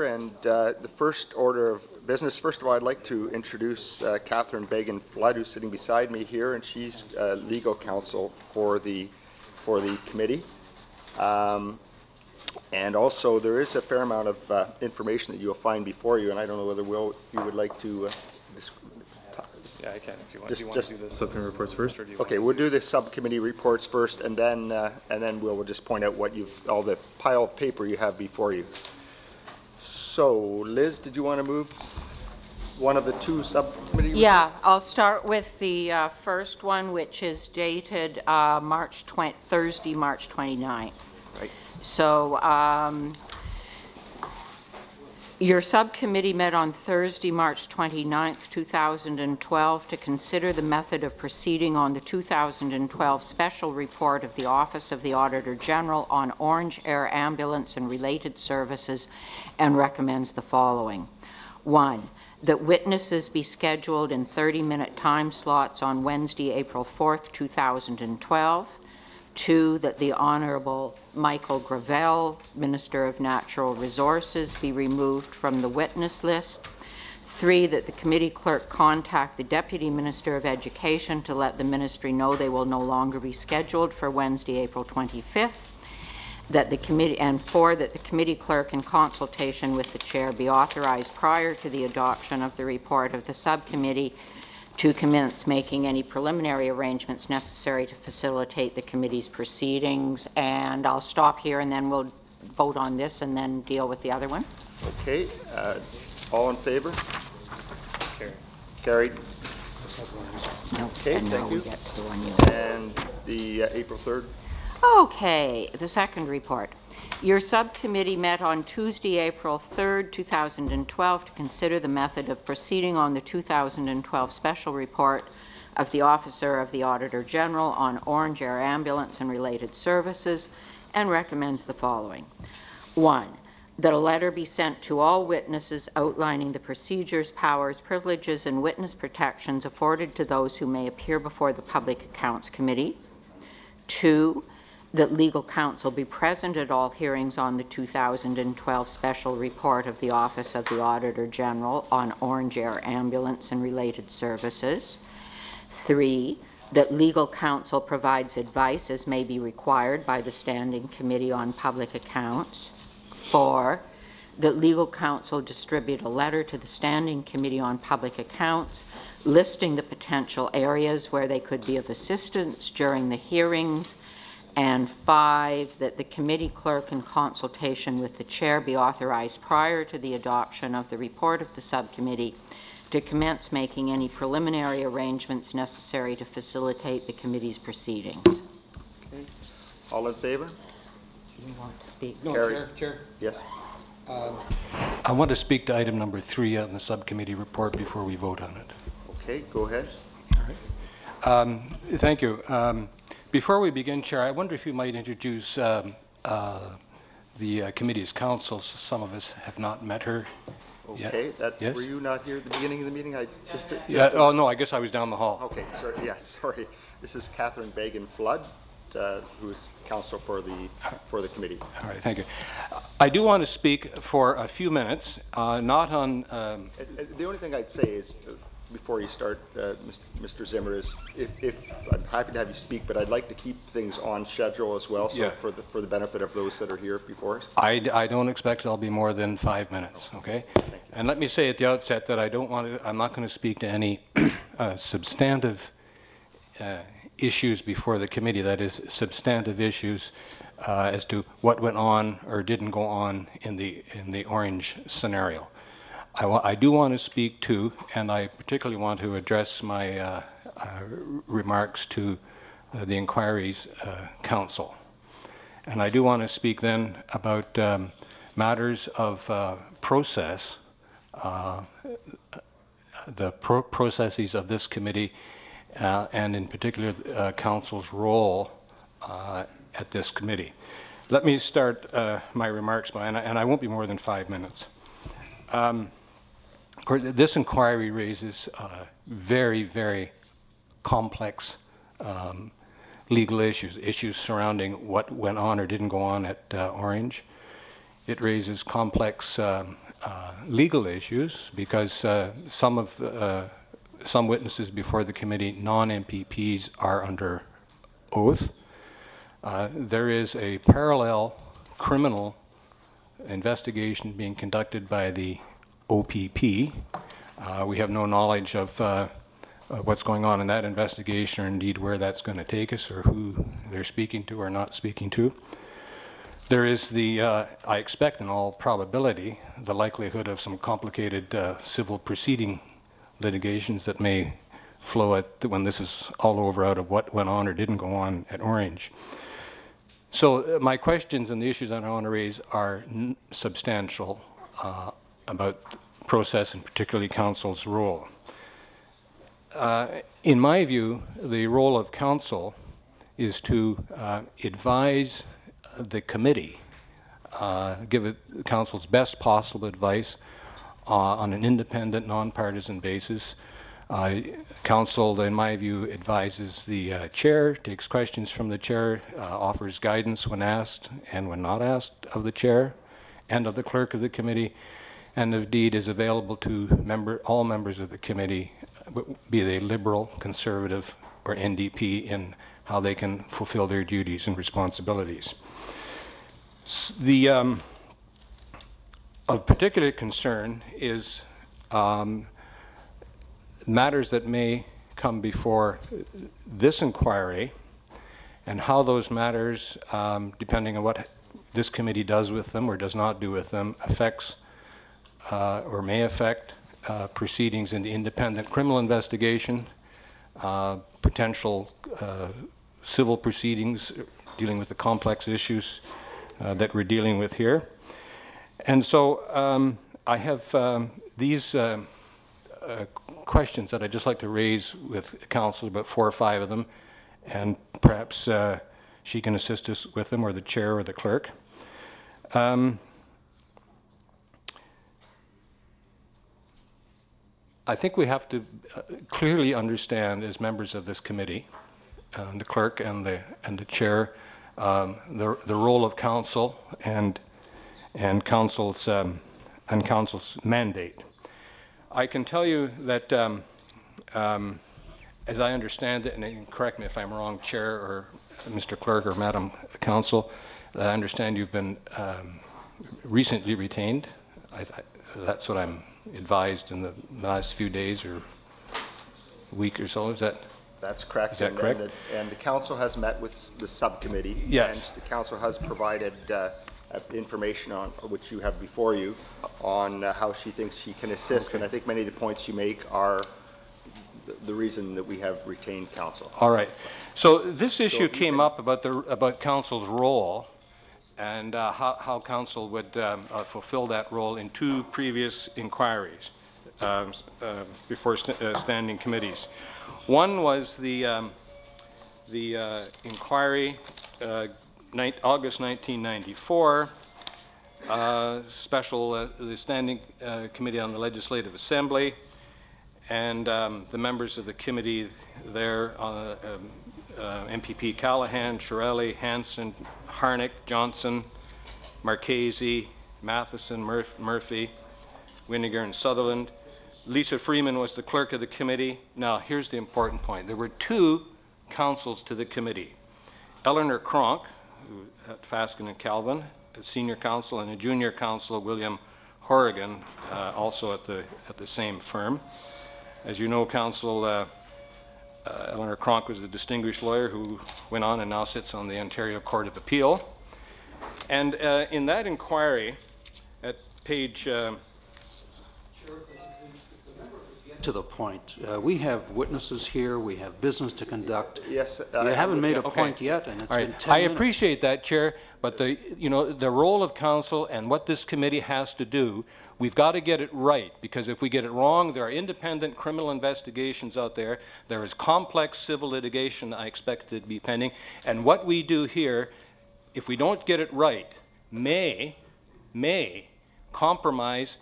And uh, the first order of business, first of all, I'd like to introduce uh, Catherine Beagan Flood, who's sitting beside me here, and she's uh, legal counsel for the for the committee. Um, and also, there is a fair amount of uh, information that you'll find before you, and I don't know whether Will you would like to. Uh, Yeah, I can if you want. Just- do you want just- to do the subcommittee reports first, or do you? Okay, we'll do the subcommittee reports first, and then, uh, and then we'll just point out what you've, all the pile of paper you have before you. So, Liz, did you want to move one of the two subcommittee? Yeah, I'll start with the uh, first one, which is dated uh, March 20, Thursday, March 29th. Right. So um, your subcommittee met on Thursday, March 29, 2012, to consider the method of proceeding on the 2012 special report of the Office of the Auditor General on Ornge Air Ambulance and related services and recommends the following. One, that witnesses be scheduled in 30-minute time slots on Wednesday, April 4, 2012. Two, that the Honorable Michael Gravelle, Minister of Natural Resources, be removed from the witness list. Three, that the committee clerk contact the Deputy Minister of Education to let the ministry know they will no longer be scheduled for Wednesday, April 25th. That the committee, and four, that the committee clerk in consultation with the chair be authorized prior to the adoption of the report of the subcommittee to commence making any preliminary arrangements necessary to facilitate the committee's proceedings. And I'll stop here and then we'll vote on this and then deal with the other one. Okay, uh, all in favor? Carry. Carried. No, Okay, and now thank we you. get to the one you. And the uh, April 3rd? Okay, the second report. Your subcommittee met on Tuesday, April 3rd, 2012, to consider the method of proceeding on the 2012 special report of the Officer of the Auditor General on Ornge Air Ambulance and related services and recommends the following. One, that a letter be sent to all witnesses outlining the procedures, powers, privileges, and witness protections afforded to those who may appear before the Public Accounts Committee. Two, that legal counsel be present at all hearings on the 2012 special report of the Office of the Auditor General on Ornge Air Ambulance and related services. Three, that legal counsel provides advice as may be required by the Standing Committee on Public Accounts. Four, that legal counsel distribute a letter to the Standing Committee on Public Accounts listing the potential areas where they could be of assistance during the hearings. And five, that the committee clerk in consultation with the chair be authorized prior to the adoption of the report of the subcommittee to commence making any preliminary arrangements necessary to facilitate the committee's proceedings. Okay. All in favor? Do you want to speak? No, Carried. Chair, Chair. Yes. I want to speak to item number three on the subcommittee report before we vote on it. Okay, go ahead. Um, Thank you. Um, Before we begin, Chair, I wonder if you might introduce um, uh, the uh, committee's counsel. Some of us have not met her. Yeah. Okay, that, Yes? were you not here at the beginning of the meeting? I just. just- Yeah, oh, no, I guess I was down the hall. Okay, sorry, yes, sorry. This is Catherine Beagan Flood, uh, who is counsel for the, for the committee. All right, thank you. I do want to speak for a few minutes, uh, not on, um, Uh, uh, The only thing I'd say is, uh, before you start, uh, Mr. Zimmer, is if, if, I'm happy to have you speak, but I'd like to keep things on schedule as well, so Yeah. for the, for the benefit of those that are here before us. I, I don't expect I'll be more than five minutes, okay? And let me say at the outset that I don't want to, I'm not going to speak to any uh, substantive uh, issues before the committee, that is, substantive issues uh, as to what went on or didn't go on in the, in the Ornge scenario. I, wa- I do want to speak to, and I particularly want to address my uh, uh, remarks to uh, the inquiries uh, counsel. And I do want to speak then about um, matters of uh, process, the pro- processes of this committee, and in particular, counsel's role at this committee. Let me start uh, my remarks by, and I, and I won't be more than five minutes. Um, this inquiry raises uh, very, very complex um, legal issues, issues surrounding what went on or didn't go on at uh, Ornge, it raises complex um, uh, legal issues because uh, some of uh, some witnesses before the committee, non-MPPs, are under oath. Uh, there is a parallel criminal investigation being conducted by the OPP. Uh, we have no knowledge of uh, uh, what's going on in that investigation or indeed where that's going to take us or who they're speaking to or not speaking to. There is the, uh, I expect in all probability, the likelihood of some complicated uh, civil proceeding litigations that may flow at when this is all over out of what went on or didn't go on at Ornge. So uh, my questions and the issues that I want to raise are substantial uh, about process and particularly counsel's role. Uh, in my view, the role of counsel is to uh, advise the committee, uh, give it counsel's best possible advice uh, on an independent, nonpartisan basis. Uh, counsel, in my view, advises the uh, chair, takes questions from the chair, offers guidance when asked and when not asked of the chair and of the clerk of the committee, and indeed is available to member, all members of the committee, be they liberal, conservative, or NDP, in how they can fulfill their duties and responsibilities. The um, of particular concern is um, matters that may come before this inquiry and how those matters, um, depending on what this committee does with them or does not do with them, affects uh, or may affect uh, proceedings in the independent criminal investigation, uh, potential uh, civil proceedings dealing with the complex issues uh, that we're dealing with here. And so um, I have um, these uh, questions that I'd just like to raise with counsel, about four or five of them, and perhaps she can assist us with them, or the chair or the clerk. Um, I think we have to uh, clearly understand, as members of this committee, uh, the clerk and the and the chair, um, the the role of counsel and and counsel's um, and counsel's mandate. I can tell you that, um, um, as I understand it, and correct me if I'm wrong, Chair or Mr. Clerk or Madam Counsel, I understand you've been um, recently retained. I, I, that's what I'm advised in the last few days or week or so. Is that? That's correct. Is that and- correct? And the, and the counsel has met with the subcommittee. Yes. And the counsel has provided uh, uh, information on, which you have before you, on uh, how she thinks she can assist. And I think many of the points you make are the- the reason that we have retained counsel. All right. So this issue you came can- up about the, about counsel's role and uh, how, how counsel would um, uh, fulfill that role in two previous inquiries um, uh, before st- standing committees. One was the, um, the uh, inquiry, uh, August 1994, uh, special, the Standing Committee on the Legislative Assembly, and um, the members of the committee there, uh, MPP Callahan, Shirelli, Hanson, Harnick, Johnson, Marchese, Matheson, Murph- Murphy, Winninger, and Sutherland. Lisa Freeman was the clerk of the committee. Now, here's the important point. There were two counsels to the committee. Eleanore Cronk, who at Fasken and Calvin, a senior counsel, and a junior counsel, William Horrigan, uh, also at the, at the same firm. As you know, Counsel uh, uh, Eleanore Cronk was a distinguished lawyer who went on and now sits on the Ontario Court of Appeal. And uh, in that inquiry, at page, uh, to the point. Uh, We have witnesses here, we have business to conduct. Yes, You I- haven't made a okay. point yet, and it's all been 10 I minutes. appreciate that, Chair, but the, you know, the role of counsel and what this committee has to do, we've got to get it right, because if we get it wrong, there are independent criminal investigations out there, there is complex civil litigation I expect to be pending, and what we do here, if we don't get it right, may, may compromise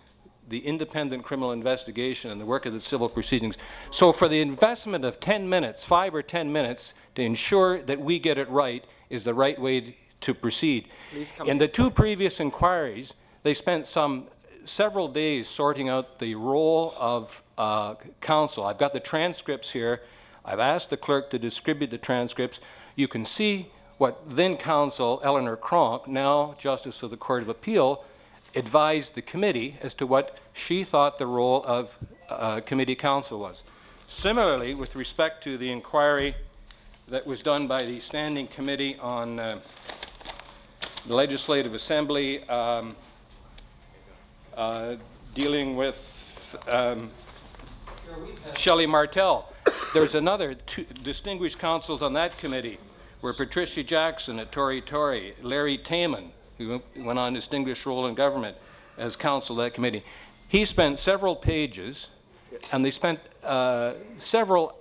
the independent criminal investigation and the work of the civil proceedings. So for the investment of 10 minutes, five or 10 minutes, to ensure that we get it right is the right way to proceed. In the two previous inquiries, they spent some several days sorting out the role of uh, counsel. I've got the transcripts here. I've asked the clerk to distribute the transcripts. You can see what then counsel Eleanore Cronk, now Justice of the Court of Appeal, advised the committee as to what she thought the role of uh, committee counsel was. Similarly, with respect to the inquiry that was done by the Standing Committee on uh, the Legislative Assembly um, uh, dealing with um, Shelley Martel. There's another two distinguished counsels on that committee were Patricia Jackson at Tory Tory, Larry Taman, who went on distinguished role in government as counsel of that committee. He spent several pages, and they spent uh, several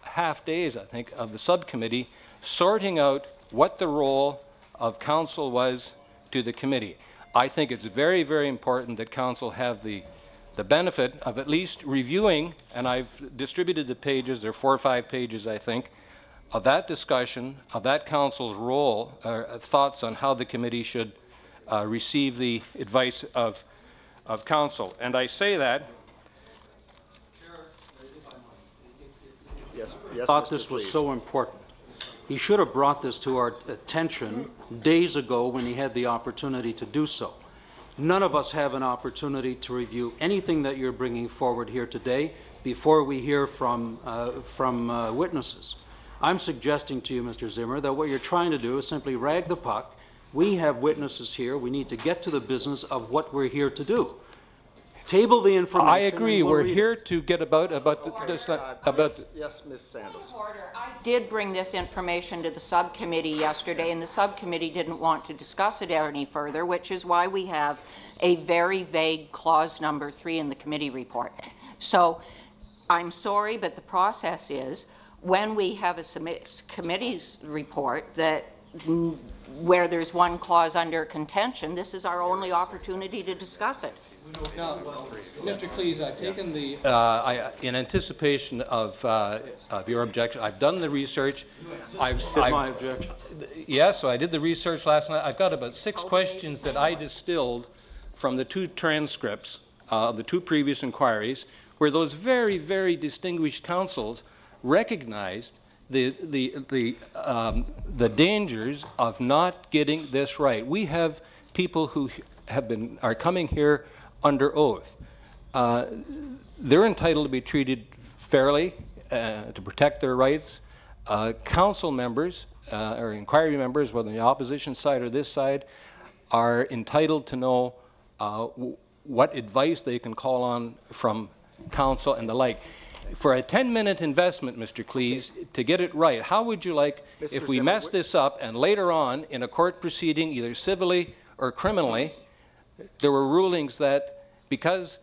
half days, I think, of the subcommittee sorting out what the role of counsel was to the committee. I think it's very, very important that counsel have the, the benefit of at least reviewing, and I've distributed the pages, there are four or five pages, I think, of that discussion, of that counsel's role, uh, thoughts on how the committee should uh, receive the advice of, of counsel. And I say that Yes, yes, thought Mr. this was Please. so important. He should have brought this to our attention days ago when he had the opportunity to do so. None of us have an opportunity to review anything that you're bringing forward here today before we hear from, uh, from uh, witnesses. I'm suggesting to you, Mr. Zimmer, that what you're trying to do is simply rag the puck. We have witnesses here. We need to get to the business of what we're here to do. Table the information. I agree. we'll We're read it. here to get about about the, this, Uh, about yes, Yes, Ms. Sandals. Order. I did bring this information to the subcommittee yesterday, and the subcommittee didn't want to discuss it any further, which is why we have a very vague clause number three in the committee report. So I'm sorry, but the process is, when we have a submit, committee's report that, where there's one clause under contention, this is our only opportunity to discuss it. Mr. Klees, I've taken the. Uh, I, in anticipation of, uh, of your objection, I've done the research. I've, Did I've- my objection. Yes, so I did the research last night. I've got about six questions that I distilled from the two transcripts uh, of the two previous inquiries, where those very, very distinguished counsels recognized the, the, the, um, the dangers of not getting this right. We have people who have been, are coming here under oath. Uh, they're entitled to be treated fairly, uh, to protect their rights. Uh, council members, uh, or inquiry members, whether on the opposition side or this side, are entitled to know uh, what advice they can call on from counsel and the like. For a 10-minute investment, Mr. Klees, to get it right, how would you like Mr. if we Zimmer, mess this up and later on, in a court proceeding, either civilly or criminally, there were rulings that because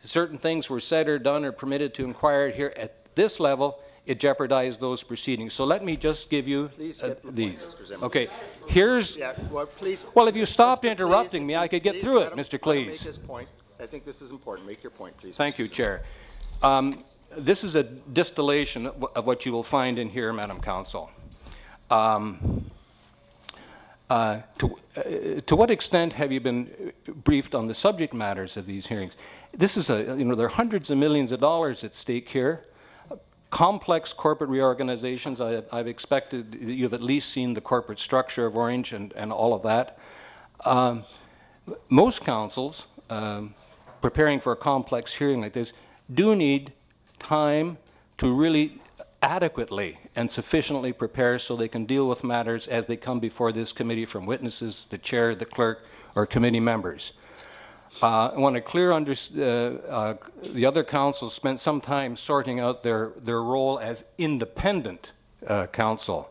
certain things were said or done or permitted to inquire here at this level, it jeopardized those proceedings. So let me just give you uh, point, these. Okay, here's, Yeah, well, please. Well, if you stopped Mr. Please, interrupting me, I could get please through it, Mr. him Make Klees. his point. I think this is important. Make your point, please. thank Mr. you, Chair. Um, This is a distillation of what you will find in here, Madam Counsel. Um, uh, To uh, to what extent have you been briefed on the subject matters of these hearings? This is a, you know, there are hundreds of millions of dollars at stake here, complex corporate reorganizations. I- I've expected you've at least seen the corporate structure of Ornge and and all of that. Um, Most counsels, um, preparing for a complex hearing like this, do need time to really adequately and sufficiently prepare so they can deal with matters as they come before this committee from witnesses, the chair, the clerk, or committee members. Uh, I want to clear under, uh, uh, the other counsels spent some time sorting out their, their role as independent uh, counsel.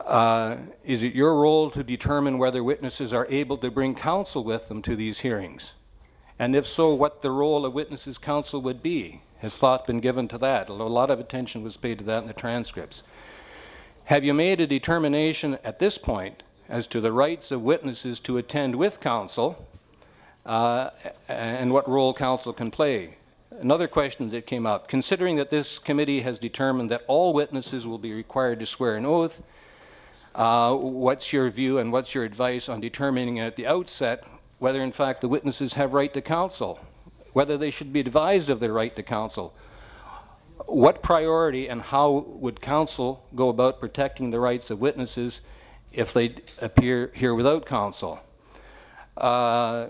Uh, Is it your role to determine whether witnesses are able to bring counsel with them to these hearings? And if so, what the role of witnesses' counsel would be? Has thought been given to that? A lot of attention was paid to that in the transcripts. Have you made a determination at this point as to the rights of witnesses to attend with counsel uh, and what role counsel can play? Another question that came up, considering that this committee has determined that all witnesses will be required to swear an oath, uh, what's your view and what's your advice on determining at the outset whether in fact the witnesses have right to counsel, whether they should be advised of their right to counsel. What priority and how would counsel go about protecting the rights of witnesses if they appear here without counsel? Uh,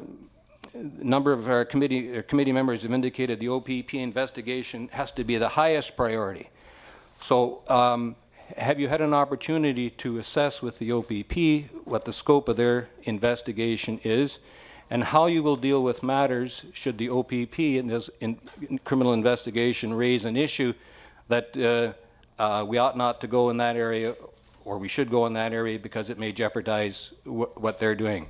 a number of our committee, uh, committee members have indicated the OPP investigation has to be the highest priority. So um, have you had an opportunity to assess with the OPP what the scope of their investigation is and how you will deal with matters should the OPP in this in, in criminal investigation raise an issue that uh, uh, we ought not to go in that area or we should go in that area because it may jeopardize wh what they're doing.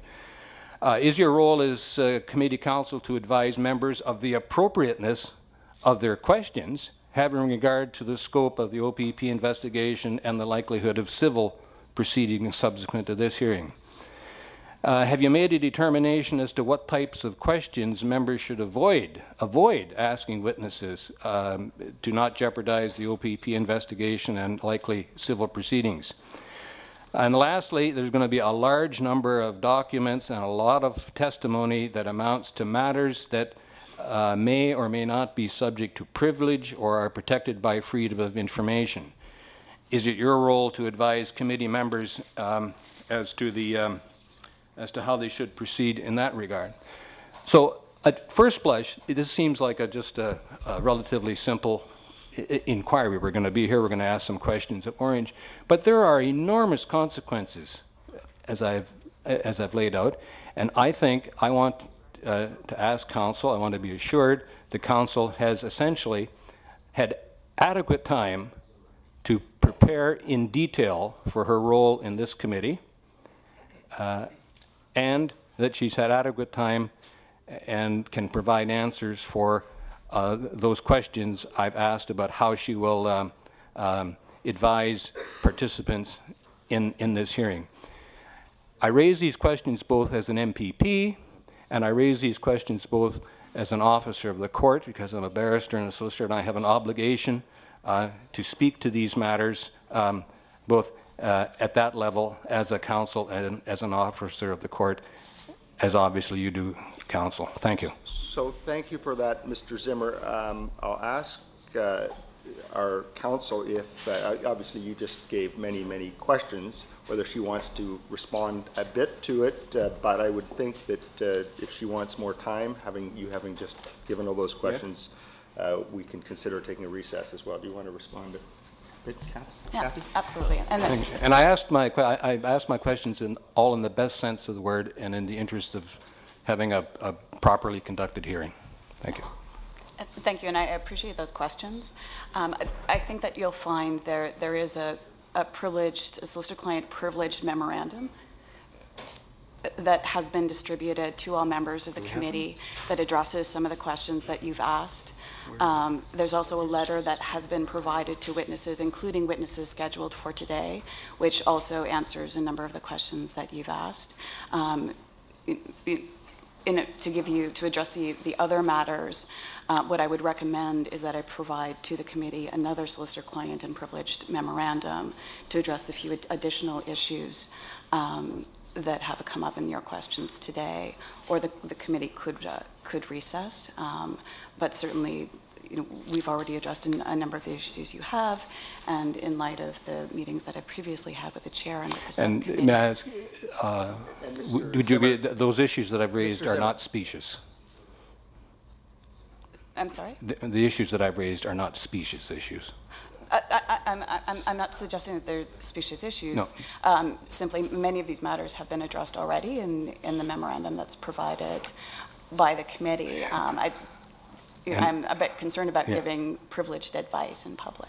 Uh, is your role as uh, committee counsel to advise members of the appropriateness of their questions, having regard to the scope of the OPP investigation and the likelihood of civil proceedings subsequent to this hearing? Uh, have you made a determination as to what types of questions members should avoid avoid asking witnesses um, to not jeopardize the OPP investigation and likely civil proceedings? And lastly, there's going to be a large number of documents and a lot of testimony that amounts to matters that uh, may or may not be subject to privilege or are protected by freedom of information. Is it your role to advise committee members um, as to the um, as to how they should proceed in that regard? So, at first blush, this seems like a, just a, a relatively simple inquiry. We're going to be here, we're going to ask some questions of Ornge, but there are enormous consequences, as I've, as I've laid out, and I think I want uh, to ask Counsel, I want to be assured the Counsel has essentially had adequate time to prepare in detail for her role in this committee, uh, and that she's had adequate time and can provide answers for uh, those questions I've asked about how she will um, um, advise participants in, in this hearing. I raise these questions both as an MPP and I raise these questions both as an officer of the court because I'm a barrister and a solicitor and I have an obligation uh, to speak to these matters um, both uh, at that level as a counsel and as an officer of the court as obviously you do, counsel. Thank you. So thank you for that, Mr. Zimmer. Um, I'll ask uh, our counsel if, uh, obviously you just gave many, many questions, whether she wants to respond a bit to it, uh, but I would think that uh, if she wants more time, having you having just given all those questions, uh, we can consider taking a recess as well. Do you want to respond to yeah, absolutely. And then, And I asked my, I I asked my questions in, all in the best sense of the word and in the interest of having a, a properly conducted hearing. Thank you. uh, thank you, and I appreciate those questions. Um, I, I think that you'll find there there is a, a privileged, a solicitor-client privileged memorandum that has been distributed to all members of the committee that addresses some of the questions that you've asked. Um, There's also a letter that has been provided to witnesses, including witnesses scheduled for today, which also answers a number of the questions that you've asked. Um, it- to give you, to address the, the other matters, uh, what I would recommend is that I provide to the committee another solicitor-client and privileged memorandum to address the few additional issues um, that have come up in your questions today, or the, the committee could, uh, could recess. Um, But certainly, you know, we've already addressed a a number of the issues you have, and in light of the meetings that I've previously had with the chair and with the And subcommittee. may I ask, uh, w- would you agree that those issues that I've raised Mr. are Zimmer. not specious? I'm sorry? The the issues that I've raised are not specious issues? I, I, I'm, I'm, I'm not suggesting that they're specious issues. Um, simply, many of these matters have been addressed already in, in the memorandum that's provided by the committee. Um, I, I'm a bit concerned about Yeah. giving privileged advice in public.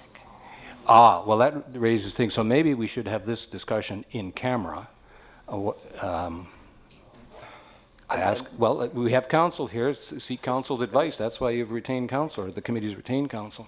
Ah, well, that raises things. So maybe we should have this discussion in camera. Uh, um, I ask, well, uh, we have counsel here, seek counsel's advice. That's why you've retained counsel, or the committee's retained counsel.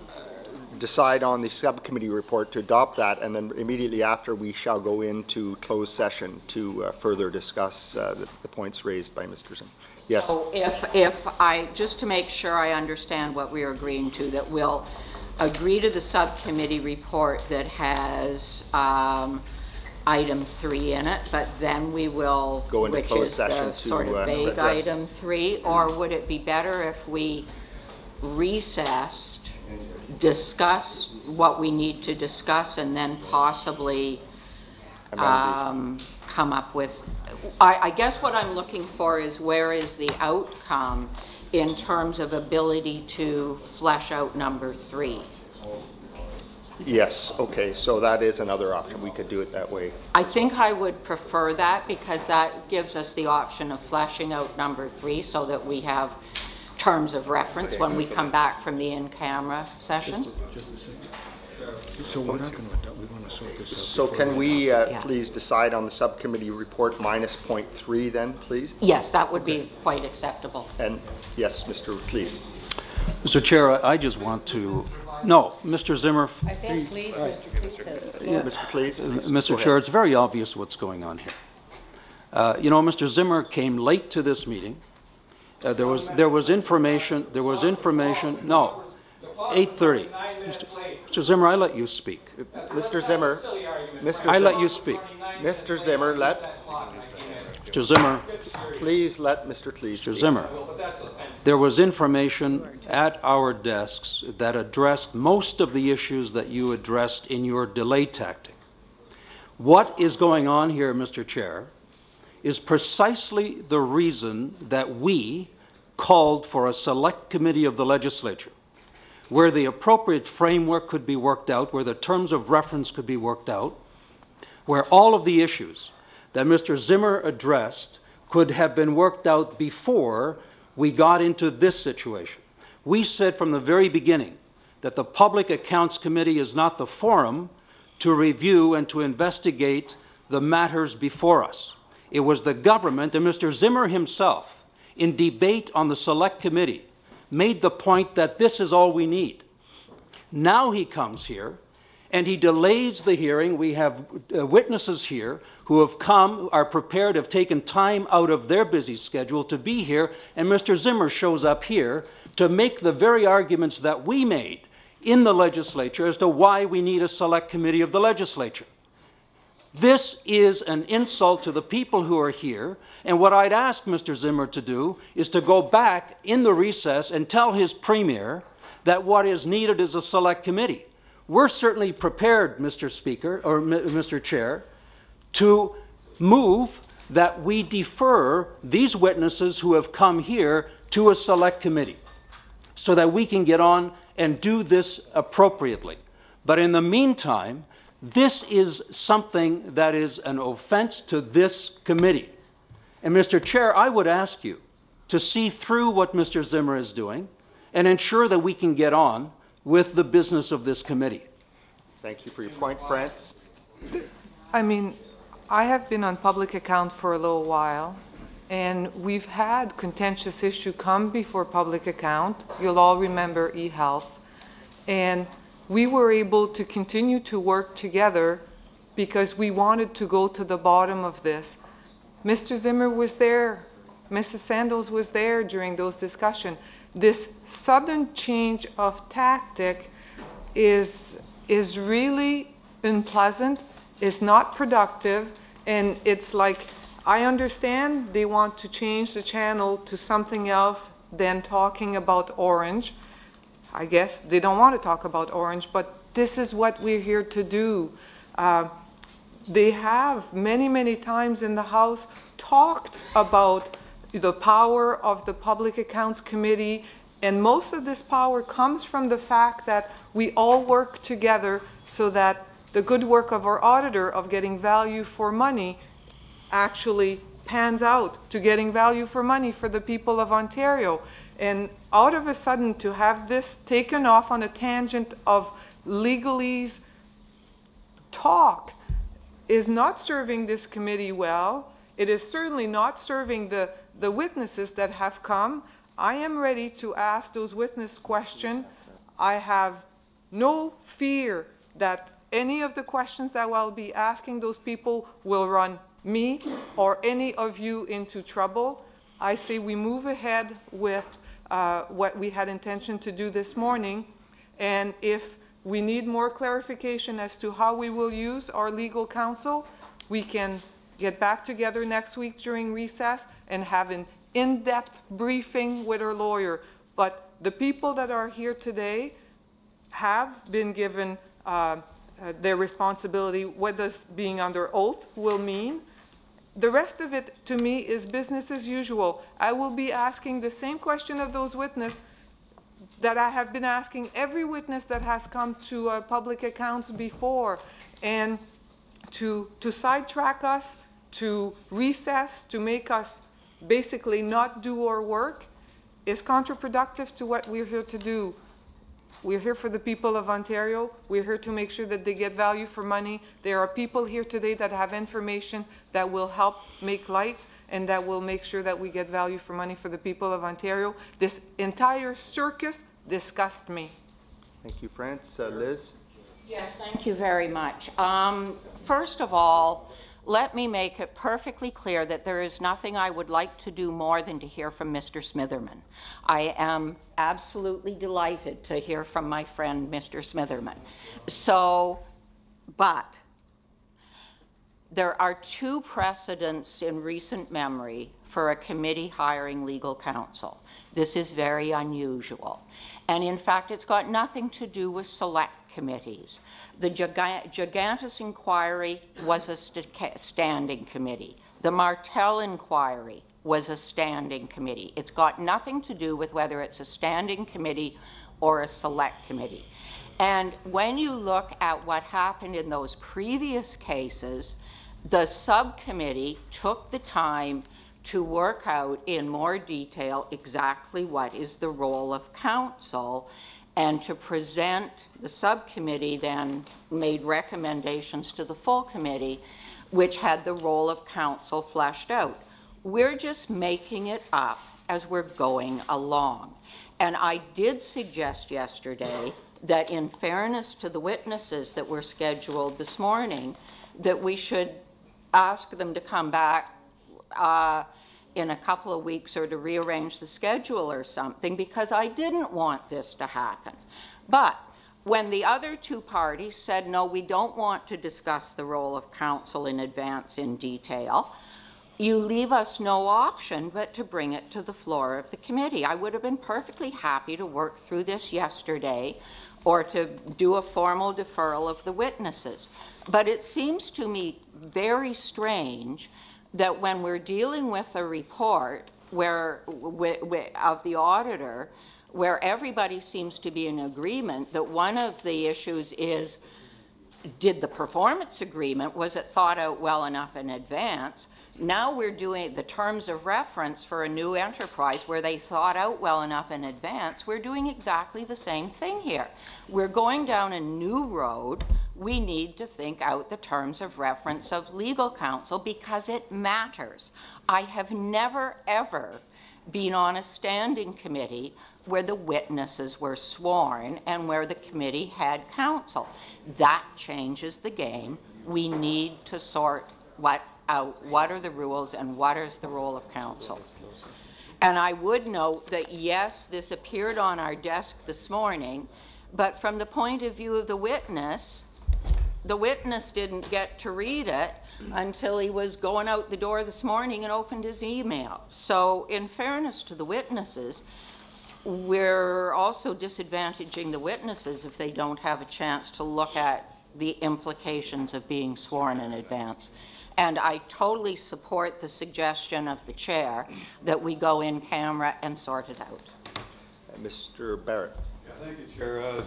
decide on the subcommittee report to adopt that, and then immediately after, we shall go into closed session to uh, further discuss uh, the the points raised by Mr. Zim? Yes, So if, if I, just to make sure I understand what we are agreeing to, that we'll agree to the subcommittee report that has um, item three in it, but then we will, Go into which closed is the session to, sort uh, of vague address- item three, or would it be better if we recessed, discuss what we need to discuss, and then possibly um, come up with, I, I guess what I'm looking for is where is the outcome in terms of ability to flesh out number three? yes, okay, so that is another option, we could do it that way. I think I would prefer that because that gives us the option of fleshing out number three so that we have terms of reference when we come back from the in-camera session. So we're not going to, we want to sort this out. So can we uh, Yeah. please decide on the subcommittee report minus point three then, please? Yes, that would be quite acceptable. And, yes, Mr. Klees. Mr. Chair, I just want to, no, Mr. Zimmer, Mr. Klees? please, go Mr. ahead. Chair, it's very obvious what's going on here. Uh, You know, Mr. Zimmer came late to this meeting. Uh, There was, there was information, there was information, no, 8:30. Mr. Mr. Zimmer, I let you speak. Mr. Zimmer, Mr. I let Zim- you speak. Mr. Zimmer, let, Mr. Zimmer, please let Mr. Klees Mr. speak. Zimmer, there was information at our desks that addressed most of the issues that you addressed in your delay tactic. What is going on here, Mr. Chair, is precisely the reason that we called for a select committee of the legislature, where the appropriate framework could be worked out, where the terms of reference could be worked out, where all of the issues that Mr. Zimmer addressed could have been worked out before we got into this situation. We said from the very beginning that the Public Accounts Committee is not the forum to review and to investigate the matters before us. It was the government, and Mr. Zimmer himself, in debate on the Select Committee, made the point that this is all we need. Now he comes here and he delays the hearing. We have uh, witnesses here who have come, are prepared, have taken time out of their busy schedule to be here, and Mr. Zimmer shows up here to make the very arguments that we made in the legislature as to why we need a select committee of the legislature. This is an insult to the people who are here, and what I'd ask Mr. Zimmer to do is to go back in the recess and tell his premier that what is needed is a select committee. We're certainly prepared, Mr. Speaker, or Mr. Chair, to move that we defer these witnesses who have come here to a select committee so that we can get on and do this appropriately. But in the meantime, this is something that is an offense to this committee. And Mr. Chair, I would ask you to see through what Mr. Zimmer is doing and ensure that we can get on with the business of this committee. Thank you for your point, Frank. I mean, I have been on public account for a little while, and we've had contentious issue come before public account. You'll all remember e-health. And we were able to continue to work together because we wanted to go to the bottom of this. Mr. Zimmer was there, Mrs. Sandals was there during those discussions. This sudden change of tactic is, is really unpleasant, is not productive, and it's like, I understand they want to change the channel to something else than talking about Ornge. I guess they don't want to talk about Ornge, but this is what we're here to do. Uh, they have many, many times in the House talked about the power of the Public Accounts Committee, and most of this power comes from the fact that we all work together so that the good work of our auditor of getting value for money actually pans out to getting value for money for the people of Ontario. And out of a sudden, to have this taken off on a tangent of legalese talk is not serving this committee well. It is certainly not serving the, the witnesses that have come. I am ready to ask those witness questions. I have no fear that any of the questions that I'll be asking those people will run me or any of you into trouble. I say we move ahead with uh, what we had intention to do this morning. And if we need more clarification as to how we will use our legal counsel, we can get back together next week during recess and have an in-depth briefing with our lawyer. But the people that are here today have been given uh, uh, their responsibility, what does being under oath will mean. The rest of it, to me, is business as usual. I will be asking the same question of those witnesses that I have been asking every witness that has come to uh, public accounts before. And to, to sidetrack us, to recess, to make us basically not do our work is counterproductive to what we're here to do. We're here for the people of Ontario. We're here to make sure that they get value for money. There are people here today that have information that will help make lights and that will make sure that we get value for money for the people of Ontario. This entire circus disgusts me. Thank you, France. Uh, Liz? Yes, thank you very much. Um, First of all, let me make it perfectly clear that there is nothing I would like to do more than to hear from Mr. Smitherman. I am absolutely delighted to hear from my friend, Mr. Smitherman. So, but there are two precedents in recent memory for a committee hiring legal counsel. This is very unusual. And in fact, it's got nothing to do with select committees. The Giga- Gigantes inquiry was a st- standing committee. The Martel inquiry was a standing committee. It's got nothing to do with whether it's a standing committee or a select committee. And when you look at what happened in those previous cases, the subcommittee took the time to work out in more detail exactly what is the role of counsel and to present, the subcommittee then made recommendations to the full committee, which had the role of counsel fleshed out. We're just making it up as we're going along. And I did suggest yesterday that in fairness to the witnesses that were scheduled this morning, that we should ask them to come back uh, in a couple of weeks or to rearrange the schedule or something because I didn't want this to happen. But when the other two parties said, no, we don't want to discuss the role of counsel in advance in detail, you leave us no option but to bring it to the floor of the committee. I would have been perfectly happy to work through this yesterday or to do a formal deferral of the witnesses. But it seems to me very strange that when we're dealing with a report where, of the auditor, where everybody seems to be in agreement that one of the issues is did the performance agreement, was it thought out well enough in advance? Now we're doing the terms of reference for a new enterprise where they thought out well enough in advance. We're doing exactly the same thing here. We're going down a new road. We need to think out the terms of reference of legal counsel because it matters. I have never, ever been on a standing committee where the witnesses were sworn and where the committee had counsel. That changes the game. We need to sort what out what are the rules and what is the role of counsel. And I would note that yes, this appeared on our desk this morning, but from the point of view of the witness, the witness didn't get to read it until he was going out the door this morning and opened his email. So, in fairness to the witnesses, we're also disadvantaging the witnesses if they don't have a chance to look at the implications of being sworn in advance. And I totally support the suggestion of the chair that we go in camera and sort it out. Uh, Mr. Barrett? Yeah, thank you, Chair. Uh,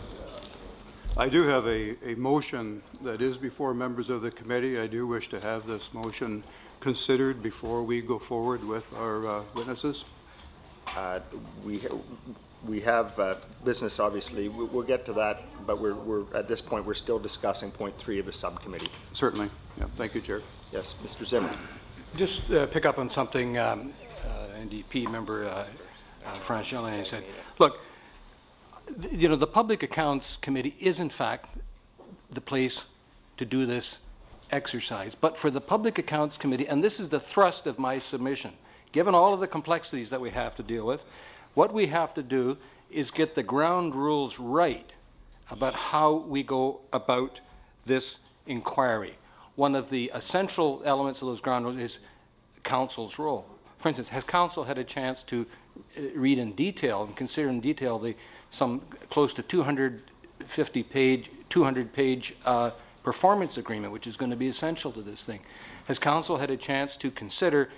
I do have a, a motion that is before members of the committee. I do wish to have this motion considered before we go forward with our uh, witnesses. Uh, We, we have uh, business, obviously, We- we'll get to that, but we're, we're, at this point, we're still discussing point three of the subcommittee. Certainly. Yeah, thank you, Chair. Yes, Mr. Zimmer? Just uh, pick up on something um, uh, NDP member uh, uh, France Gélinas said, look, th- you know, the Public Accounts Committee is in fact the place to do this exercise. But for the Public Accounts Committee, and this is the thrust of my submission, given all of the complexities that we have to deal with, what we have to do is get the ground rules right about how we go about this inquiry. One of the essential elements of those ground rules is counsel's role. For instance, has counsel had a chance to uh, read in detail and consider in detail the some close to 250 page, 200 page uh, performance agreement, which is going to be essential to this thing? Has counsel had a chance to consider,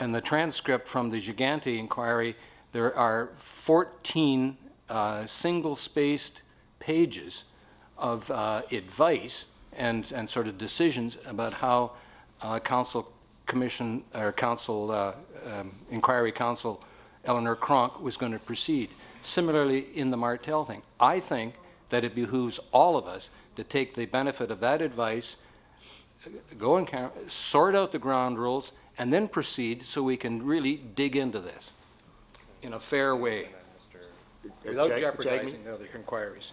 and the transcript from the Gigantes inquiry, there are 14 uh, single-spaced pages of uh, advice and, and sort of decisions about how uh, counsel commission, or counsel, uh, um, inquiry counsel Eleanore Cronk was going to proceed. Similarly, in the Martel thing, I think that it behooves all of us to take the benefit of that advice, uh, go and sort out the ground rules, and then proceed so we can really dig into this in a fair way, without Jag- jeopardizing other inquiries.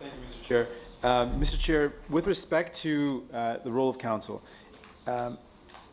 Thank you, Mr. Chair. Um, Mr. Chair, with respect to uh, the role of counsel, um,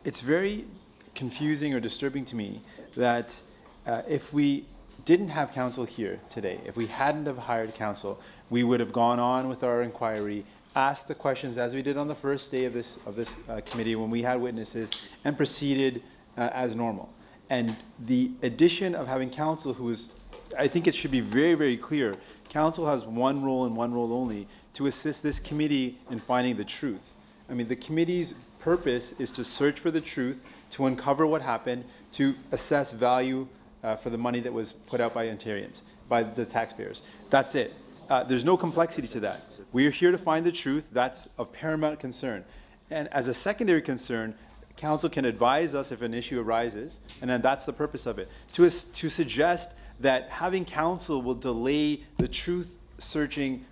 it's very confusing or disturbing to me that uh, if we didn't have counsel here today, if we hadn't have hired counsel, we would have gone on with our inquiry, asked the questions as we did on the first day of this, of this uh, committee when we had witnesses, and proceeded uh, as normal. And the addition of having counsel who is, I think it should be very, very clear, counsel has one role and one role only, to assist this committee in finding the truth. I mean, the committee's purpose is to search for the truth, to uncover what happened, to assess value uh, for the money that was put out by Ontarians, by the taxpayers. That's it. Uh, there's no complexity to that. We are here to find the truth. That's of paramount concern. And as a secondary concern, counsel can advise us if an issue arises, and then that's the purpose of it. To, to suggest that having counsel will delay the truth-searching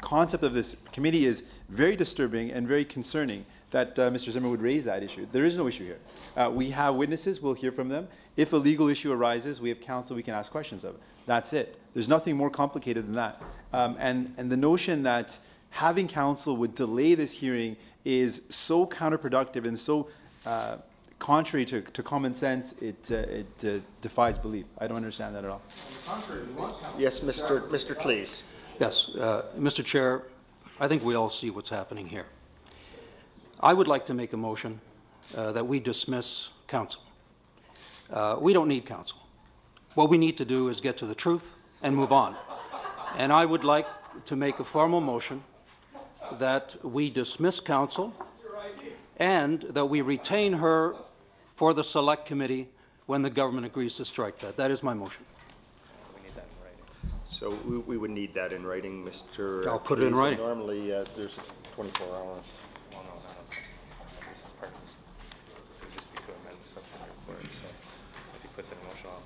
concept of this committee is very disturbing and very concerning that uh, Mr. Zimmer would raise that issue. There is no issue here. Uh, we have witnesses, we'll hear from them. If a legal issue arises, we have counsel we can ask questions of. That's it. There's nothing more complicated than that. Um, and, and the notion that having counsel would delay this hearing is so counterproductive and so uh, contrary to, to common sense, it, uh, it uh, defies belief. I don't understand that at all. Yes, Mr. Mr. Klees. Yes, uh, Mr. Chair, I think we all see what's happening here. I would like to make a motion uh, that we dismiss counsel. Uh, We don't need counsel. What we need to do is get to the truth and move on. And I would like to make a formal motion that we dismiss counsel and that we retain her for the select committee when the government agrees to strike that. That is my motion. We need that in writing. So we, we would need that in writing, Mr. I'll put it in writing. Normally, uh, there's 24 hours. Well, no, no, that's, this is part of this. It would just be to amend the subcommittee report, so if he puts an emotion on.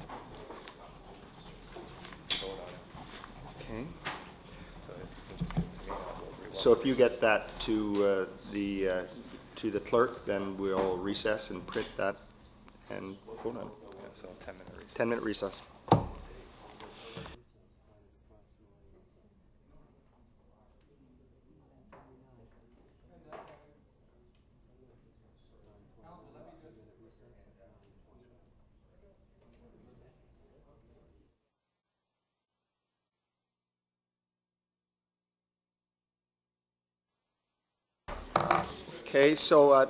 Vote on it, Okay. so if you can just give it to me, I'll go read So if you get that to uh, the, uh, to the clerk, then we'll recess and print that and vote on it. Yeah, so ten minute recess. 10-minute recess. Okay, so uh,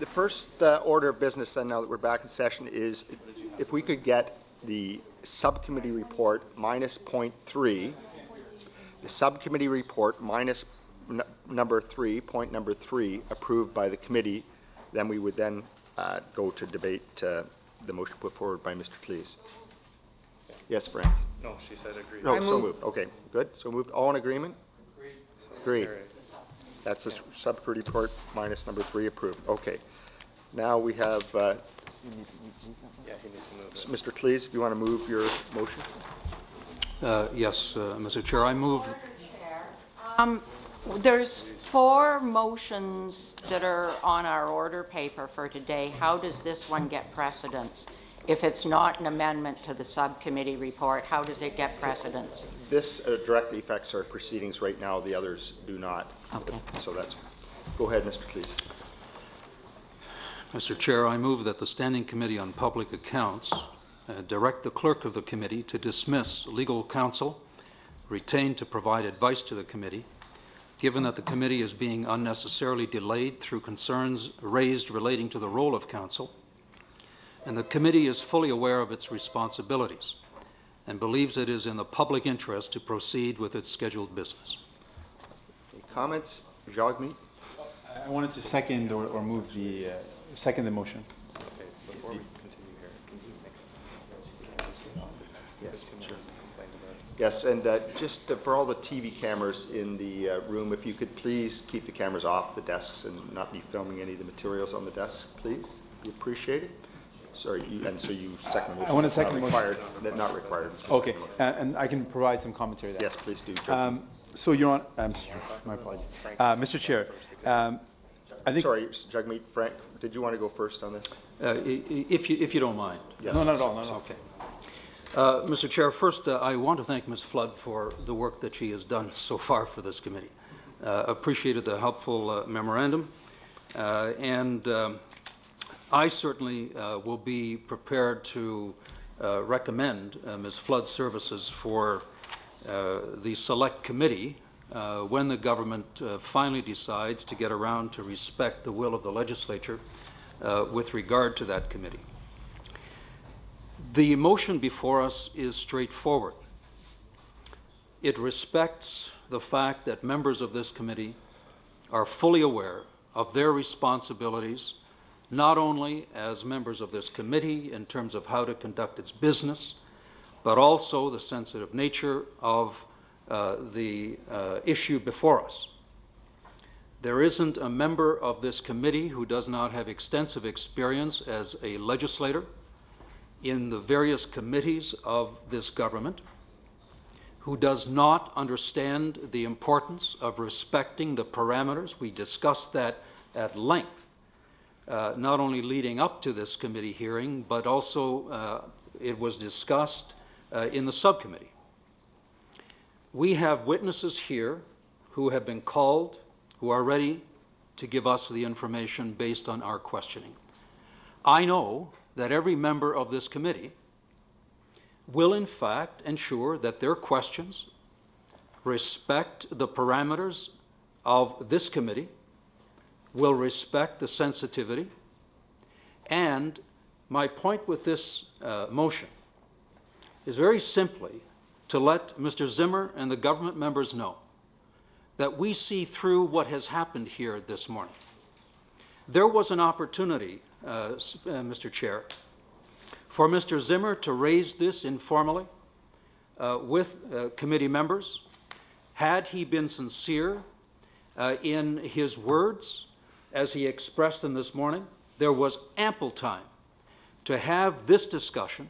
the first uh, order of business then, now that we're back in session, is if we could get the subcommittee report minus point three, the subcommittee report minus n- number three, point number three, approved by the committee, then we would then uh, go to debate uh, the motion put forward by Mr. Klees. Yes, friends. No, she said agree. No, I so move- moved. Okay, good. So moved. All in agreement? Agreed. Carried. That's the subcommittee report minus number three approved. Okay. Now we have, uh, Yeah, he needs to move it. Mr. Klees, if you want to move your motion? Uh, Yes, uh, Mr. Chair, I move There's four motions that are on our order paper for today. How does this one get precedence? If it's not an amendment to the subcommittee report, how does it get precedence? This uh, directly affects our proceedings right now, the others do not. Okay. So that's, go ahead, Mr. Klees. Mr. Chair, I move that the Standing Committee on Public Accounts uh, direct the clerk of the committee to dismiss legal counsel retained to provide advice to the committee, given that the committee is being unnecessarily delayed through concerns raised relating to the role of counsel, and the committee is fully aware of its responsibilities and believes it is in the public interest to proceed with its scheduled business. Any comments? Jagmeet? I wanted to second or, or move the, uh, second the motion. Okay, before we continue here, can you make us, you can't just get off it. Yes, sure. members complained about it. Yes, and uh, just uh, for all the TV cameras in the uh, room, if you could please keep the cameras off the desks and not be filming any of the materials on the desks, please. We appreciate it. Sorry, you- and so you second the motion. I want to It's not second the motion. required- that- Not required. Just Okay, second the motion. and I can provide some commentary there. Yes, please do. Jagmeet. Um, So, Your Honor, um, my apologies. Uh, Mr. Chair, um, I think, Sorry, Jagmeet, Frank, did you want to go first on this? Uh, i- i- If you, if you don't mind. Yes. no, not at all, not at all. Okay. Uh, Mr. Chair, first, uh, I want to thank Ms. Flood for the work that she has done so far for this committee. Uh, Appreciated the helpful uh, memorandum, uh, and um, I certainly uh, will be prepared to uh, recommend uh, Ms. Flood's services for uh, the Select Committee uh, when the government finally decides to get around to respect the will of the legislature with regard to that committee. The motion before us is straightforward. It respects the fact that members of this committee are fully aware of their responsibilities, not only as members of this committee in terms of how to conduct its business, but also the sensitive nature of uh, the uh, issue before us. There isn't a member of this committee who does not have extensive experience as a legislator in the various committees of this government, who does not understand the importance of respecting the parameters. We discussed that at length, uh, not only leading up to this committee hearing, but also uh, it was discussed uh, in the subcommittee. We have witnesses here who have been called, who are ready to give us the information based on our questioning. I know that every member of this committee will in fact ensure that their questions respect the parameters of this committee, will respect the sensitivity, and my point with this uh, motion is very simply to let Mr. Zimmer and the government members know that we see through what has happened here this morning. There was an opportunity, uh, uh, Mr. Chair, for Mr. Zimmer to raise this informally uh, with uh, committee members. Had he been sincere uh, in his words as he expressed them this morning, there was ample time to have this discussion,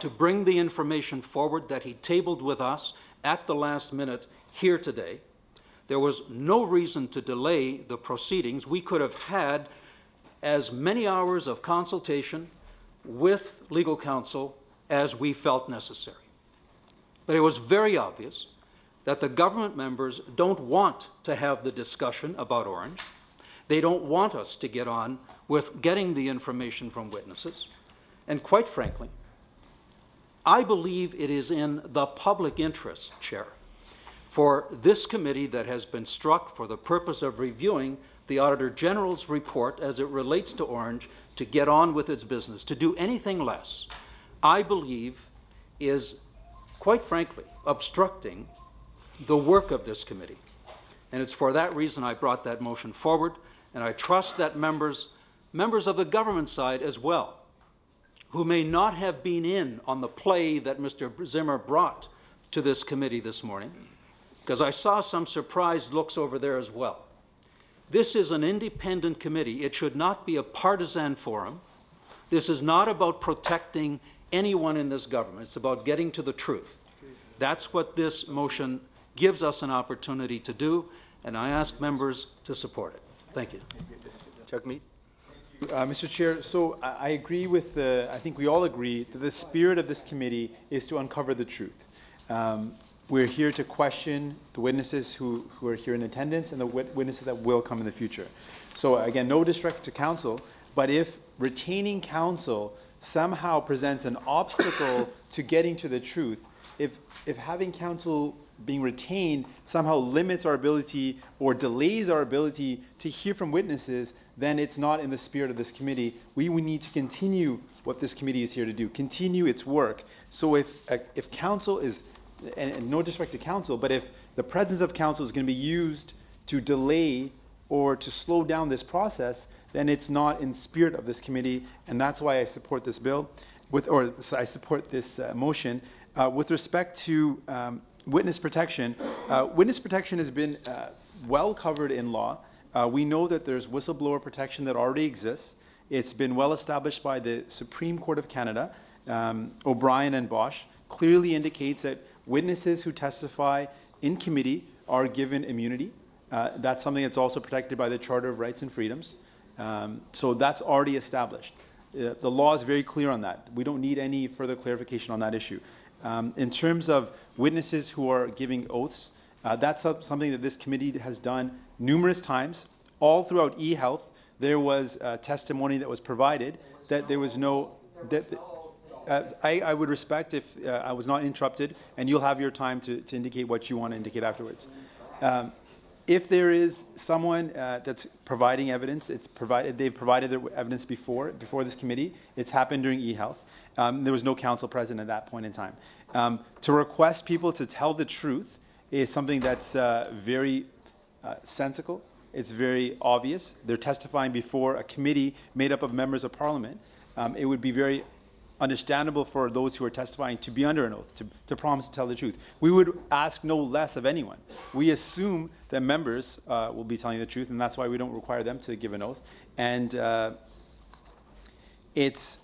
to bring the information forward that he tabled with us at the last minute here today. There was no reason to delay the proceedings. We could have had as many hours of consultation with legal counsel as we felt necessary. But it was very obvious that the government members don't want to have the discussion about Ornge. They don't want us to get on with getting the information from witnesses. And quite frankly, I believe it is in the public interest, Chair, for this committee that has been struck for the purpose of reviewing the Auditor General's report as it relates to Ornge to get on with its business. To do anything less, I believe, is, quite frankly, obstructing the work of this committee. And it's for that reason I brought that motion forward, and I trust that members, members of the government side as well, who may not have been in on the play that Mr. Zimmer brought to this committee this morning, because I saw some surprised looks over there as well. This is an independent committee. It should not be a partisan forum. This is not about protecting anyone in this government. It's about getting to the truth. That's what this motion gives us an opportunity to do, and I ask members to support it. Thank you. Chuck Jagmeet? Uh, Mr. Chair, so I, I agree with the, I think we all agree that the spirit of this committee is to uncover the truth. Um, we're here to question the witnesses who, who are here in attendance and the wit- witnesses that will come in the future. So again, no disrespect to counsel, but if retaining counsel somehow presents an obstacle to getting to the truth, if, if having counsel being retained somehow limits our ability or delays our ability to hear from witnesses, then it's not in the spirit of this committee. We, we need to continue what this committee is here to do, continue its work. So if, if counsel is, and, and no disrespect to counsel, but if the presence of counsel is going to be used to delay or to slow down this process, then it's not in spirit of this committee, and that's why I support this bill, with, or I support this uh, motion. Uh, with respect to um, witness protection, uh, witness protection has been uh, well covered in law. Uh, we know that there's whistleblower protection that already exists. It's been well established by the Supreme Court of Canada. Um, O'Brien and Bosc clearly indicates that witnesses who testify in committee are given immunity. Uh, that's something that's also protected by the Charter of Rights and Freedoms. Um, so that's already established. Uh, the law is very clear on that. We don't need any further clarification on that issue. Um, in terms of witnesses who are giving oaths, uh, that's some- something that this committee has done numerous times. All throughout eHealth, there was uh, testimony that was provided that there was no. That, uh, I, I would respect if uh, I was not interrupted, and you'll have your time to, to indicate what you want to indicate afterwards. Um, if there is someone uh, that's providing evidence, it's provided, they've provided their evidence before, before this committee. It's happened during eHealth. Um, there was no counsel president at that point in time. Um, to request people to tell the truth is something that's uh, very uh, sensical. It's very obvious. They're testifying before a committee made up of members of parliament. Um, it would be very understandable for those who are testifying to be under an oath, to, to promise to tell the truth. We would ask no less of anyone. We assume that members uh, will be telling the truth, and that's why we don't require them to give an oath. And uh, it's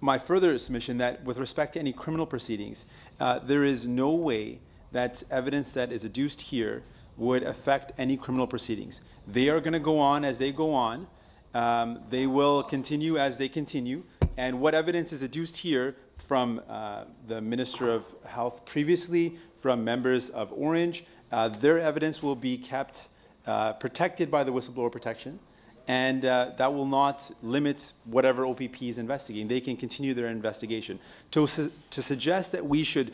my further submission that with respect to any criminal proceedings, uh, there is no way that evidence that is adduced here would affect any criminal proceedings. They are going to go on as they go on. Um, they will continue as they continue. And what evidence is adduced here from uh, the Minister of Health previously, from members of Ornge, uh, their evidence will be kept uh, protected by the whistleblower protection and uh, that will not limit whatever OPP is investigating. They can continue their investigation. To, su- to suggest that we should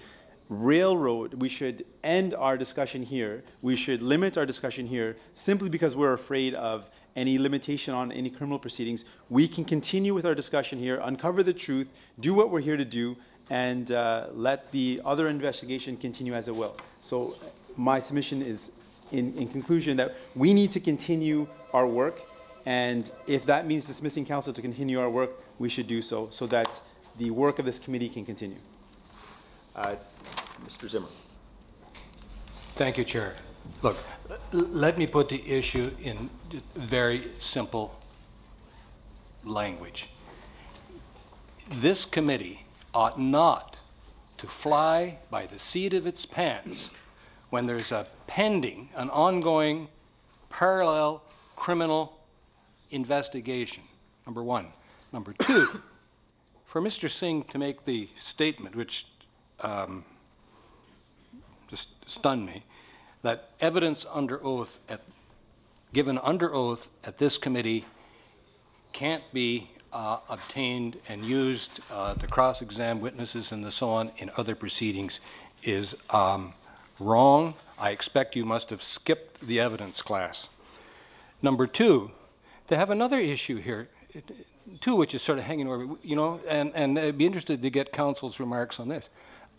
railroad, we should end our discussion here, we should limit our discussion here simply because we're afraid of any limitation on any criminal proceedings, we can continue with our discussion here, uncover the truth, do what we're here to do, and uh, let the other investigation continue as it will. So my submission is, in, in conclusion, that we need to continue our work and if that means dismissing counsel to continue our work, we should do so, so that the work of this committee can continue. Uh, Mr. Zimmer. Thank you, Chair. Look, let me put the issue in very simple language. This committee ought not to fly by the seat of its pants when there's a pending, an ongoing, parallel criminal investigation, number one. Number two, for Mr. Singh to make the statement, which um, just stunned me, that evidence under oath, at, given under oath at this committee can't be uh, obtained and used uh, to cross-examine witnesses and so on in other proceedings is um, wrong. I expect you must have skipped the evidence class. Number two, to have another issue here, too, which is sort of hanging over, you know, and, and I'd be interested to get counsel's remarks on this.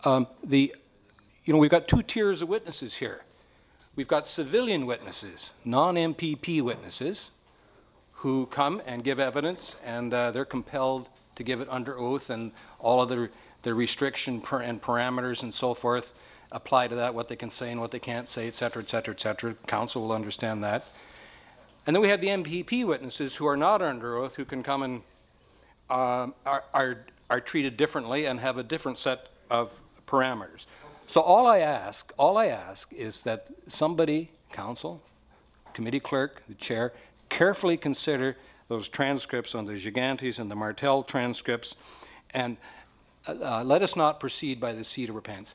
Um, the, you know, we've got two tiers of witnesses here. We've got civilian witnesses, non-MPP witnesses, who come and give evidence, and uh, they're compelled to give it under oath, and all of the, the restriction per, and parameters and so forth apply to that, what they can say and what they can't say, et cetera, et cetera, et cetera. Counsel will understand that. And then we have the MPP witnesses who are not under oath, who can come and um, are, are, are treated differently and have a different set of parameters. So all I ask, all I ask is that somebody, counsel, committee clerk, the chair, carefully consider those transcripts on the Gigantes and the Martel transcripts, and uh, uh, let us not proceed by the seat of our pants.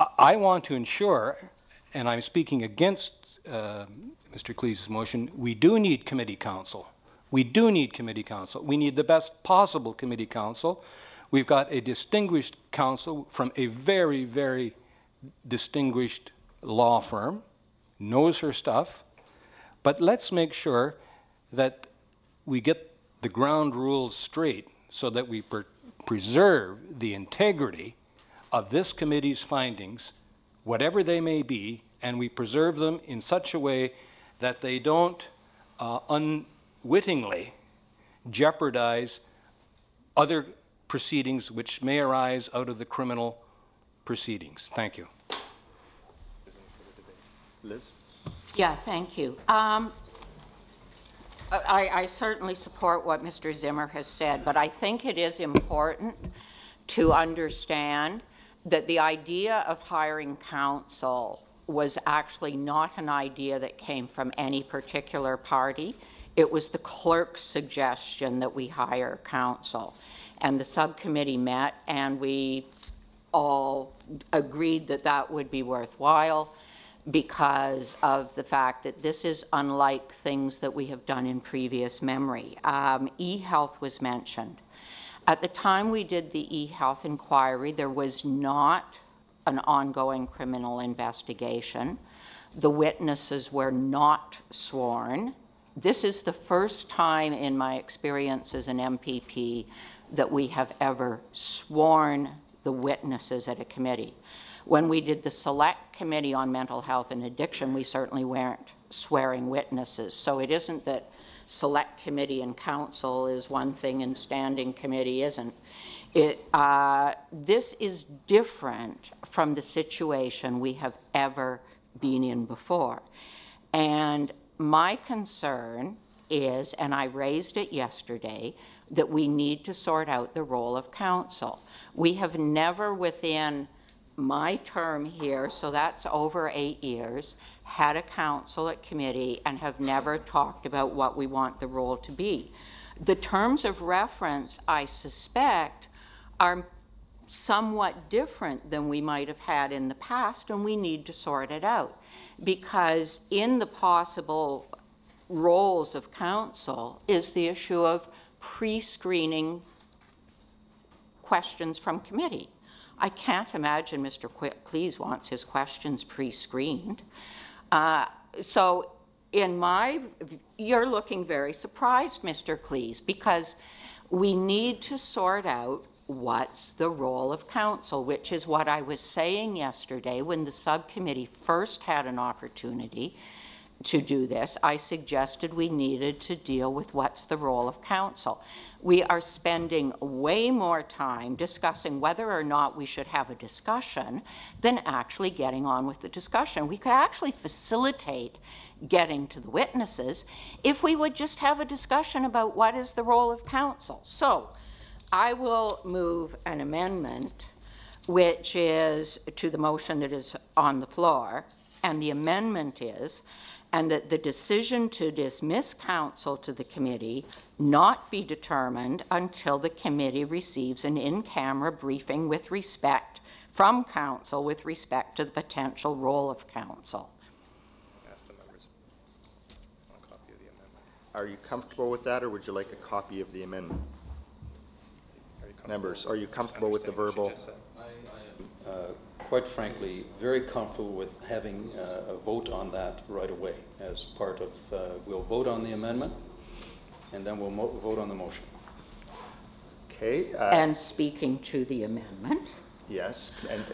I, I want to ensure, and I'm speaking against uh, Mr. Klees's motion, we do need committee counsel. We do need committee counsel. We need the best possible committee counsel. We've got a distinguished counsel from a very, very distinguished law firm, knows her stuff, but let's make sure that we get the ground rules straight so that we preserve the integrity of this committee's findings, whatever they may be, and we preserve them in such a way that they don't uh, unwittingly jeopardize other proceedings which may arise out of the criminal proceedings. Thank you. Liz? Yeah, thank you. Um, I, I certainly support what Mr. Zimmer has said, but I think it is important to understand that the idea of hiring counsel was actually not an idea that came from any particular party. It was the clerk's suggestion that we hire counsel. And the subcommittee met and we all agreed that that would be worthwhile because of the fact that this is unlike things that we have done in previous memory. Um, e-health was mentioned. At the time we did the e-health inquiry, there was not an ongoing criminal investigation. The witnesses were not sworn. This is the first time in my experience as an MPP that we have ever sworn the witnesses at a committee. When we did the select committee on mental health and addiction, we certainly weren't swearing witnesses. So it isn't that select committee and counsel is one thing and standing committee isn't. It, uh, this is different from the situation we have ever been in before. And my concern is, and I raised it yesterday, that we need to sort out the role of counsel. We have never within my term here, so that's over eight years, had a counsel at committee and have never talked about what we want the role to be. The terms of reference, I suspect, are somewhat different than we might have had in the past, and we need to sort it out. Because in the possible roles of counsel is the issue of pre-screening questions from committee. I can't imagine Mr. Klees wants his questions pre-screened. Uh, so in my, you're looking very surprised, Mr. Klees, because we need to sort out what's the role of counsel, which is what I was saying yesterday when the subcommittee first had an opportunity to do this, I suggested we needed to deal with what's the role of counsel. We are spending way more time discussing whether or not we should have a discussion than actually getting on with the discussion. We could actually facilitate getting to the witnesses if we would just have a discussion about what is the role of counsel. So I will move an amendment which is to the motion that is on the floor, and the amendment is and that the decision to dismiss counsel to the committee not be determined until the committee receives an in-camera briefing with respect from counsel with respect to the potential role of counsel. Ask the members. Want a copy of the amendment? Are you comfortable with that, or would you like a copy of the amendment? Are you comfortable Members, are you comfortable with the verbal? she just said? Uh, Quite frankly, very comfortable with having uh, a vote on that right away as part of, uh, we'll vote on the amendment, and then we'll mo- vote on the motion. Okay, uh, And speaking to the amendment, yes, and,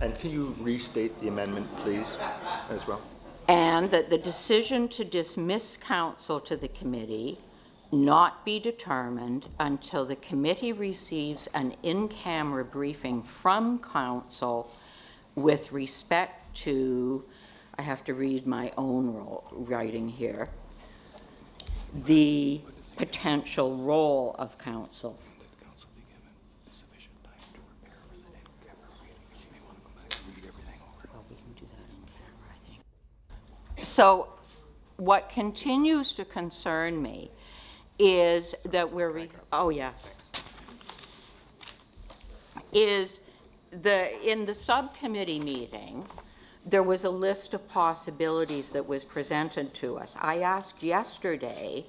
and can you restate the amendment, please, as well? and that the decision to dismiss counsel to the committee not be determined until the committee receives an in-camera briefing from counsel with respect to, I have to read my own writing here, the potential role of counsel. So what continues to concern me is that we're, re- oh, yeah. Is the, in the subcommittee meeting, there was a list of possibilities that was presented to us. I asked yesterday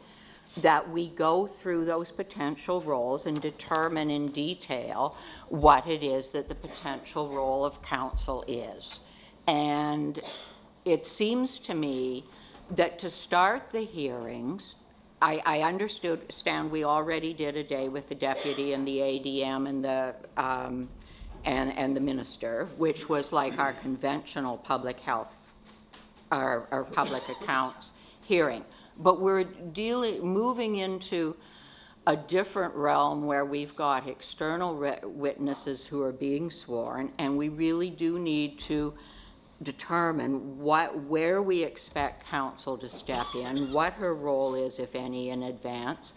that we go through those potential roles and determine in detail what it is that the potential role of counsel is. And it seems to me that to start the hearings, I, I understood, Stan, we already did a day with the deputy and the ADM and the, um, and, and the minister, which was like our conventional public health, our, our public accounts hearing. But we're dealing, moving into a different realm where we've got external witnesses who are being sworn, and we really do need to determine what, where we expect counsel to step in, what her role is, if any, in advance.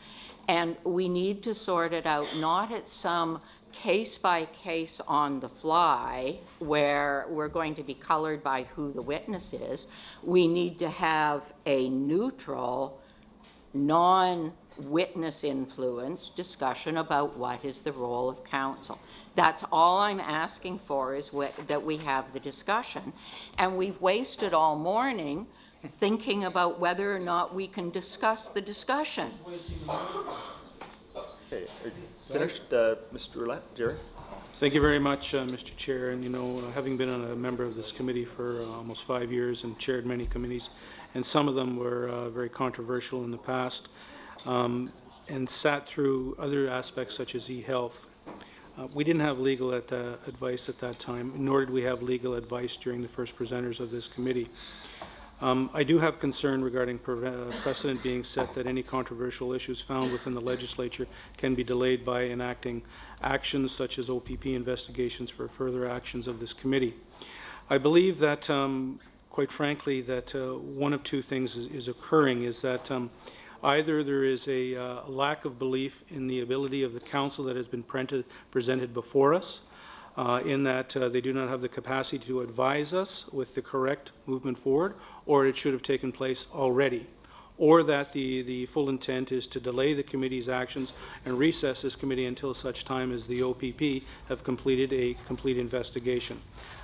And we need to sort it out, not at some case by case on the fly where we're going to be colored by who the witness is. We need to have a neutral, non-witness influence discussion about what is the role of counsel. That's all I'm asking for is wh- that we have the discussion. And we've wasted all morning thinking about whether or not we can discuss the discussion. Okay, are you finished, uh, Mr. Ouellette, Jerry? Thank you very much, uh, Mr. Chair, and you know, uh, having been a member of this committee for uh, almost five years and chaired many committees, and some of them were uh, very controversial in the past, um, and sat through other aspects such as e-health. Uh, We didn't have legal at, uh, advice at that time, nor did we have legal advice during the first presenters of this committee. Um, I do have concern regarding pre- uh, precedent being set that any controversial issues found within the legislature can be delayed by enacting actions such as OPP investigations for further actions of this committee. I believe that, um, quite frankly, that uh, one of two things is, is occurring, is that um, either there is a uh, lack of belief in the ability of the counsel that has been presented before us, uh, in that uh, they do not have the capacity to advise us with the correct movement forward, or it should have taken place already, or that the, the full intent is to delay the committee's actions and recess this committee until such time as the OPP have completed a complete investigation.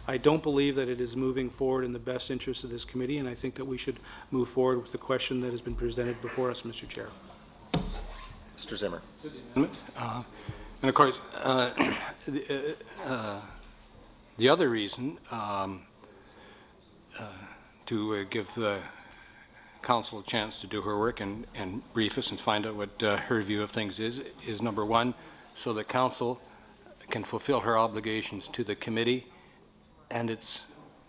I don't believe that it is moving forward in the best interest of this committee, and I think that we should move forward with the question that has been presented before us, Mr. Chair. Mr. Zimmer? Uh, And of course, uh, the uh, uh, the other reason um, uh, to uh, give the counsel a chance to do her work and and brief us and find out what uh, her view of things is, is number one, so that counsel can fulfill her obligations to the committee and its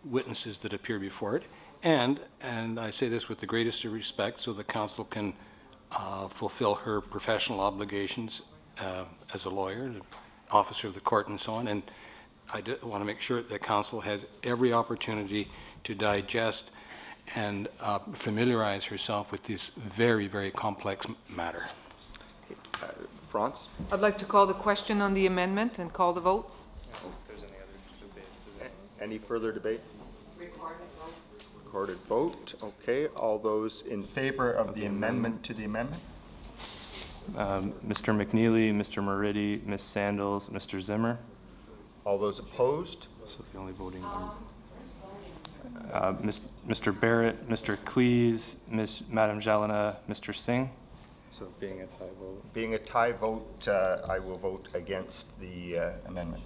witnesses that appear before it, and, and I say this with the greatest of respect, so the counsel can uh, fulfill her professional obligations uh, as a lawyer, an officer of the court and so on, and I want to make sure that the counsel has every opportunity to digest and uh, familiarize herself with this very, very complex matter. Uh, France? I'd like to call the question on the amendment and call the vote. If there's any other debate, A- Any further debate? Recorded vote, okay. All those in favor of the amendment to the amendment? Um, Mr. McNeely, Mr. Moridi, Ms. Sandals, Mr. Zimmer. All those opposed? So the only voting member. Uh, Mis- Mr. Barrett, Mr. Klees, Ms. Madam Jalina, Mr. Singh. so being a tie vote. Being a tie vote, uh, I will vote against the uh, amendment.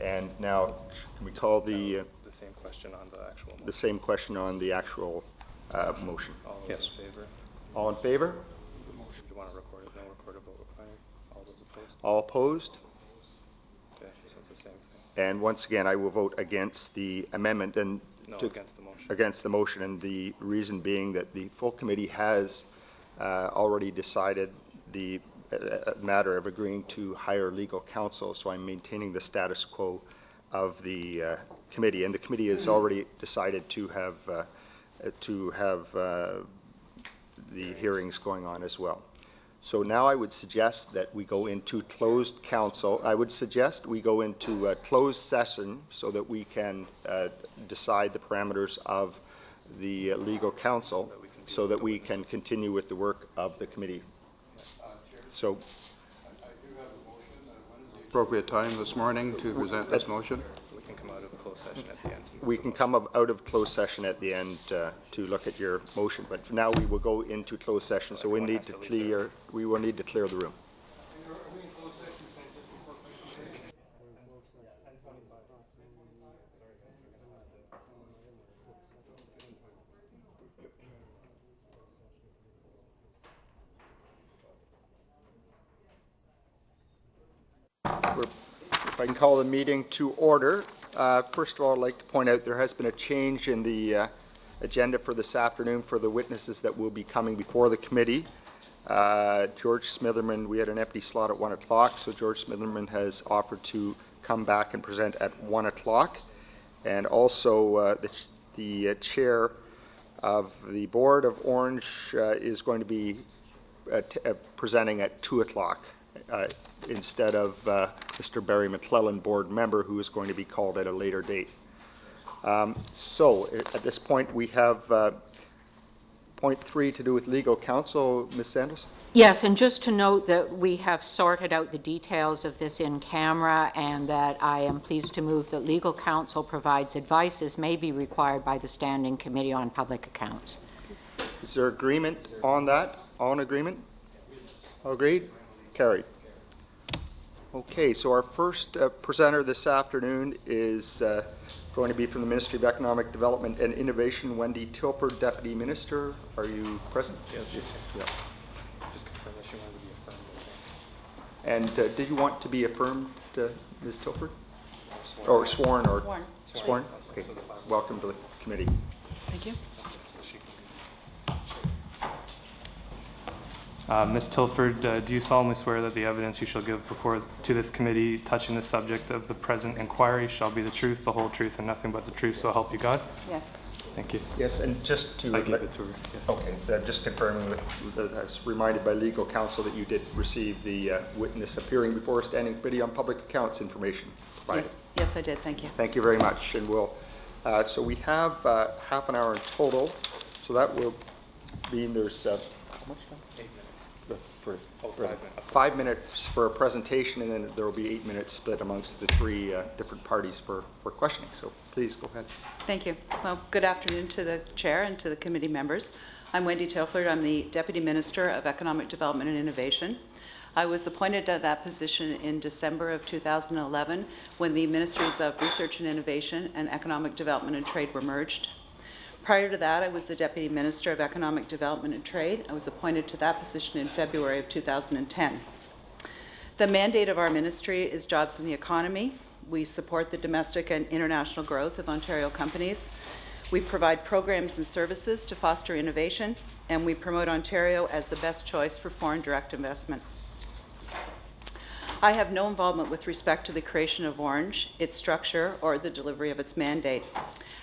And now, can we call the, uh, The same question on the actual the motion. same question on the actual uh, motion? All those Yes. in favor? All in favor? You want to record it, no recorded vote required? All those opposed? All opposed? Okay, so it's the same thing. And once again, I will vote against the amendment and No, to- against the motion. against the motion, and the reason being that the full committee has uh, already decided the matter of agreeing to hire legal counsel, so I'm maintaining the status quo of the uh, committee. And the committee has already decided to have, uh, to have uh, the hearings going on as well. So now I would suggest that we go into closed council. I would suggest we go into a closed session so that we can uh, decide the parameters of the legal counsel. So that we can continue with the work of the committee. So, Appropriate time this morning to present this motion? We can come out of closed session at the end. we can come up- out of closed session at the end uh, to look at your motion, but for now we will go into closed session, so we need to clear, we will need to clear the room. If I can call the meeting to order, uh, first of all, I'd like to point out there has been a change in the uh, agenda for this afternoon for the witnesses that will be coming before the committee. Uh, George Smitherman, we had an empty slot at 1 o'clock, so George Smitherman has offered to come back and present at 1 o'clock. And also, uh, the the uh, chair of the Board of Ornge uh, is going to be uh, t- uh, presenting at 2 o'clock uh, instead of uh, Mr. Barry McLellan, board member, who is going to be called at a later date. Um, So at this point, we have uh, point three to do with legal counsel. Ms. Sandals? Yes, and just to note that we have sorted out the details of this in camera, and that I am pleased to move that legal counsel provides advice as may be required by the Standing Committee on Public Accounts. Is there agreement on that? On agreement? Agreed? Carried. Okay, so our first uh, presenter this afternoon is uh, going to be from the Ministry of Economic Development and Innovation, Wendy Tilford, Deputy Minister. Are you present? Yes. Yeah. Just confirm that she wanted to be affirmed. And uh, did you want to be affirmed, uh, Ms. Tilford? Or sworn, or? sworn? Sworn. Sworn? Okay, welcome to the committee. Thank you. Uh, Ms. Tilford, uh, do you solemnly swear that the evidence you shall give before to this committee touching the subject of the present inquiry shall be the truth, the whole truth, and nothing but the truth, so help you God? Yes. Thank you. Yes, and just to. I gave it to her. yeah. Okay, I'm just confirming with, that I was reminded by legal counsel that you did receive the uh, witness appearing before a standing committee on public accounts information. provided. Yes, yes, I did, thank you. Thank you very much, and we'll, uh, so we have uh, half an hour in total, so that will mean there's, uh, how much time? Eight minutes. For, Oh, for- five minutes. Five minutes for a presentation, and then there will be eight minutes split amongst the three uh, different parties for, for questioning, so please, go ahead. Thank you. Well, good afternoon to the chair and to the committee members. I'm Wendy Tilford. I'm the Deputy Minister of Economic Development and Innovation. I was appointed to that position in December of 2011 when the Ministries of Research and Innovation and Economic Development and Trade were merged. Prior to that, I was the Deputy Minister of Economic Development and Trade. I was appointed to that position in February of 2010. The mandate of our ministry is jobs in the economy. We support the domestic and international growth of Ontario companies. We provide programs and services to foster innovation, and we promote Ontario as the best choice for foreign direct investment. I have no involvement with respect to the creation of Ornge, its structure, or the delivery of its mandate.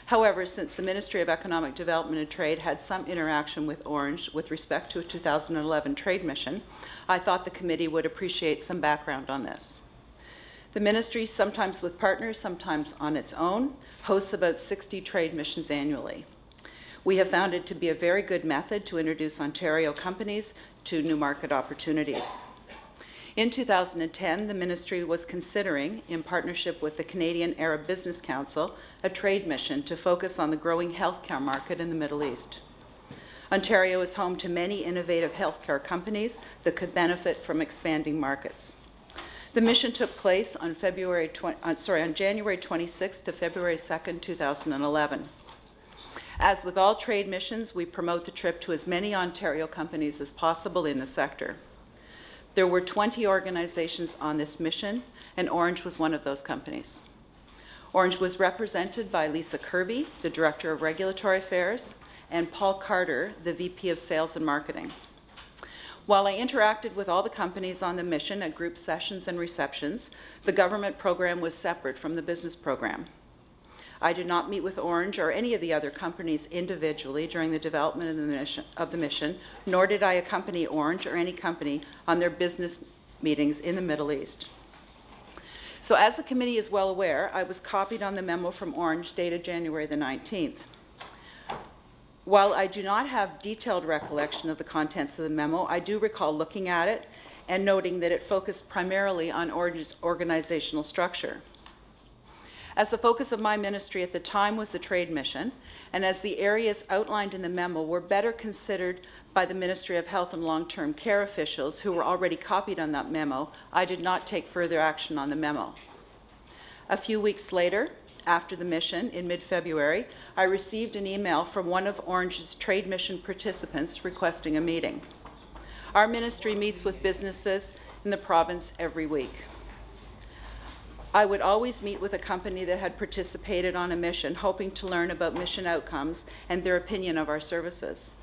However, since the Ministry of Economic Development and Trade had some interaction with Ornge with respect to a 2011 trade mission, I thought the committee would appreciate some background on this. The ministry, sometimes with partners, sometimes on its own, hosts about 60 trade missions annually. We have found it to be a very good method to introduce Ontario companies to new market opportunities. In 2010, the ministry was considering, in partnership with the Canadian Arab Business Council, a trade mission to focus on the growing healthcare market in the Middle East. Ontario is home to many innovative healthcare companies that could benefit from expanding markets. The mission took place on February 20, uh, sorry, on January 26th to February 2nd, 2011. As with all trade missions, we promote the trip to as many Ontario companies as possible in the sector. There were 20 organizations on this mission, and Ornge was one of those companies. Ornge was represented by Lisa Kirby, the Director of Regulatory Affairs, and Paul Carter, the VP of Sales and Marketing. While I interacted with all the companies on the mission at group sessions and receptions, the government program was separate from the business program. I did not meet with Ornge or any of the other companies individually during the development of the mission, of the mission nor did I accompany Ornge or any company on their business meetings in the Middle East. So as the committee is well aware, I was copied on the memo from Ornge dated January the 19th. While I do not have detailed recollection of the contents of the memo, I do recall looking at it and noting that it focused primarily on Ornge's organizational structure. As the focus of my ministry at the time was the trade mission, and as the areas outlined in the memo were better considered by the Ministry of Health and Long-Term Care officials who were already copied on that memo, I did not take further action on the memo. A few weeks later, after the mission, in mid-February, I received an email from one of Ornge's trade mission participants requesting a meeting. Our ministry meets with businesses in the province every week. I would always meet with a company that had participated on a mission, hoping to learn about mission outcomes and their opinion of our services.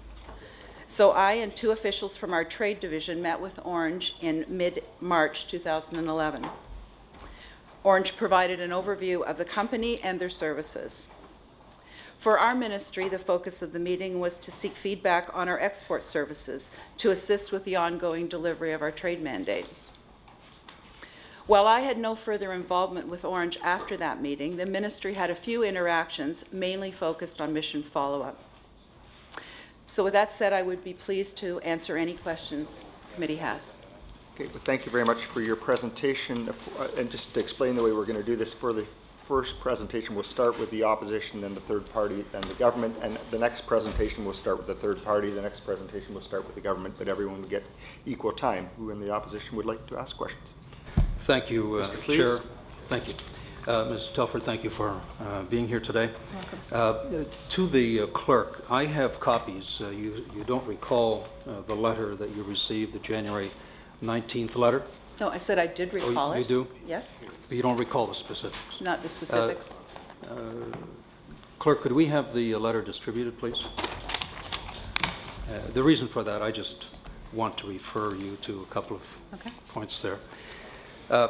So I and two officials from our trade division met with Ornge in mid-March 2011. Ornge provided an overview of the company and their services. For our ministry, the focus of the meeting was to seek feedback on our export services to assist with the ongoing delivery of our trade mandate. While I had no further involvement with Ornge after that meeting, the ministry had a few interactions, mainly focused on mission follow-up. So with that said, I would be pleased to answer any questions the committee has. Okay, well, thank you very much for your presentation. Uh, And just to explain the way we're going to do this, for the first presentation, we'll start with the opposition, then the third party, then the government, and the next presentation will start with the third party, the next presentation will start with the government, but everyone will get equal time. Who in the opposition would like to ask questions? Thank you, uh, Mr. Chair. Thank you. Uh, Ms. Tilford, thank you for uh, being here today. Uh, To the uh, clerk, I have copies. Uh, You you don't recall uh, the letter that you received, the January 19th letter? No, I said I did recall it. Oh, you do? Yes, But you don't recall the specifics. not the specifics. Clerk, could we have the letter distributed, please? Uh, The reason for that, I just want to refer you to a couple of Okay. points there. Uh,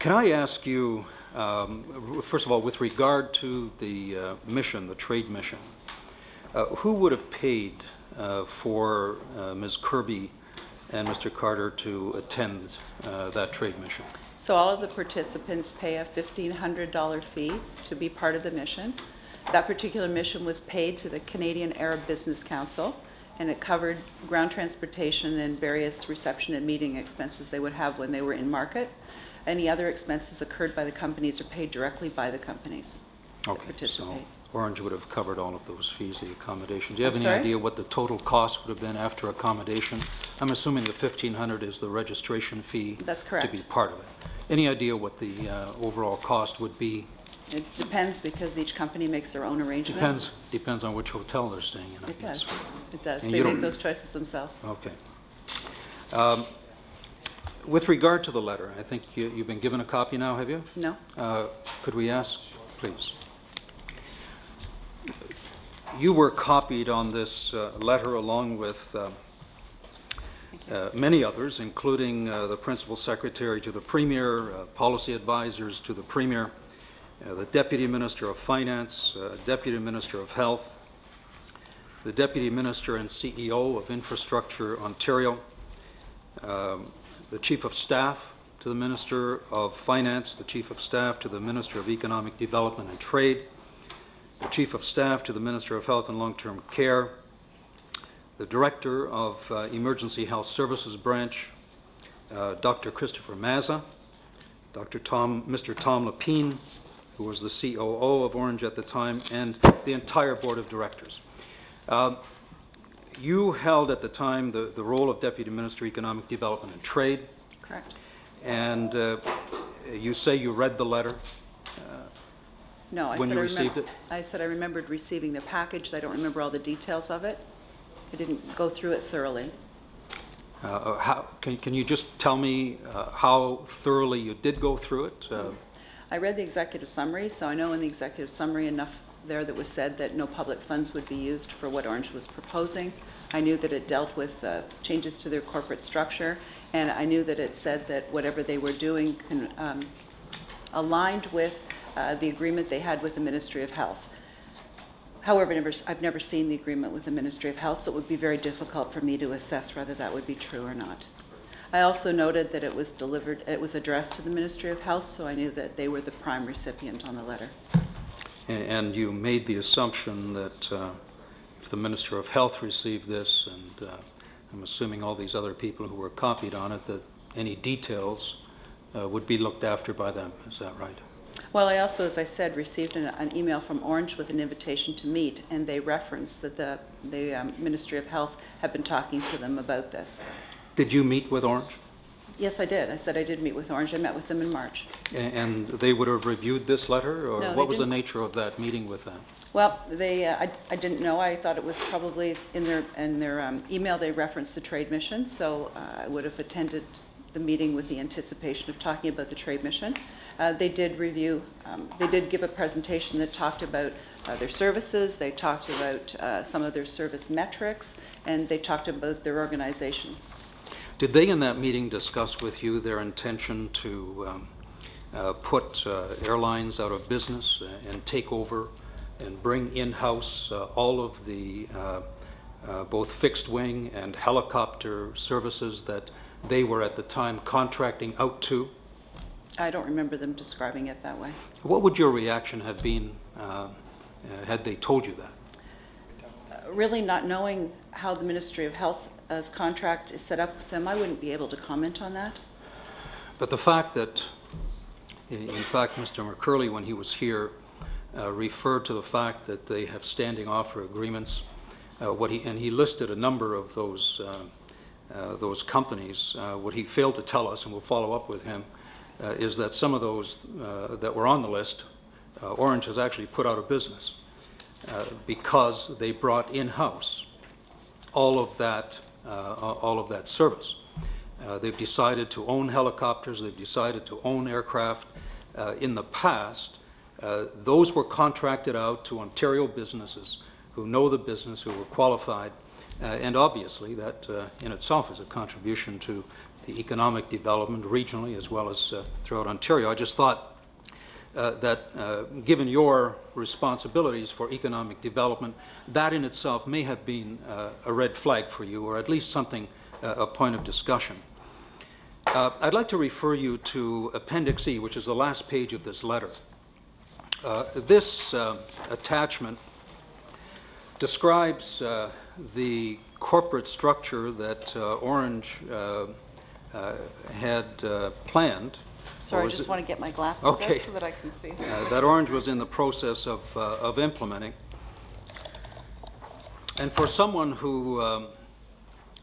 Can I ask you, um, first of all, with regard to the uh, mission, the trade mission, uh, who would have paid uh, for uh, Ms. Kirby and Mr. Carter to attend that trade mission? So all of the participants pay a $1,500 fee to be part of the mission. That particular mission was paid to the Canadian Arab Business Council, and it covered ground transportation and various reception and meeting expenses they would have when they were in market. Any other expenses occurred by the companies are paid directly by the companies that Okay, so participate. Ornge would have covered all of those fees, the accommodation. Do you have I'm any sorry? idea what the total cost would have been after accommodation? I'm assuming the 1,500 is the registration fee. That's To correct. be part of it. Any idea what the uh, overall cost would be? It depends because each company makes their own arrangements. Depends, depends on which hotel they're staying in, I It guess. does, it does. And They you make those choices themselves. Okay. Um, With regard to the letter, I think you- you've been given a copy now, have you? No? Uh, Could we ask, please? You were copied on this uh, letter along with uh, uh, many others, including uh, the Principal Secretary to the Premier, uh, policy advisors to the Premier, uh, the Deputy Minister of Finance, uh, Deputy Minister of Health, the Deputy Minister and CEO of Infrastructure Ontario, um, the Chief of Staff to the Minister of Finance, the Chief of Staff to the Minister of Economic Development and Trade, the Chief of Staff to the Minister of Health and Long-Term Care, the Director of uh, Emergency Health Services Branch, uh, Dr. Christopher Mazza, Dr. Tom, Mr. Tom Lepine, who was the COO of Ornge at the time, and the entire Board of Directors. Um, You held at the time the, the role of Deputy Minister, of Economic Development and Trade, Correct. and uh, you say you read the letter. No, I When said you I received remember. I said I remembered receiving the package. I don't remember all the details of it. I didn't go through it thoroughly. Uh, uh, How, can, can you just tell me uh, how thoroughly you did go through it? Uh, I read the executive summary, so I know in the executive summary enough there that was said that no public funds would be used for what Ornge was proposing. I knew that it dealt with uh, changes to their corporate structure, and I knew that it said that whatever they were doing um, aligned with uh, the agreement they had with the Ministry of Health. However, never, I've never seen the agreement with the Ministry of Health, so it would be very difficult for me to assess whether that would be true or not. I also noted that it was delivered, it was addressed to the Ministry of Health, so I knew that they were the prime recipient on the letter. And you made the assumption that uh, if the Minister of Health received this, and uh, I'm assuming all these other people who were copied on it, that any details uh, would be looked after by them. Is that right? Well, I also, as I said, received an, an email from Ornge with an invitation to meet, and they referenced that the, the um, Ministry of Health had been talking to them about this. Did you meet with Ornge? Yes, I did. I said I did meet with Ornge. I met with them in March. A- And they would have reviewed this letter, or No, they what was the didn't. nature of that meeting with them? Well, they, uh, I, I didn't know. I thought it was probably in their, in their um, email, they referenced the trade mission, so uh, I would have attended the meeting with the anticipation of talking about the trade mission. Uh, They did review, um, they did give a presentation that talked about uh, their services, they talked about uh, some of their service metrics, and they talked about their organization. Did they in that meeting discuss with you their intention to um, uh, put uh, airlines out of business and take over and bring in-house uh, all of the uh, uh, both fixed wing and helicopter services that they were at the time contracting out to? I don't remember them describing it that way. What would your reaction have been uh, uh, had they told you that? Uh, Really not knowing how the Ministry of Health's contract is set up with them, I wouldn't be able to comment on that. But the fact that, in fact, Mr. McKerlie, when he was here, uh, referred to the fact that they have standing offer agreements, uh, what he, and he listed a number of those, uh, uh, those companies. Uh, What he failed to tell us, and we'll follow up with him, uh, is that some of those that were on the list, Ornge has actually put out of business because they brought in-house all of that, all of that service. Uh, They've decided to own helicopters, they've decided to own aircraft. Uh, In the past, uh, those were contracted out to Ontario businesses who know the business, who were qualified, uh, and obviously, that uh, in itself is a contribution to the economic development regionally as well as uh, throughout Ontario. I just thought uh, that, uh, given your responsibilities for economic development, that in itself may have been uh, a red flag for you, or at least something, uh, a point of discussion. Uh, I'd like to refer you to Appendix E, which is the last page of this letter. Uh, This attachment describes the corporate structure that Ornge had planned. Sorry, I was just it- want to get my glasses Okay. out so that I can see. uh, that Ornge was in the process of, uh, of implementing. And for someone who um,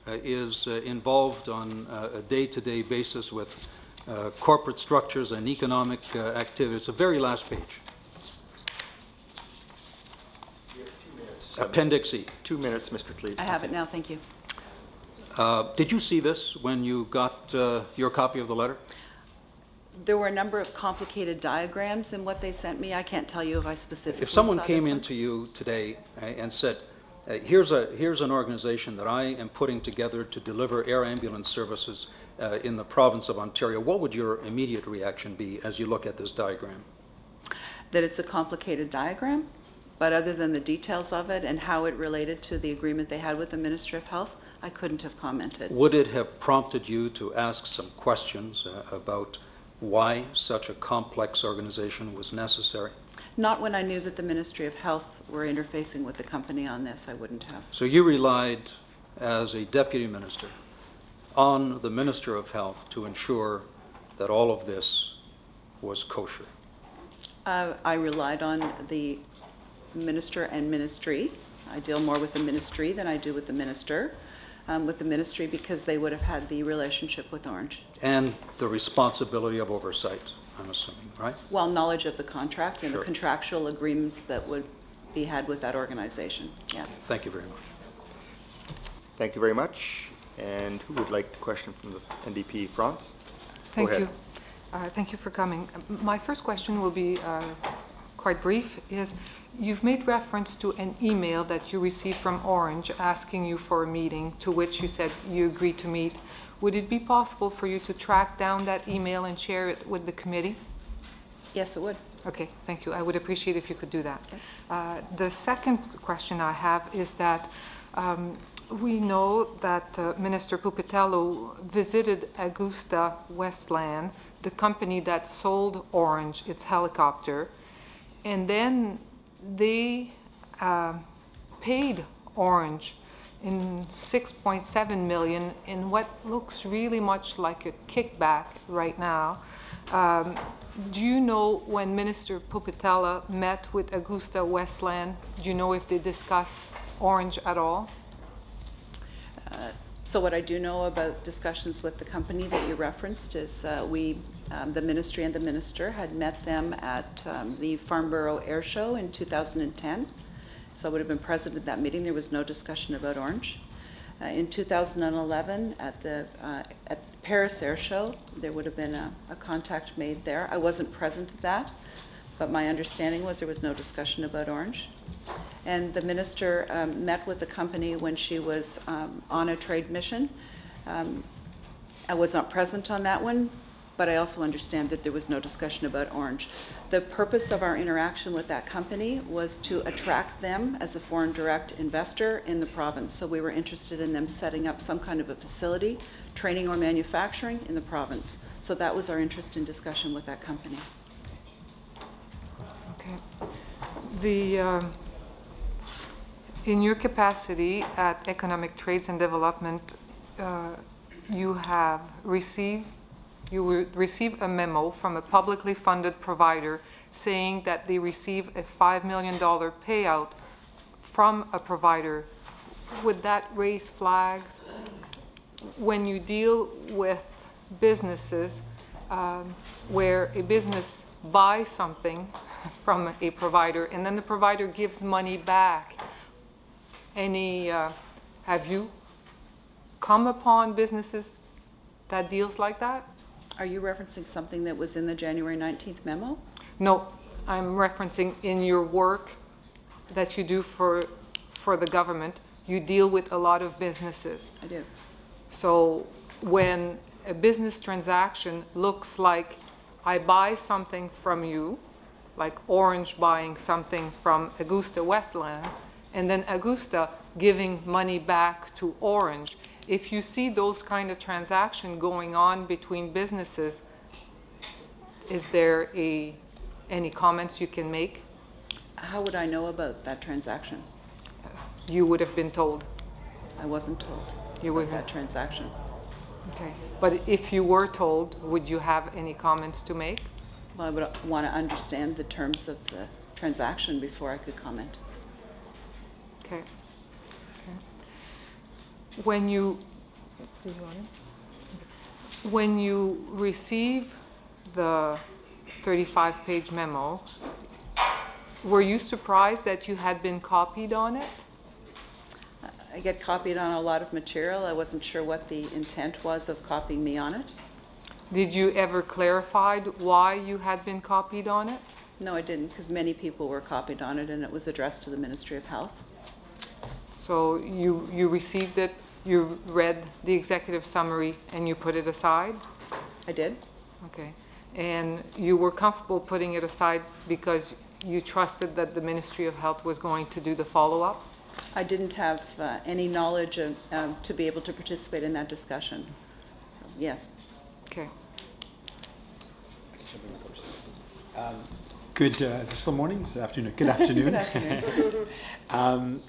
uh, is uh, involved on uh, a day-to-day basis with uh, corporate structures and economic uh, activities, the very last page, Appendix E. Two minutes, Mr. Klees. I have it now, thank you. Uh, Did you see this when you got uh, your copy of the letter? There were a number of complicated diagrams in what they sent me. I can't tell you if I specifically If someone saw came this one. into you today uh, and said, uh, here's a, here's an organization that I am putting together to deliver air ambulance services uh, in the province of Ontario, what would your immediate reaction be as you look at this diagram? That it's a complicated diagram, but other than the details of it and how it related to the agreement they had with the Ministry of Health, I couldn't have commented. Would it have prompted you to ask some questions uh, about why such a complex organization was necessary? Not when I knew that the Ministry of Health were interfacing with the company on this, I wouldn't have. So you relied, as a deputy minister, on the Minister of Health to ensure that all of this was kosher? Uh, I relied on the minister and ministry. I deal more with the ministry than I do with the minister, um, with the ministry because they would have had the relationship with Ornge. And the responsibility of oversight, I'm assuming, right? Well, knowledge of the contract and the contractual agreements that would be had with that organization, yes. Thank you very much. Thank you very much. And who would like a question from the NDP? France? Thank ahead. you. Uh, Thank you for coming. My first question will be uh, quite brief, is you've made reference to an email that you received from Ornge asking you for a meeting, to which you said you agreed to meet. Would it be possible for you to track down that email and share it with the committee? Yes, it would. Okay, thank you. I would appreciate if you could do that. Uh, The second question I have is that um, we know that uh, Minister Pupatello visited Augusta Westland, the company that sold Ornge its helicopter, and then they uh, paid Ornge in 6.7 million in what looks really much like a kickback right now. Um, Do you know when Minister Pupatello met with AgustaWestland? Do you know if they discussed Ornge at all? So what I do know about discussions with the company that you referenced is uh, we, um, the ministry and the minister had met them at um, the Farnborough Air Show in 2010. So I would have been present at that meeting. There was no discussion about Ornge. Uh, In 2011, at the, uh, at the Paris Air Show, there would have been a, a contact made there. I wasn't present at that, but my understanding was there was no discussion about Ornge. And the minister um, met with the company when she was um, on a trade mission. Um, I was not present on that one, but I also understand that there was no discussion about Ornge. The purpose of our interaction with that company was to attract them as a foreign direct investor in the province. So we were interested in them setting up some kind of a facility, training or manufacturing in the province. So that was our interest in discussion with that company. Okay. The, um, in your capacity at Economic Trades and Development, uh, you have received, you would receive a memo from a publicly funded provider saying that they receive a $5 million payout from a provider. Would that raise flags? When you deal with businesses um, where a business buys something from a provider and then the provider gives money back, any, uh, have you come upon businesses that deals like that? Are you referencing something that was in the January 19th memo? No, I'm referencing in your work that you do for, for the government, you deal with a lot of businesses. I do. So when a business transaction looks like I buy something from you, like Ornge buying something from AgustaWestland, and then Agusta giving money back to Ornge, if you see those kind of transaction going on between businesses, is there a, any comments you can make? How would I know about that transaction? You would have been told. I wasn't told You would that transaction. Okay. But if you were told, would you have any comments to make? Well, I would want to understand the terms of the transaction before I could comment. Okay. When you, do you want it? when you receive the 35-page memo, were you surprised that you had been copied on it? I get copied on a lot of material. I wasn't sure what the intent was of copying me on it. Did you ever clarify why you had been copied on it? No, I didn't, because many people were copied on it, and it was addressed to the Ministry of Health. So you, you received it, you read the executive summary, and you put it aside? I did. Okay. And you were comfortable putting it aside because you trusted that the Ministry of Health was going to do the follow-up? I didn't have uh, any knowledge of, um, to be able to participate in that discussion. So, Yes. Okay. Good, uh, is it still morning? Is it afternoon? Good afternoon. Um,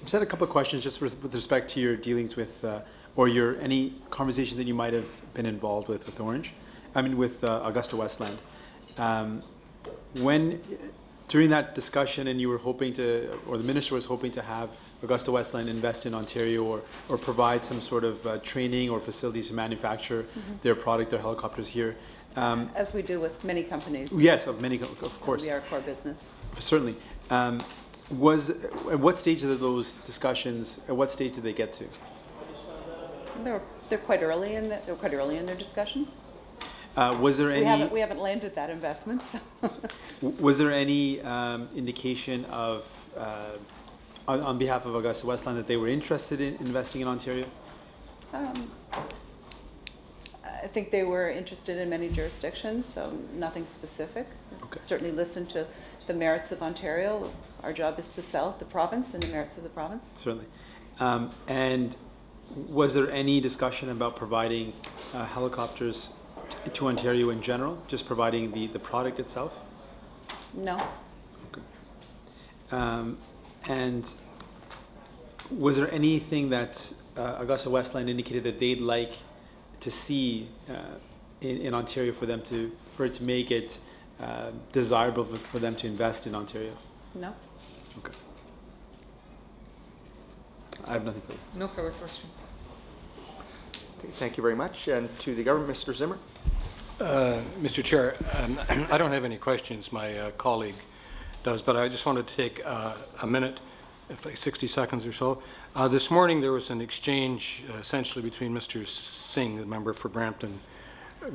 Just had a couple of questions just with respect to your dealings with, uh, or your, any conversation that you might have been involved with, with Ornge, I mean, with uh, AgustaWestland. Um, When, during that discussion, and you were hoping to, or the minister was hoping to have AgustaWestland invest in Ontario or, or provide some sort of uh, training or facilities to manufacture their product, their helicopters here. Um, As we do with many companies. Yes, of many, of course. We are core business. Certainly. Um, Was, at what stage of those discussions, at what stage did they get to? They're, they're quite early in, the- they're quite early in their discussions. Uh, Was there We haven't, any, we haven't landed that investment, so. was there any um, indication of, uh, on on behalf of AgustaWestland, that they were interested in investing in Ontario? Um, I think they were interested in many jurisdictions, so nothing specific. Okay. Certainly listened to the merits of Ontario. Our job is to sell the province and the merits of the province. Certainly. Um, And was there any discussion about providing uh, helicopters t- to Ontario in general, just providing the, the product itself? No, Um, And was there anything that uh, AgustaWestland indicated that they'd like to see uh, in, in Ontario for them to, for it to make it uh, desirable for, for them to invest in Ontario? No? Okay. I have nothing further. No further question. Okay, Thank you very much. And to the government, Mr. Zimmer? Uh, Mr. Chair, um, I don't have any questions. My uh, colleague does, but I just wanted to take uh, a minute, if like 60 seconds or so. Uh, This morning, there was an exchange uh, essentially between Mr. Singh, the member for Brampton,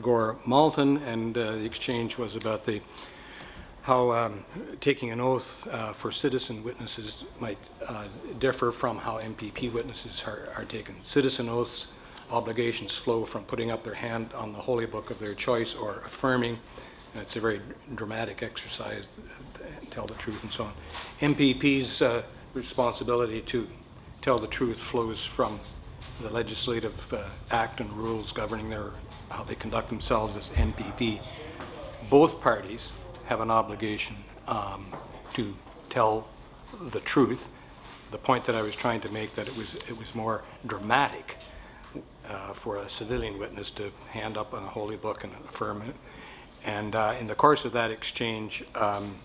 Gore Malton, and uh, the exchange was about the, how um, taking an oath uh, for citizen witnesses might uh, differ from how MPP witnesses are are taken. Citizen oaths obligations flow from putting up their hand on the holy book of their choice or affirming, and it's a very dramatic exercise, tell the truth and so on. MPP's uh, responsibility to tell the truth flows from the legislative uh, act and rules governing their, how they conduct themselves as MPP, Both parties have an obligation um, to tell the truth. The point that I was trying to make that it was, it was more dramatic uh, for a civilian witness to hand up on a holy book and affirm it. And uh, in the course of that exchange, um,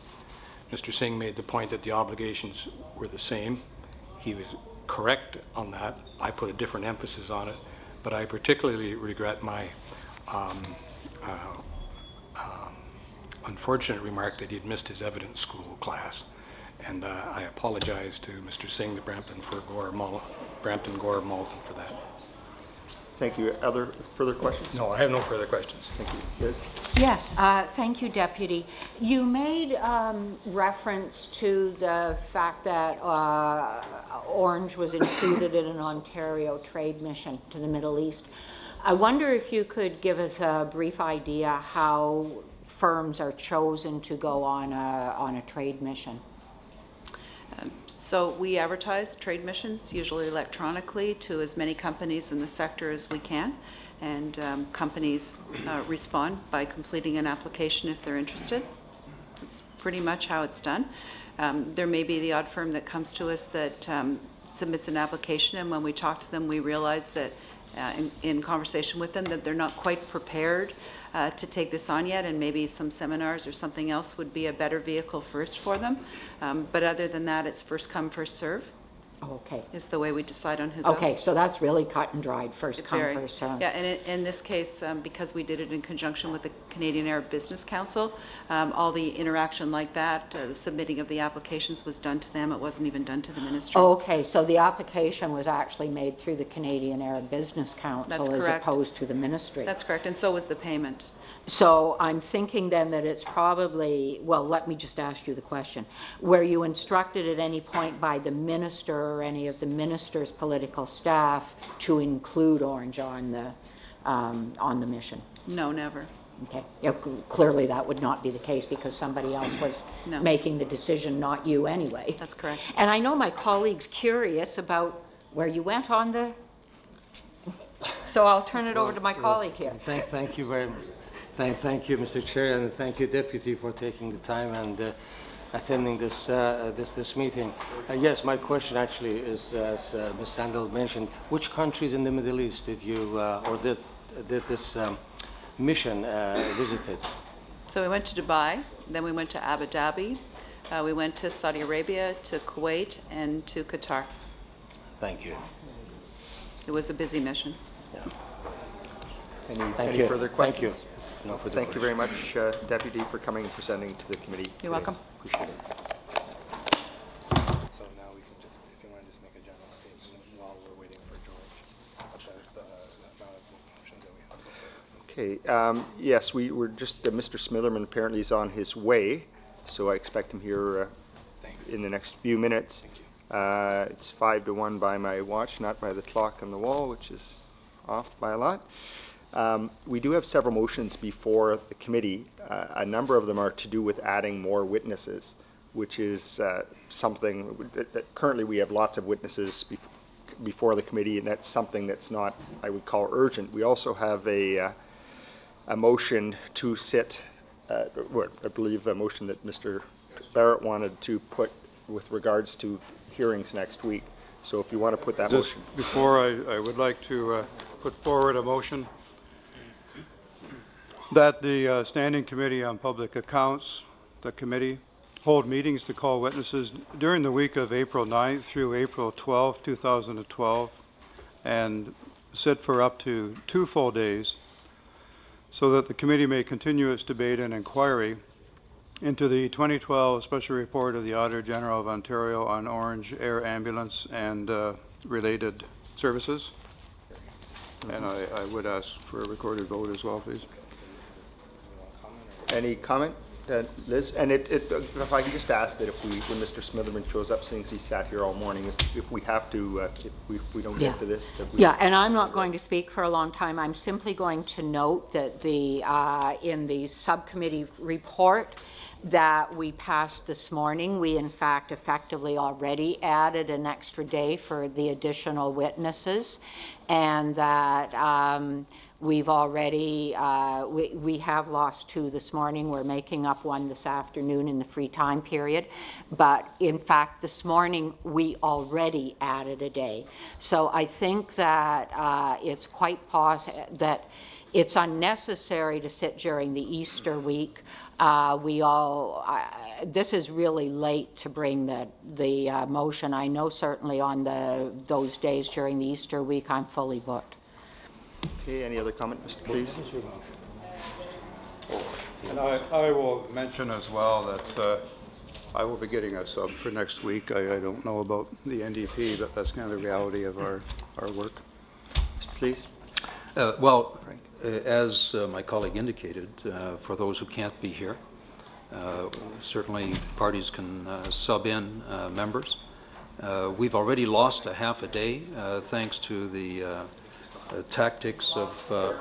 Mr. Singh made the point that the obligations were the same. He was correct on that. I put a different emphasis on it, but I particularly regret my um, uh, um, unfortunate remark that he'd missed his evidence school class. And uh, I apologize to Mr. Singh, the Brampton for Gore Mull, Brampton Gore Malton for that. Thank you. Other further questions? No, I have no further questions. Thank you. Liz? Yes, uh, thank you, Deputy. You made um, reference to the fact that uh, Ornge was included in an Ontario trade mission to the Middle East. I wonder if you could give us a brief idea how firms are chosen to go on a, on a trade mission? So we advertise trade missions, usually electronically, to as many companies in the sector as we can. And um, companies uh, respond by completing an application if they're interested. That's pretty much how it's done. Um, There may be the odd firm that comes to us that um, submits an application, and when we talk to them, we realize that uh, in- in conversation with them, that they're not quite prepared uh, to take this on yet, and maybe some seminars or something else would be a better vehicle first for them. Um, But other than that, it's first come, first serve Okay. is the way we decide on who goes. Okay, so that's really cut and dried, first come, Very. first served. Yeah, and in, in this case, um, because we did it in conjunction with the Canadian Arab Business Council, um, all the interaction like that, uh, the submitting of the applications was done to them. It wasn't even done to the ministry. Okay, so the application was actually made through the Canadian Arab Business Council as correct. opposed to the ministry? That's correct, and so was the payment. So I'm thinking then that it's probably, well, let me just ask you the question. Were you instructed at any point by the minister or any of the minister's political staff to include Ornge on the, um, on the mission? No, never. Okay, Yeah, clearly that would not be the case because somebody else was No. making the decision, not you anyway. That's correct. And I know my colleague's curious about where you went on the, so I'll turn it over to my colleague here. Thank, thank you very, thank, thank you, Mr. Chair, and thank you, Deputy, for taking the time and uh, attending this, uh, this, this meeting. Uh, Yes, my question actually is, as uh, Ms. Sandals mentioned, which countries in the Middle East did you, uh, or did, did this um, mission uh, visited? So we went to Dubai, then we went to Abu Dhabi, uh, we went to Saudi Arabia, to Kuwait, and to Qatar. Thank you. It was a busy mission. Any, Thank any you. further Thank you. Questions? No further Thank you very much, uh, Deputy, for coming and presenting to the committee. You're welcome. Appreciate it. So now we can just, if you want to just make a general statement while we're waiting for George, about the, the amount of motions that we have. Okay, um, yes, we were just, uh, Mr. Smitherman apparently is on his way, so I expect him here uh, Thanks. in the next few minutes. Thank you. Uh, It's five to one by my watch, not by the clock on the wall, which is off by a lot. Um, We do have several motions before the committee. Uh, A number of them are to do with adding more witnesses, which is uh, something, that- that currently we have lots of witnesses bef- before the committee, and that's something that's not, I would call urgent. We also have a, uh, a motion to sit, uh, what, I believe a motion that Mr. Barrett wanted to put with regards to hearings next week. So if you want to put that Just motion. before, I, I would like to uh, put forward a motion that the uh, Standing Committee on Public Accounts, the committee, hold meetings to call witnesses during the week of April 9th through April 12th, 2012, and sit for up to two full days, so that the committee may continue its debate and inquiry into the 2012 Special Report of the Auditor General of Ontario on Ornge Air Ambulance and uh, related services. And I, I would ask for a recorded vote as well, please. Any comment, uh, Liz? And it, it, if I can just ask that if we, when Mr. Smitherman shows up, since he sat here all morning, if, if we have to, uh, if we, if we don't Yeah. get to this, that we. Yeah, and I'm not going to speak for a long time. I'm simply going to note that the, uh, in the subcommittee report that we passed this morning, we in fact effectively already added an extra day for the additional witnesses, and that um, we've already, uh, we we have lost two this morning. We're making up one this afternoon in the free time period. But in fact, this morning, we already added a day. So I think that uh, it's quite pos, that it's unnecessary to sit during the Easter week. Uh, We all, I- this is really late to bring the, the uh, motion. I know certainly on the, those days during the Easter week, I'm fully booked. Okay, any other comment, Mr. Klees? And I, I will mention as well that uh, I will be getting a sub for next week. I, I don't know about the NDP, but that's kind of the reality of our, our work. Mr. Klees? Uh, Well, uh, as uh, my colleague indicated, uh, for those who can't be here, uh, certainly parties can uh, sub in uh, members. Uh, We've already lost a half a day uh, thanks to the tactics of, uh,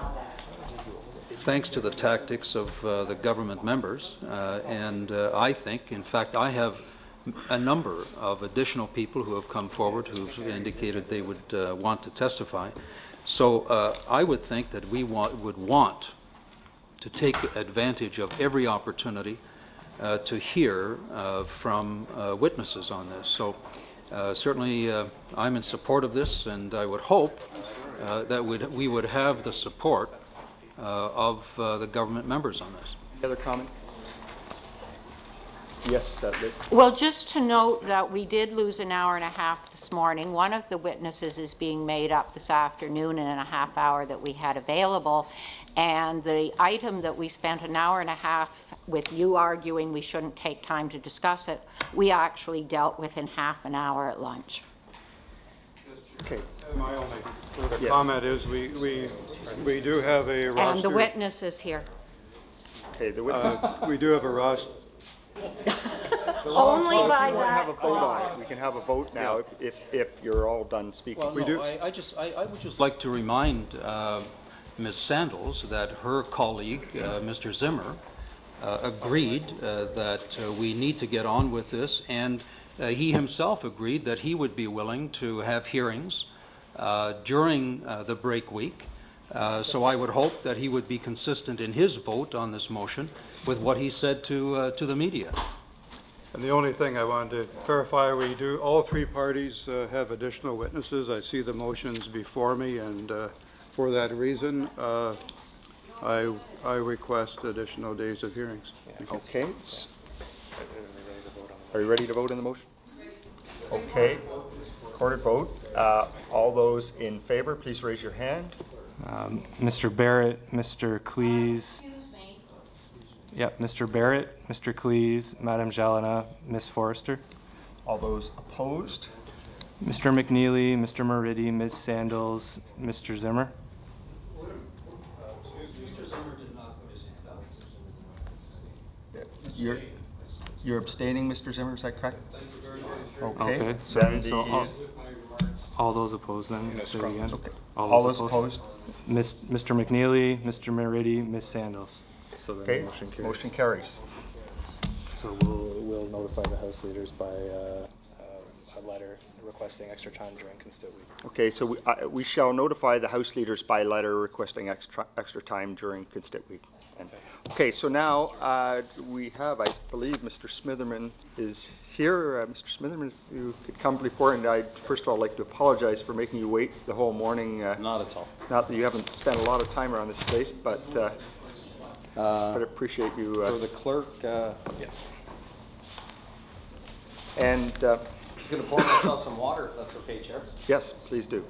thanks to the tactics of uh, the government members. Uh, And uh, I think, in fact, I have a number of additional people who have come forward who've indicated they would uh, want to testify. So uh, I would think that we want, would want to take advantage of every opportunity uh, to hear uh, from uh, witnesses on this. So uh, certainly, uh, I'm in support of this, and I would hope uh, that would, we would have the support uh, of uh, the government members on this. Any other comment? Yes, uh, Liz? Well, just to note that we did lose an hour and a half this morning. One of the witnesses is being made up this afternoon in a half hour that we had available. And the item that we spent an hour and a half with you arguing we shouldn't take time to discuss it, we actually dealt with in half an hour at lunch. Okay. My only further Yes. comment is we, we, we do have a roster. And the witness is here. Okay, the witness. uh, We do have a roster, Only by We want have a that vote on it. We can have a vote now if, if, if you're all done speaking. Well, no, I, I just, I, I would just like to remind uh, Ms. Sandals that her colleague, uh, Mr. Zimmer, uh, agreed uh, that uh, we need to get on with this, and uh, he himself agreed that he would be willing to have hearings uh, during uh, the break week. Uh, So I would hope that he would be consistent in his vote on this motion with what he said to, uh, to the media. And the only thing I wanted to clarify, we do, all three parties uh, have additional witnesses. I see the motions before me, and uh, for that reason, uh, I, I request additional days of hearings. Okay. Are you ready to vote on the motion? Okay. Recorded vote. All those in favor, please raise your hand. Um, Mr. Barrett, Mr. Klees. Yep, Mr. Barrett, Mr. Klees, Madam Gélinas, Ms. Forrester. All those opposed? Mr. McNeely, Mr. Moridi, Ms. Sandals, Mr. Zimmer. You're, you're abstaining, Mr. Zimmer, is that correct? Okay. Okay, sorry, then so the- all, all those opposed then, say it again. Okay. All those opposed? Miss- Mr. McNeely, Mr. Moridi, Ms. Sandals. So then Okay, the motion carries. motion carries. So we'll, we'll notify the House leaders by uh, uh, a letter requesting extra time during Constituent Week. Okay, so we, I- we shall notify the House leaders by letter requesting extra, extra time during Constit Week. And- Okay, so now, uh, we have, I believe, Mr. Smitherman is here. Uh, Mr. Smitherman, if you could come before, and I'd first of all like to apologize for making you wait the whole morning. uh, Not at all. Not that you haven't spent a lot of time around this place, but, uh, but appreciate you. uh, For the clerk, uh, yeah. And, uh, Just gonna pour myself some water, if that's okay, Chair. yes, please do.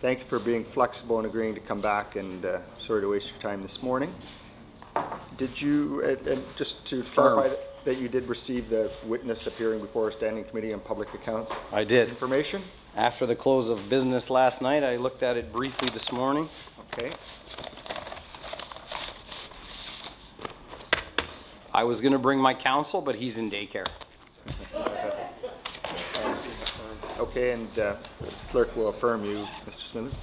Thank you for being flexible and agreeing to come back, and uh, sorry to waste your time this morning. Did you, and- and just to clarify that- that you did receive the witness appearing before a standing committee on public accounts I did. information? After the close of business last night, I looked at it briefly this morning. Okay. I was gonna bring my counsel, but he's in daycare. Okay, and uh, clerk will affirm you, Mr. Smithers?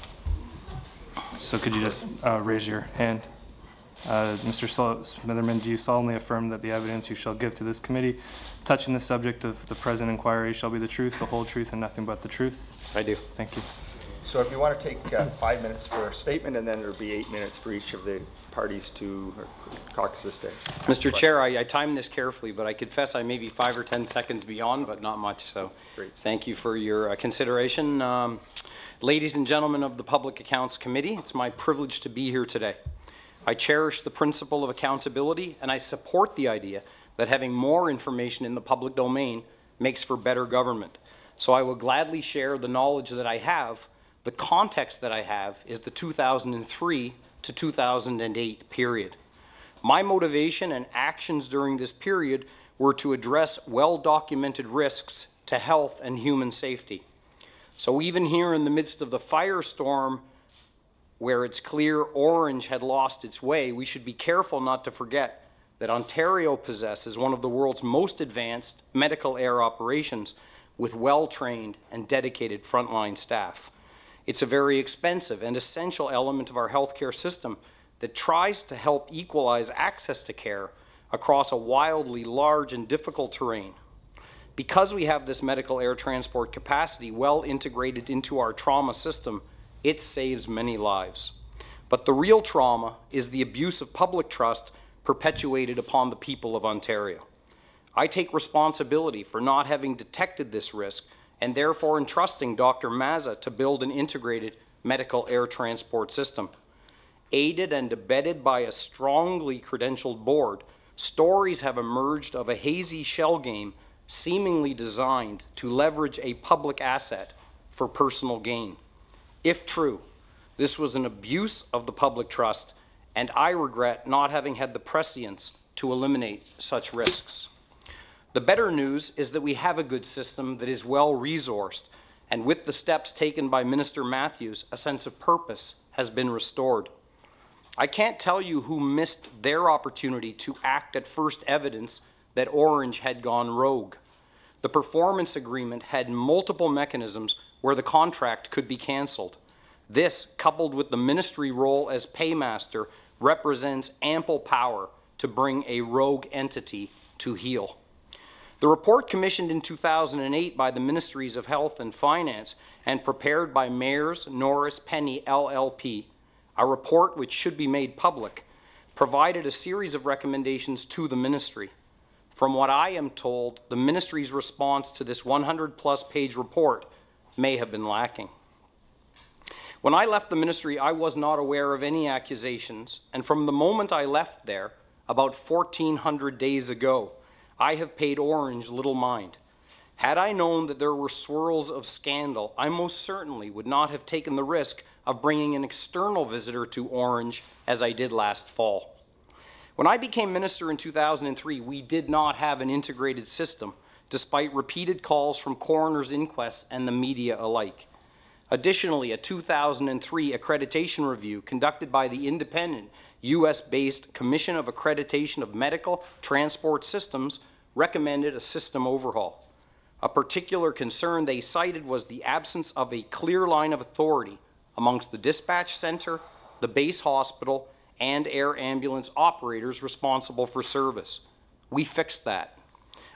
So could you just uh, raise your hand? Uh, Mr. Sol- Smitherman, do you solemnly affirm that the evidence you shall give to this committee touching the subject of the present inquiry shall be the truth, the whole truth, and nothing but the truth? I do. Thank you. So if you want to take uh, five minutes for a statement, and then there'll be eight minutes for each of the parties to, or caucuses to. Mr. Chair, I, I timed this carefully, but I confess I may be five or 10 seconds beyond, but not much, so. Great. Thank you for your uh, consideration. Um, Ladies and gentlemen of the Public Accounts Committee, it's my privilege to be here today. I cherish the principle of accountability, and I support the idea that having more information in the public domain makes for better government. So I will gladly share the knowledge that I have. The context that I have is the 2003 to 2008 period. My motivation and actions during this period were to address well-documented risks to health and human safety. So even here in the midst of the firestorm, where it's clear Ornge had lost its way, we should be careful not to forget that Ontario possesses one of the world's most advanced medical air operations with well-trained and dedicated frontline staff. It's a very expensive and essential element of our healthcare system that tries to help equalize access to care across a wildly large and difficult terrain. Because we have this medical air transport capacity well integrated into our trauma system, it saves many lives. But the real trauma is the abuse of public trust perpetuated upon the people of Ontario. I take responsibility for not having detected this risk and therefore entrusting Dr. Mazza to build an integrated medical air transport system. Aided and abetted by a strongly credentialed board, stories have emerged of a hazy shell game seemingly designed to leverage a public asset for personal gain. If true, this was an abuse of the public trust, and I regret not having had the prescience to eliminate such risks. The better news is that we have a good system that is well resourced, and with the steps taken by Minister Matthews, a sense of purpose has been restored. I can't tell you who missed their opportunity to act at first evidence that Ornge had gone rogue. The performance agreement had multiple mechanisms where the contract could be cancelled. This, coupled with the ministry role as paymaster, represents ample power to bring a rogue entity to heel. The report commissioned in 2008 by the Ministries of Health and Finance and prepared by Meyers Norris Penny LLP, a report which should be made public, provided a series of recommendations to the ministry. From what I am told, the ministry's response to this 100-plus page report may have been lacking. When I left the ministry, I was not aware of any accusations, and from the moment I left there, about 1,400 days ago, I have paid Ornge little mind. Had I known that there were swirls of scandal, I most certainly would not have taken the risk of bringing an external visitor to Ornge as I did last fall. When I became minister in 2003, we did not have an integrated system, despite repeated calls from coroner's inquests and the media alike. Additionally, a 2003 accreditation review conducted by the independent U.S.-based Commission of Accreditation of Medical Transport Systems recommended a system overhaul. A particular concern they cited was the absence of a clear line of authority amongst the dispatch center, the base hospital, and air ambulance operators responsible for service. We fixed that.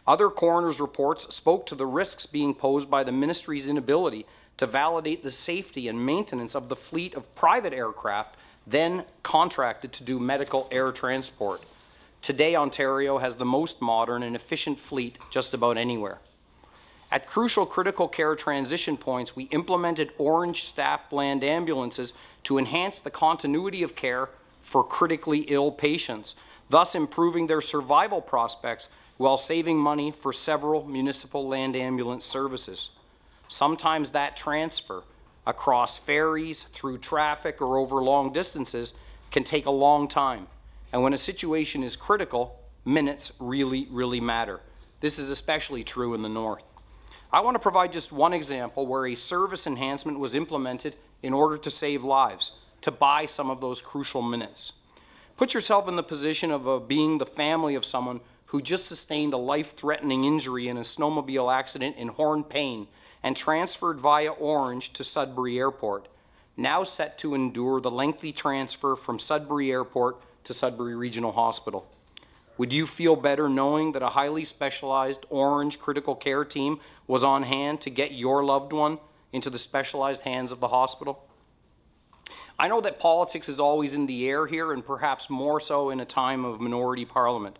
Other coroner's reports spoke to the risks being posed by the ministry's inability to validate the safety and maintenance of the fleet of private aircraft then contracted to do medical air transport. Today, Ontario has the most modern and efficient fleet just about anywhere. At crucial critical care transition points, we implemented Ornge staffed land ambulances to enhance the continuity of care for critically ill patients, thus improving their survival prospects while saving money for several municipal land ambulance services. Sometimes that transfer across ferries, through traffic, or over long distances can take a long time. And when a situation is critical, minutes really, really matter. This is especially true in the north. I want to provide just one example where a service enhancement was implemented in order to save lives, to buy some of those crucial minutes. Put yourself in the position of uh, being the family of someone who just sustained a life-threatening injury in a snowmobile accident in Hornepayne and transferred via Ornge to Sudbury Airport, now set to endure the lengthy transfer from Sudbury Airport to Sudbury Regional Hospital. Would you feel better knowing that a highly specialized Ornge critical care team was on hand to get your loved one into the specialized hands of the hospital? I know that politics is always in the air here and perhaps more so in a time of minority parliament.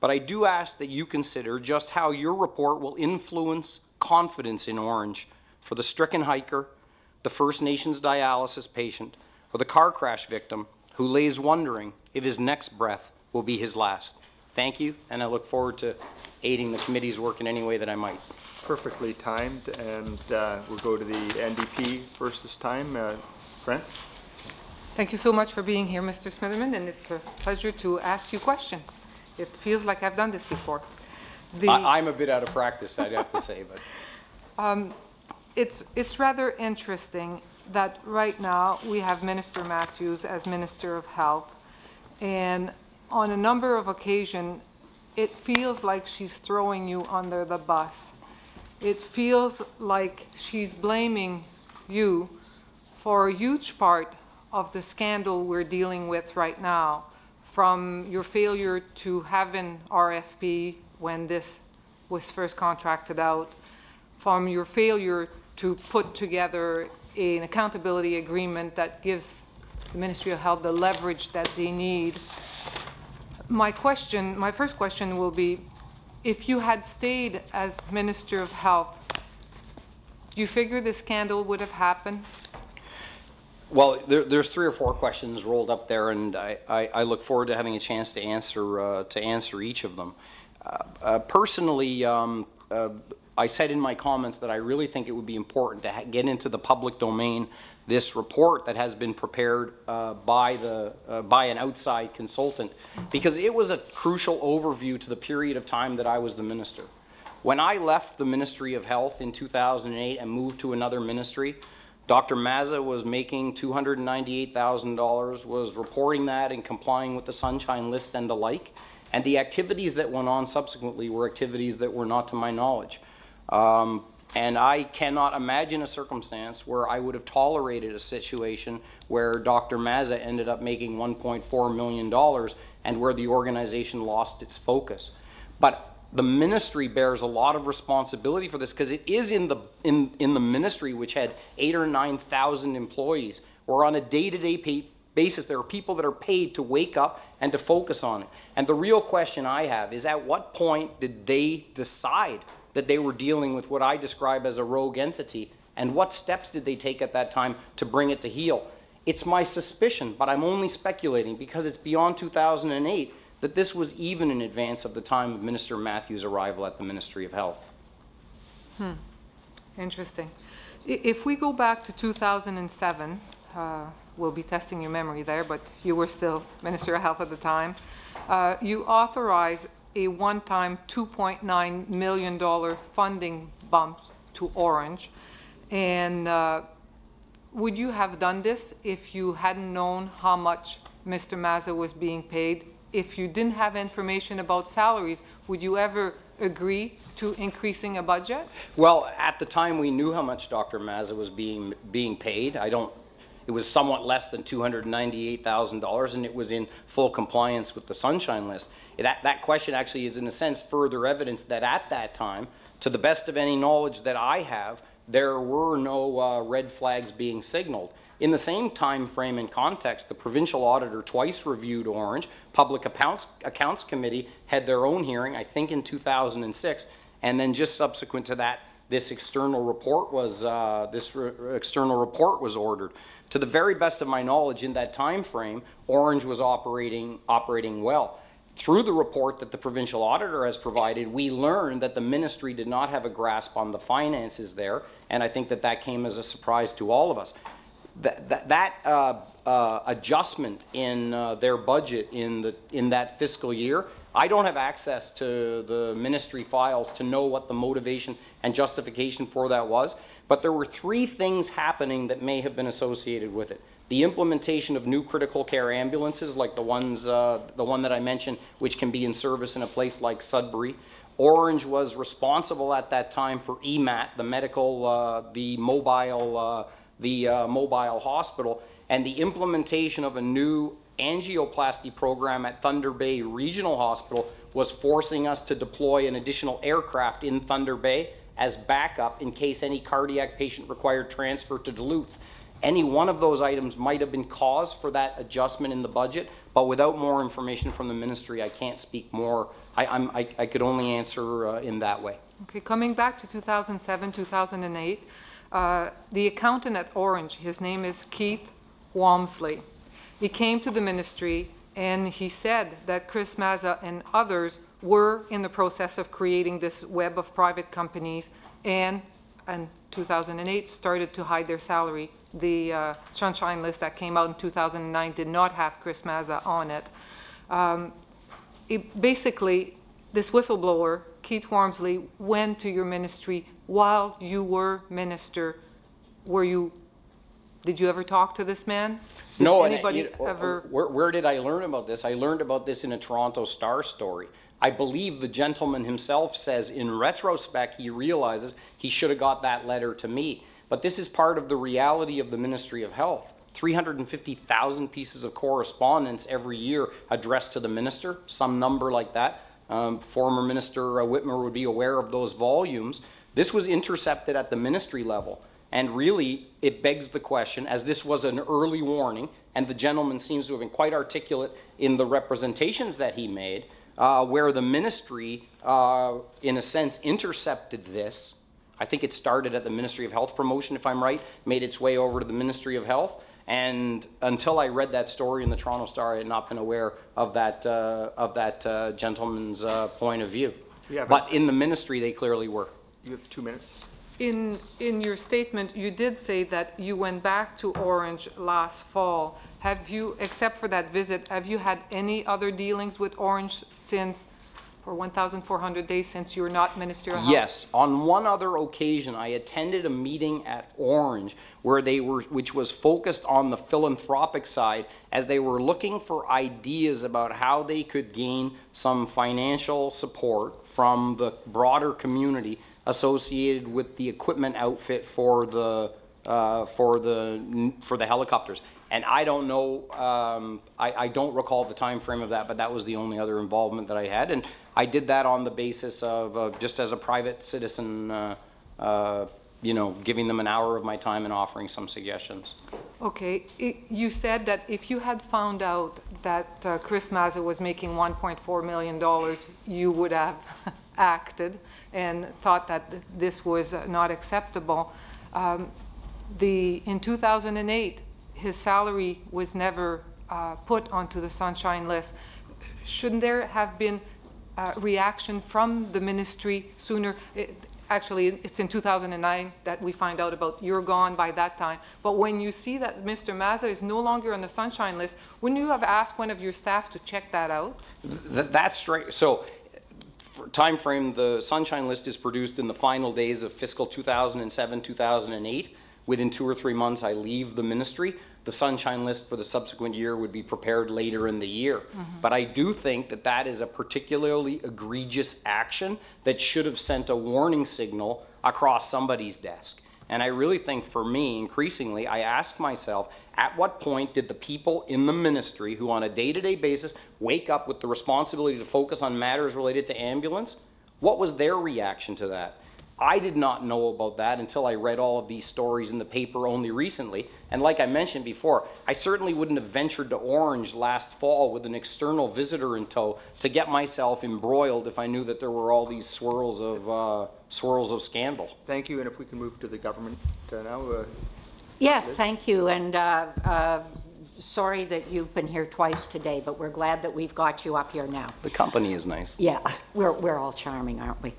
But I do ask that you consider just how your report will influence confidence in Ornge for the stricken hiker, the First Nations dialysis patient, or the car crash victim who lays wondering if his next breath will be his last. Thank you, and I look forward to aiding the committee's work in any way that I might. Perfectly timed, and uh, we'll go to the NDP first this time. Uh, France? Thank you so much for being here, Mr. Smitherman, and it's a pleasure to ask you a question. It feels like I've done this before. The- I, I'm a bit out of practice, I'd have to say, but. Um, It's, it's rather interesting that right now we have Minister Matthews as Minister of Health, and on a number of occasions, it feels like she's throwing you under the bus. It feels like she's blaming you for a huge part of the scandal we're dealing with right now, from your failure to have an RFP when this was first contracted out, from your failure to put together an accountability agreement that gives the Ministry of Health the leverage that they need. My question, my first question will be, if you had stayed as Minister of Health, do you figure this scandal would have happened? Well, there, there's three or four questions rolled up there, and I, I, I look forward to having a chance to answer uh, to answer each of them. Uh, uh, personally, um, uh, I said in my comments that I really think it would be important to get into the public domain this report that has been prepared uh, by the uh, by an outside consultant because it was a crucial overview to the period of time that I was the minister. When I left the Ministry of Health in 2008 and moved to another ministry, Dr. Mazza was making $298,000, was reporting that and complying with the Sunshine List and the like. And the activities that went on subsequently were activities that were not to my knowledge. Um, and I cannot imagine a circumstance where I would have tolerated a situation where Dr. Mazza ended up making $1.4 million and where the organization lost its focus. But the ministry bears a lot of responsibility for this because it is in the, in, in the ministry which had eight or 9,000 employees where on a day-to-day -day basis there are people that are paid to wake up and to focus on it. And the real question I have is at what point did they decide that they were dealing with what I describe as a rogue entity, and what steps did they take at that time to bring it to heel? It's my suspicion, but I'm only speculating because it's beyond 2008 that this was even in advance of the time of Minister Matthews' arrival at the Ministry of Health. Hmm. Interesting. If we go back to 2007, uh, we'll be testing your memory there, but you were still Minister of Health at the time. Uh, you authorized a one-time $2.9 million funding bumps to Ornge. And uh, would you have done this if you hadn't known how much Mr. Mazza was being paid? If you didn't have information about salaries, would you ever agree to increasing a budget? Well, at the time we knew how much Dr. Mazza was being being paid. I don't it was somewhat less than $298,000 and it was in full compliance with the Sunshine List. That, that question actually is in a sense further evidence that at that time, to the best of any knowledge that I have, there were no uh, red flags being signaled. In the same time frame and context, the provincial auditor twice reviewed Ornge. Public Accounts, Accounts Committee had their own hearing, I think in 2006, and then just subsequent to that, this external report was uh, this re external report was ordered. To the very best of my knowledge, in that time frame, Ornge was operating operating well. Through the report that the provincial auditor has provided, we learned that the ministry did not have a grasp on the finances there, and I think that that came as a surprise to all of us. That, that, that uh, uh, adjustment in uh, their budget in, the, in that fiscal year, I don't have access to the ministry files to know what the motivation and justification for that was, but there were three things happening that may have been associated with it the implementation of new critical care ambulances, like the ones, uh, the one that I mentioned, which can be in service in a place like Sudbury. Ornge was responsible at that time for EMAT, the medical, uh, the mobile, uh, the uh, mobile hospital, and the implementation of a new angioplasty program at Thunder Bay Regional Hospital was forcing us to deploy an additional aircraft in Thunder Bay as backup in case any cardiac patient required transfer to Duluth. Any one of those items might have been cause for that adjustment in the budget, but without more information from the ministry, I can't speak more. I, I, I could only answer uh, in that way. Okay, coming back to 2007, 2008, uh, the accountant at Ornge, his name is Keith Walmsley. He came to the ministry and he said that Chris Mazza and others were in the process of creating this web of private companies and in 2008 started to hide their salary the uh, Sunshine List that came out in 2009 did not have Chris Mazza on it. Um, it basically, this whistleblower, Keith Walmsley, went to your ministry while you were minister. Were you, did you ever talk to this man? Did no, and, anybody you know, ever? Where, where did I learn about this? I learned about this in a Toronto Star story. I believe the gentleman himself says in retrospect he realizes he should have got that letter to me. But this is part of the reality of the Ministry of Health. 350,000 pieces of correspondence every year addressed to the minister, some number like that. Um, former Minister uh, Witmer would be aware of those volumes. This was intercepted at the ministry level. And really, it begs the question, as this was an early warning, and the gentleman seems to have been quite articulate in the representations that he made, uh, where the ministry, uh, in a sense, intercepted this I think it started at the Ministry of Health promotion, if I'm right, made its way over to the Ministry of Health. And until I read that story in the Toronto Star, I had not been aware of that, uh, of that uh, gentleman's uh, point of view. Yeah, but, but in the ministry, they clearly were. You have two minutes. In, in your statement, you did say that you went back to Ornge last fall. Have you, except for that visit, have you had any other dealings with Ornge since for 1,400 days since you're not Minister of Health? Yes. On one other occasion, I attended a meeting at Ornge where they were, which was focused on the philanthropic side as they were looking for ideas about how they could gain some financial support from the broader community associated with the equipment outfit for the uh, for the for the helicopters. And I don't know, um, I, I, don't recall the time frame of that, but that was the only other involvement that I had. And I did that on the basis of uh, just as a private citizen, uh, uh, you know, giving them an hour of my time and offering some suggestions. Okay, you said that if you had found out that uh, Chris Mazza was making $1.4 million, you would have acted and thought that this was not acceptable. Um, the, in 2008, his salary was never uh, put onto the sunshine list. Shouldn't there have been a reaction from the ministry sooner? It, actually, it's in 2009 that we find out about you're gone by that time. But when you see that Mr. Mazza is no longer on the sunshine list, wouldn't you have asked one of your staff to check that out? Th that's straight. So time frame, the sunshine list is produced in the final days of fiscal 2007, 2008 within two or three months I leave the ministry, the sunshine list for the subsequent year would be prepared later in the year. Mm -hmm. But I do think that that is a particularly egregious action that should have sent a warning signal across somebody's desk. And I really think for me, increasingly, I ask myself, at what point did the people in the ministry who on a day-to-day -day basis wake up with the responsibility to focus on matters related to ambulance, what was their reaction to that? I did not know about that until I read all of these stories in the paper only recently. And like I mentioned before, I certainly wouldn't have ventured to Ornge last fall with an external visitor in tow to get myself embroiled if I knew that there were all these swirls of uh, swirls of scandal. Thank you, and if we can move to the government uh, now. uh, Yes, thank you, and uh, uh, sorry that you've been here twice today, but we're glad that we've got you up here now. The company is nice. Yeah, we're, we're all charming, aren't we?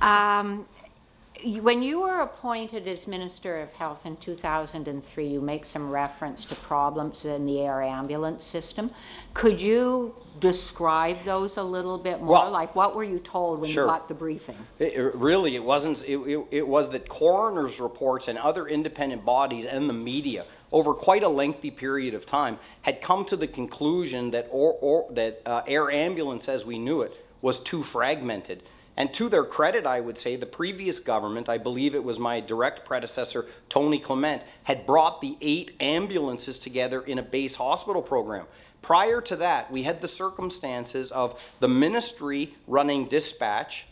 Um, you- When you were appointed as Minister of Health in 2003, you make some reference to problems in the air ambulance system. Could you describe those a little bit more? Well- Like, what were you told when you Sure. got the briefing? It, it really, it wasn't, it, it, it was that coroner's reports and other independent bodies and the media over quite a lengthy period of time had come to the conclusion that or, or that uh, air ambulance as we knew it was too fragmented. And to their credit, I would say, the previous government, I believe it was my direct predecessor, Tony Clement, had brought the eight ambulances together in a base hospital program. Prior to that, we had the circumstances of the ministry running dispatch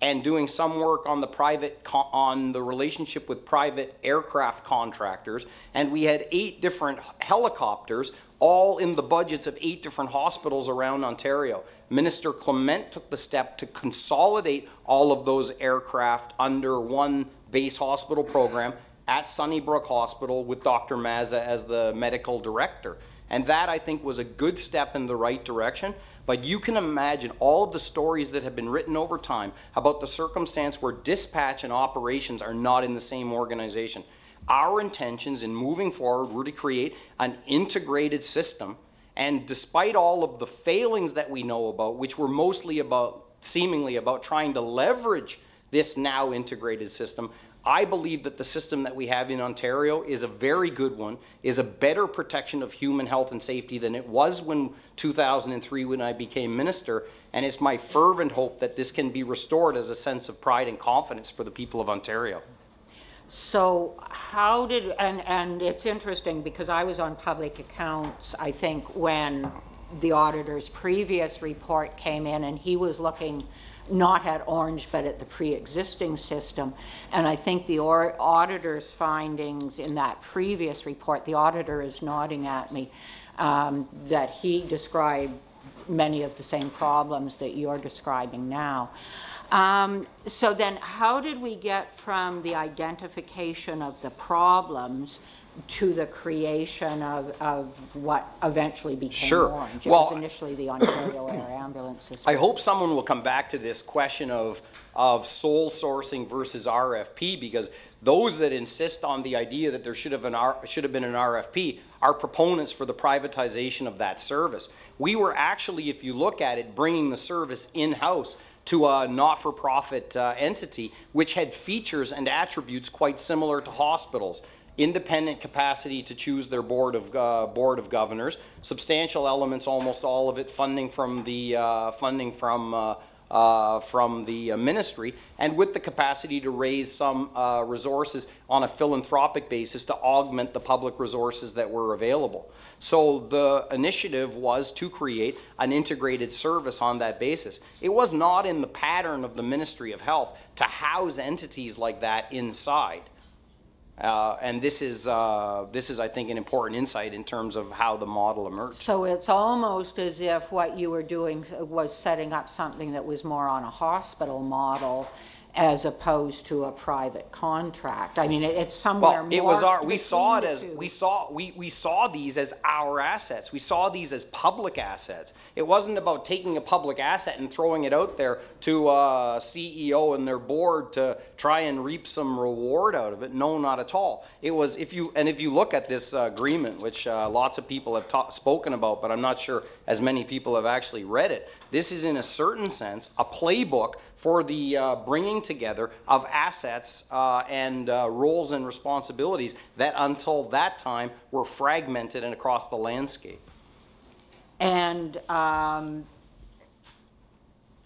and doing some work on the private on the relationship with private aircraft contractors and we had eight different helicopters all in the budgets of eight different hospitals around Ontario. Minister Clement took the step to consolidate all of those aircraft under one base hospital program at Sunnybrook Hospital with Dr. Mazza as the medical director. And that, I think, was a good step in the right direction. But you can imagine all of the stories that have been written over time about the circumstance where dispatch and operations are not in the same organization. Our intentions in moving forward were to create an integrated system. And despite all of the failings that we know about, which were mostly about, seemingly about trying to leverage this now integrated system, I believe that the system that we have in Ontario is a very good one, is a better protection of human health and safety than it was when 2003 when I became minister, and it's my fervent hope that this can be restored as a sense of pride and confidence for the people of Ontario. So how did, and, and it's interesting because I was on public accounts, I think, when the auditor's previous report came in and he was looking not at Ornge but at the pre-existing system. And I think the or- auditor's findings in that previous report, the auditor is nodding at me, um, that he described many of the same problems that you're describing now. Um, so then, how did we get from the identification of the problems to the creation of, of what eventually became Sure. Ornge? It Well- was initially the Ontario Air Ambulance System. I hope someone will come back to this question of, of sole sourcing versus RFP because those that insist on the idea that there should have, an R, should have been an RFP are proponents for the privatization of that service. We were actually, if you look at it, bringing the service in-house to a not-for-profit uh, entity which had features and attributes quite similar to hospitals. Independent capacity to choose their board of uh, board of governors, substantial elements, almost all of it funding from the uh, funding from uh, from the uh, ministry, and with the capacity to raise some uh, resources on a philanthropic basis to augment the public resources that were available. So the initiative was to create an integrated service on that basis. It was not in the pattern of the Ministry of Health to house entities like that inside. Uh, and this is, uh, this is, I think, an important insight in terms of how the model emerged. So it's almost as if what you were doing was setting up something that was more on a hospital model as opposed to a private contract. I mean, it- it's somewhere Well, more. it was our, we saw it as, two. we saw, we, we saw these as our assets. We saw these as public assets. It wasn't about taking a public asset and throwing it out there to a CEO and their board to try and reap some reward out of it. No, not at all. It was, if you, and if you look at this uh, agreement, which uh, lots of people have ta- spoken about, but I'm not sure as many people have actually read it, this is in a certain sense a playbook for the uh, bringing together of assets uh, and uh, roles and responsibilities that until that time were fragmented and across the landscape. And um,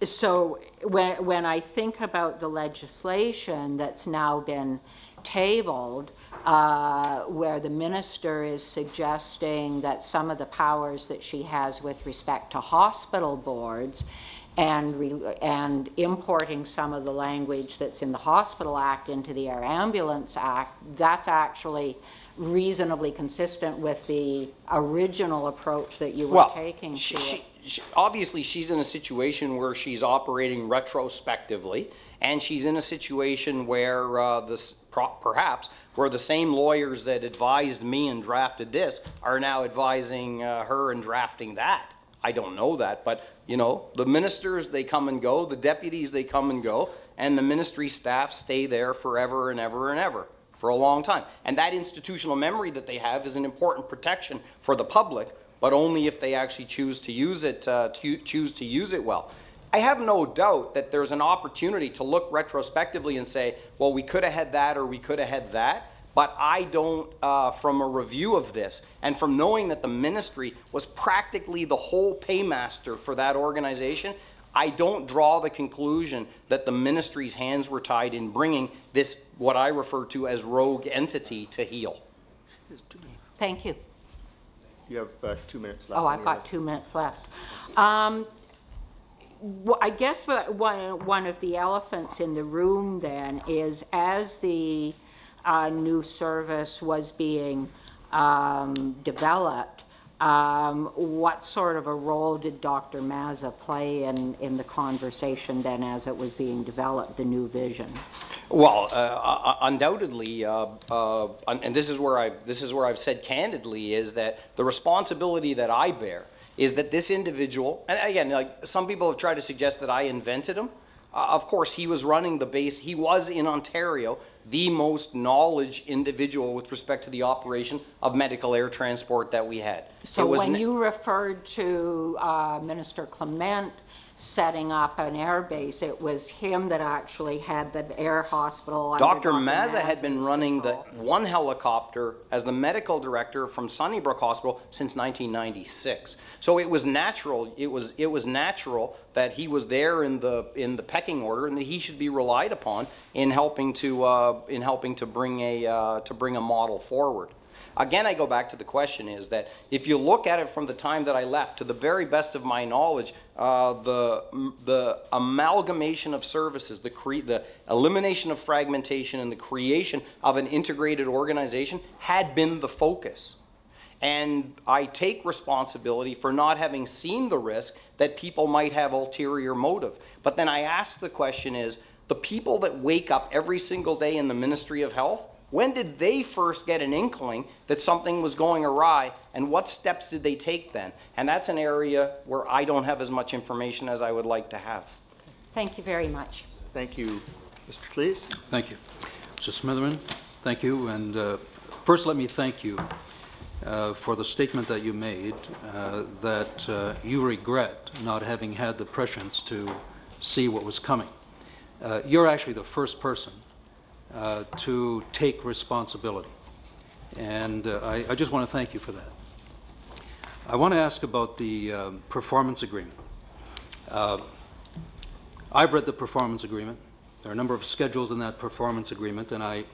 so when, when I think about the legislation that's now been tabled, uh, where the minister is suggesting that some of the powers that she has with respect to hospital boards and, re- and importing some of the language that's in the Hospital Act into the Air Ambulance Act, that's actually reasonably consistent with the original approach that you were Well, taking she, to it. she, she, obviously, she's in a situation where she's operating retrospectively, and she's in a situation where uh, this pro- perhaps where the same lawyers that advised me and drafted this are now advising uh, her and drafting that. I don't know that, but you know, the ministers they come and go, the deputies they come and go, and the ministry staff stay there forever and ever and ever for a long time. And that institutional memory that they have is an important protection for the public, but only if they actually choose to use it, uh, to choose to use it well. I have no doubt that there's an opportunity to look retrospectively and say, well, we could have had that or we could have had that. But I don't, uh, from a review of this and from knowing that the ministry was practically the whole paymaster for that organization, I don't draw the conclusion that the ministry's hands were tied in bringing this, what I refer to as rogue entity, to heel. Thank you. You have uh, two minutes left. Oh, I've got two minutes left. Um, wh- I guess one, one of the elephants in the room then is as the uh, new service was being um, developed, um, what sort of a role did Dr. Mazza play in, in the conversation then as it was being developed, the new vision? Well, uh, undoubtedly, uh, uh, and this is where I've this is where I've said candidly is that the responsibility that I bear is that this individual, and again, like some people have tried to suggest that I invented him. Uh, of course, he was running the base. He was in Ontario the most knowledge individual with respect to the operation of medical air transport that we had. So when you referred to uh, Minister Clement setting up an air base, it was him that actually had the air hospital Dr. Mazza had been running the one helicopter as the medical director from Sunnybrook Hospital since 1996. So it was natural. It was it was natural that he was there in the in the pecking order, and that he should be relied upon in helping to uh, in helping to bring a uh, to bring a model forward. Again, I go back to the question is that if you look at it from the time that I left, to the very best of my knowledge, uh, the, the amalgamation of services, the, cre- the elimination of fragmentation and the creation of an integrated organization had been the focus. And I take responsibility for not having seen the risk that people might have ulterior motive. But then I ask the question is, the people that wake up every single day in the Ministry of Health, when did they first get an inkling that something was going awry, and what steps did they take then? And that's an area where I don't have as much information as I would like to have. Thank you very much. Thank you, Mr. Klees. Thank you. Mr. Smitherman, thank you. And uh, first, let me thank you uh, for the statement that you made uh, that uh, you regret not having had the prescience to see what was coming. Uh, You're actually the first person uh, to take responsibility. And uh, I I just want to thank you for that. I want to ask about the um, performance agreement. Uh, I've read the performance agreement. There are a number of schedules in that performance agreement, and I,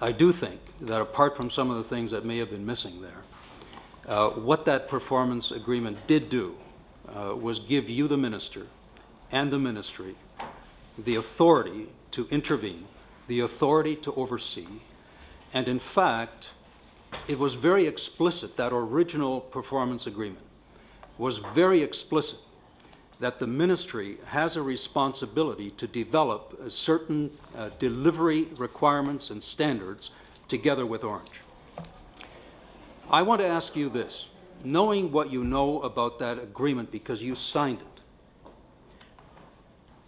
I do think that apart from some of the things that may have been missing there, uh, what that performance agreement did do uh, was give you, the minister, and the ministry, the authority to intervene, the authority to oversee, and in fact, it was very explicit, that original performance agreement was very explicit that the ministry has a responsibility to develop certain uh, delivery requirements and standards together with Ornge. I want to ask you this, knowing what you know about that agreement because you signed it,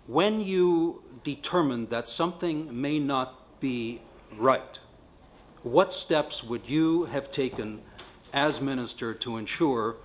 when you determined that something may not be right, what steps would you have taken as minister to ensure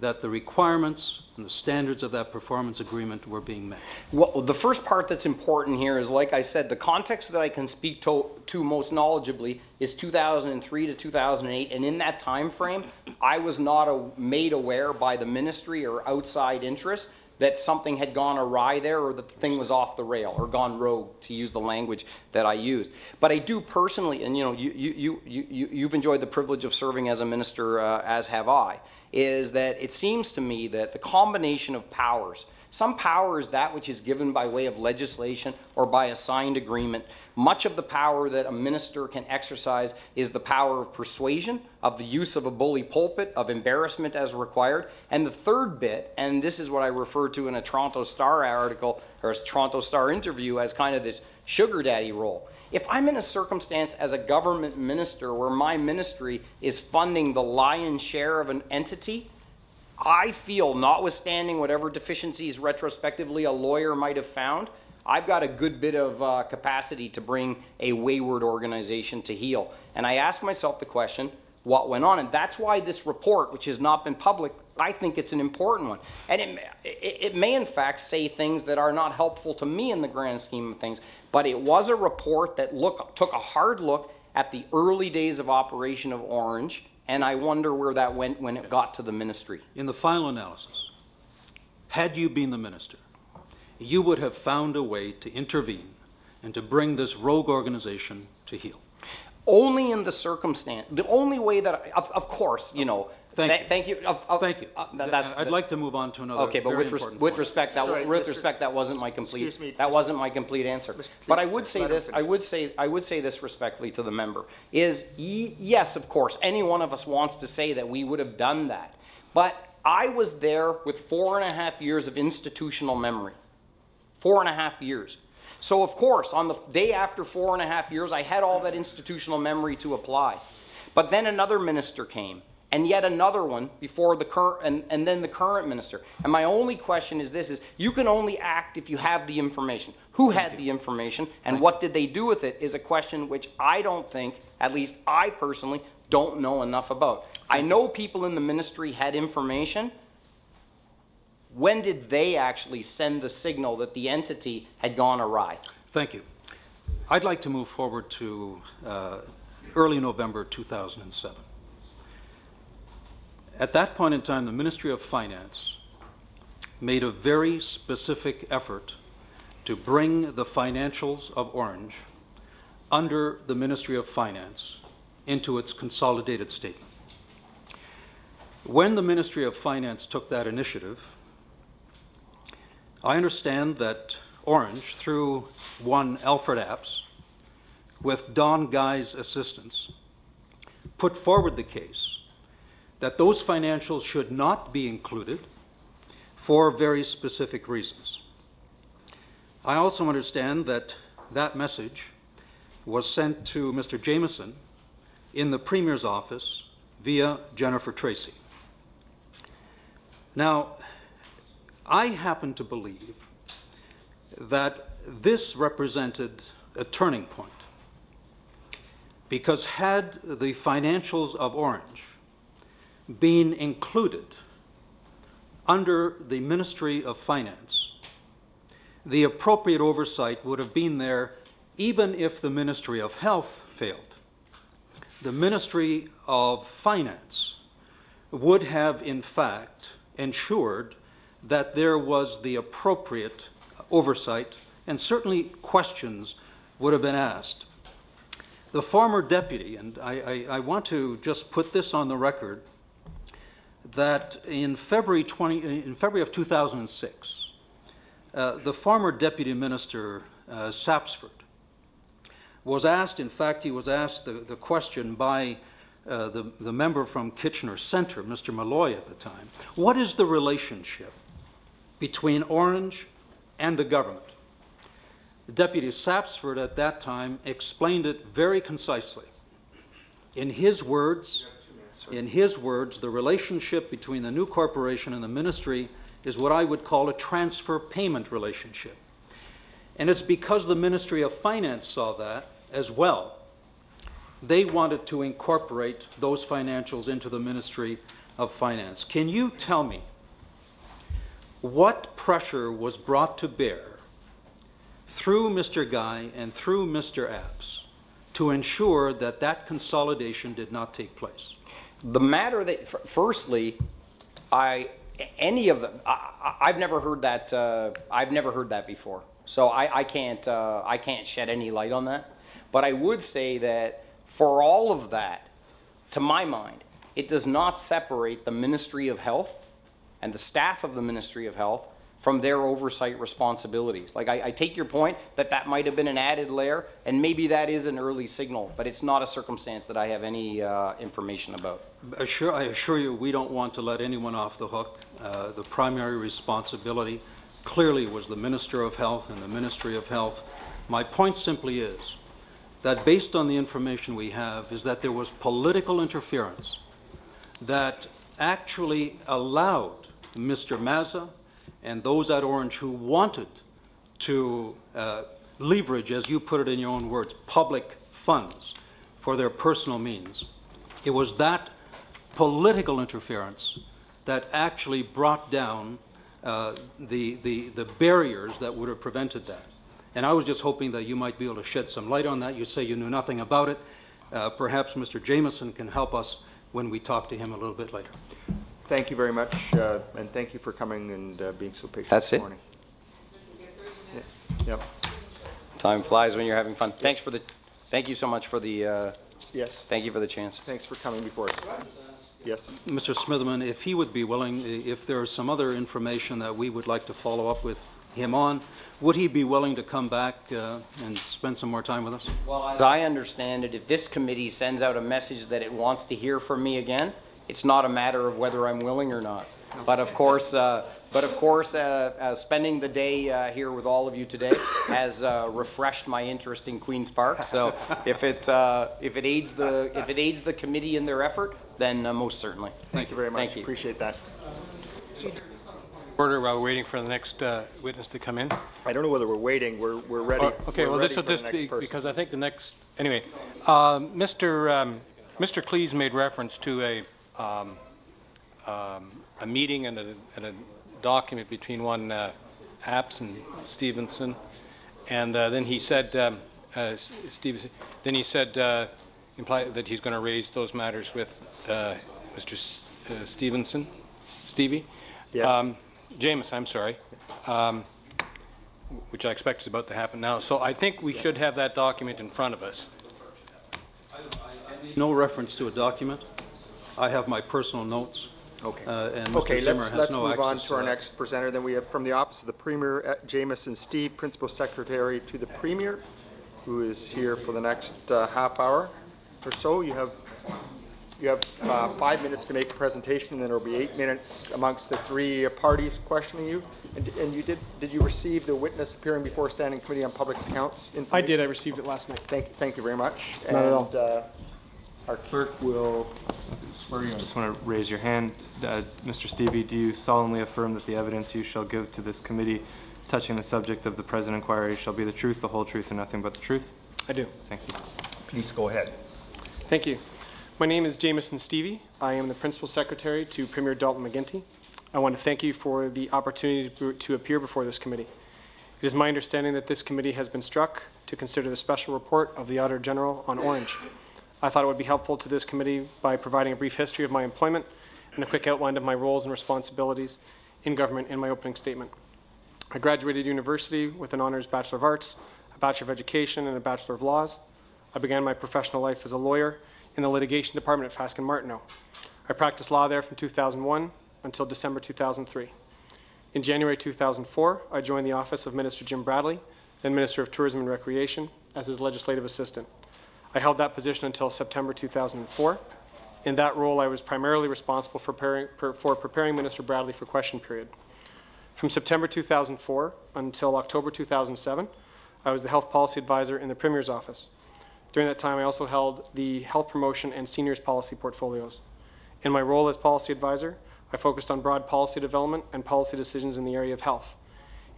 that the requirements and the standards of that performance agreement were being met? Well, the first part that's important here is, like I said, the context that I can speak to, to most knowledgeably is 2003 to 2008, and in that time frame, I was not a, made aware by the ministry or outside interest that something had gone awry there or that the thing was off the rail or gone rogue, to use the language that I used. But I do personally, and you know, you, you, you, you, you've enjoyed the privilege of serving as a minister, uh, as have I, is that it seems to me that the combination of powers, some power is that which is given by way of legislation or by a signed agreement. Much of the power that a minister can exercise is the power of persuasion, of the use of a bully pulpit, of embarrassment as required. And the third bit, and this is what I refer to in a Toronto Star article or a Toronto Star interview as kind of this sugar daddy role. If I'm in a circumstance as a government minister where my ministry is funding the lion's share of an entity, I feel, notwithstanding whatever deficiencies retrospectively a lawyer might have found, I've got a good bit of uh, capacity to bring a wayward organization to heel. And I ask myself the question, what went on? And that's why this report, which has not been public, I think it's an important one. And it, it, it may, in fact, say things that are not helpful to me in the grand scheme of things, but it was a report that look, took a hard look at the early days of operation of Ornge, and I wonder where that went when it got to the ministry. In the final analysis, had you been the minister, you would have found a way to intervene and to bring this rogue organization to heel. Only in the circumstance, the only way that, I, of, of course, you know. Thank th- you. Thank you. Of, of, Thank you. uh, that- that's, I'd like to move on to another Okay, but very with, res- important with respect, that, All right, with Mr. respect, that wasn't my complete, Excuse me, that Mr. wasn't my complete answer. But I would say this, I would say, I would say this respectfully to the member, is y- yes, of course, any one of us wants to say that we would have done that. But I was there with four and a half years of institutional memory. Four and a half years. So of course, on the day after four and a half years, I had all that institutional memory to apply. But then another minister came, and yet another one before the current, and, and then the current minister. And my only question is this, is you can only act if you have the information. Who had the information, and what did they do with it is a question which I don't think, at least I personally, don't know enough about. I know people in the ministry had information, when did they actually send the signal that the entity had gone awry? Thank you. I'd like to move forward to uh, early November 2007. At that point in time, the Ministry of Finance made a very specific effort to bring the financials of Ornge under the Ministry of Finance into its consolidated statement. When the Ministry of Finance took that initiative, I understand that Ornge, through one Alfred Apps, with Don Guy's assistance, put forward the case that those financials should not be included for very specific reasons. I also understand that that message was sent to Mr. Jamison in the Premier's office via Jennifer Tracy. Now, I happen to believe that this represented a turning point because had the financials of Ornge been included under the Ministry of Finance, the appropriate oversight would have been there even if the Ministry of Health failed. The Ministry of Finance would have, in fact, ensured that there was the appropriate oversight, and certainly questions would have been asked. The former deputy, and I, I, I want to just put this on the record, that in February 20, in February of 2006, uh, the former deputy minister, uh, Sapsford, was asked, in fact, he was asked the, the question by uh, the, the member from Kitchener Center, Mr. Milloy at the time, what is the relationship between Ornge and the government? Deputy Sapsford at that time explained it very concisely. In his words, in his words, the relationship between the new corporation and the ministry is what I would call a transfer payment relationship. And it's because the Ministry of Finance saw that as well. They wanted to incorporate those financials into the Ministry of Finance. Can you tell me what pressure was brought to bear through Mr. Guy and through Mr. Apps to ensure that that consolidation did not take place? The matter that, firstly, I any of them, I, I've never heard that, uh, I've never heard that before. So I, I can't, uh, I can't shed any light on that. But I would say that for all of that, to my mind, it does not separate the Ministry of Health and the staff of the Ministry of Health from their oversight responsibilities. Like, I, I take your point that that might have been an added layer, and maybe that is an early signal, but it's not a circumstance that I have any uh, information about. Assure, I assure you, we don't want to let anyone off the hook. Uh, The primary responsibility clearly was the Minister of Health and the Ministry of Health. My point simply is that based on the information we have, is that there was political interference that actually allowed Mr. Mazza and those at Ornge who wanted to uh, leverage, as you put it in your own words, public funds for their personal means. It was that political interference that actually brought down uh, the, the, the barriers that would have prevented that. And I was just hoping that you might be able to shed some light on that. You say you knew nothing about it. Uh, Perhaps Mr. Jamison can help us when we talk to him a little bit later. Thank you very much, uh, and thank you for coming and uh, being so patient That's this it? morning. Yeah, Yep, Time flies when you're having fun. Thanks for the, thank you so much for the, uh, yes, thank you for the chance. thanks for coming before us. Yes, Mr. Smitherman, if he would be willing, i- if there is some other information that we would like to follow up with him on, would he be willing to come back uh, and spend some more time with us? Well, as I understand it, if this committee sends out a message that it wants to hear from me again, it's not a matter of whether I'm willing or not. But of course, uh, but of course, uh, uh, spending the day uh, here with all of you today has uh, refreshed my interest in Queens Park. So if it, uh, if it aids the, if it aids the committee in their effort, then uh, most certainly. thank you very much, Thank you. appreciate that. Order while we're waiting for the next uh, witness to come in. I don't know whether we're waiting, we're, we're ready. Oh, Okay, we're well, this will just be, person. because I think the next, anyway, uh, Mr. um, Mr. Klees made reference to a, um, um, a meeting and a, and a document between one uh, Apps and Stevenson, and uh, then he said, um, uh, Stevenson, then he said, uh, implied that he's going to raise those matters with uh, Mr. S- uh, Stevenson, Stevie? Yes. Um, Jamison, I'm sorry. Um, which I expect is about to happen now. So I think we should have that document in front of us. No reference to a document. I have my personal notes. Okay. uh, And Okay, Zimmer let's, has let's no move on access to to our that. next presenter. Then we have from the Office of the Premier, uh, Jamison Steeve, Principal Secretary to the Premier, who is here for the next uh, half hour or so. You have, you have uh, five minutes to make a presentation, and then there'll be eight minutes amongst the three uh, parties questioning you. And and you did, did you receive the witness appearing before Standing Committee on Public Accounts information? I did, I received it last night. Thank, thank you very much. Not at all. And our clerk will swear you in. Just want to raise your hand. Uh, Mr. Steeve, do you solemnly affirm that the evidence you shall give to this committee touching the subject of the present inquiry shall be the truth, the whole truth, and nothing but the truth? I do. Thank you. Please go ahead. Thank you. My name is Jamison Steeve. I am the Principal Secretary to Premier Dalton McGuinty. I want to thank you for the opportunity to- to appear before this committee. It is my understanding that this committee has been struck to consider the special report of the Auditor General on Ornge. I thought it would be helpful to this committee by providing a brief history of my employment and a quick outline of my roles and responsibilities in government in my opening statement. I graduated university with an honors Bachelor of Arts, a Bachelor of Education, and a Bachelor of Laws. I began my professional life as a lawyer in the litigation department at Fasken Martineau. I practiced law there from 2001 until December 2003. In January 2004, I joined the office of Minister Jim Bradley, then Minister of Tourism and Recreation, as his legislative assistant. I held that position until September 2004. In that role, I was primarily responsible for preparing, for preparing Minister Bradley for question period. From September 2004 until October 2007, I was the Health Policy Advisor in the Premier's office. During that time, I also held the Health Promotion and Seniors Policy portfolios. In my role as Policy Advisor, I focused on broad policy development and policy decisions in the area of health.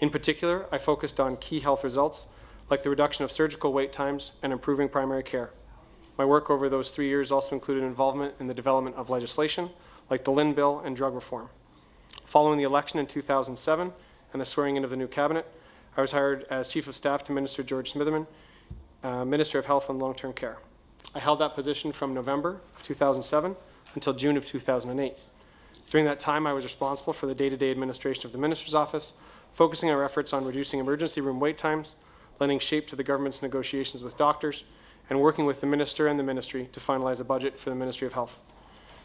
In particular, I focused on key health results like the reduction of surgical wait times and improving primary care. My work over those three years also included involvement in the development of legislation like the Lynn Bill and drug reform. Following the election in 2007 and the swearing in of the new cabinet, I was hired as Chief of Staff to Minister George Smitherman, uh, Minister of Health and Long-Term Care. I held that position from November of 2007 until June of 2008. During that time, I was responsible for the day-to-day administration of the Minister's Office, focusing our efforts on reducing emergency room wait times, lending shape to the government's negotiations with doctors, and working with the Minister and the Ministry to finalize a budget for the Ministry of Health.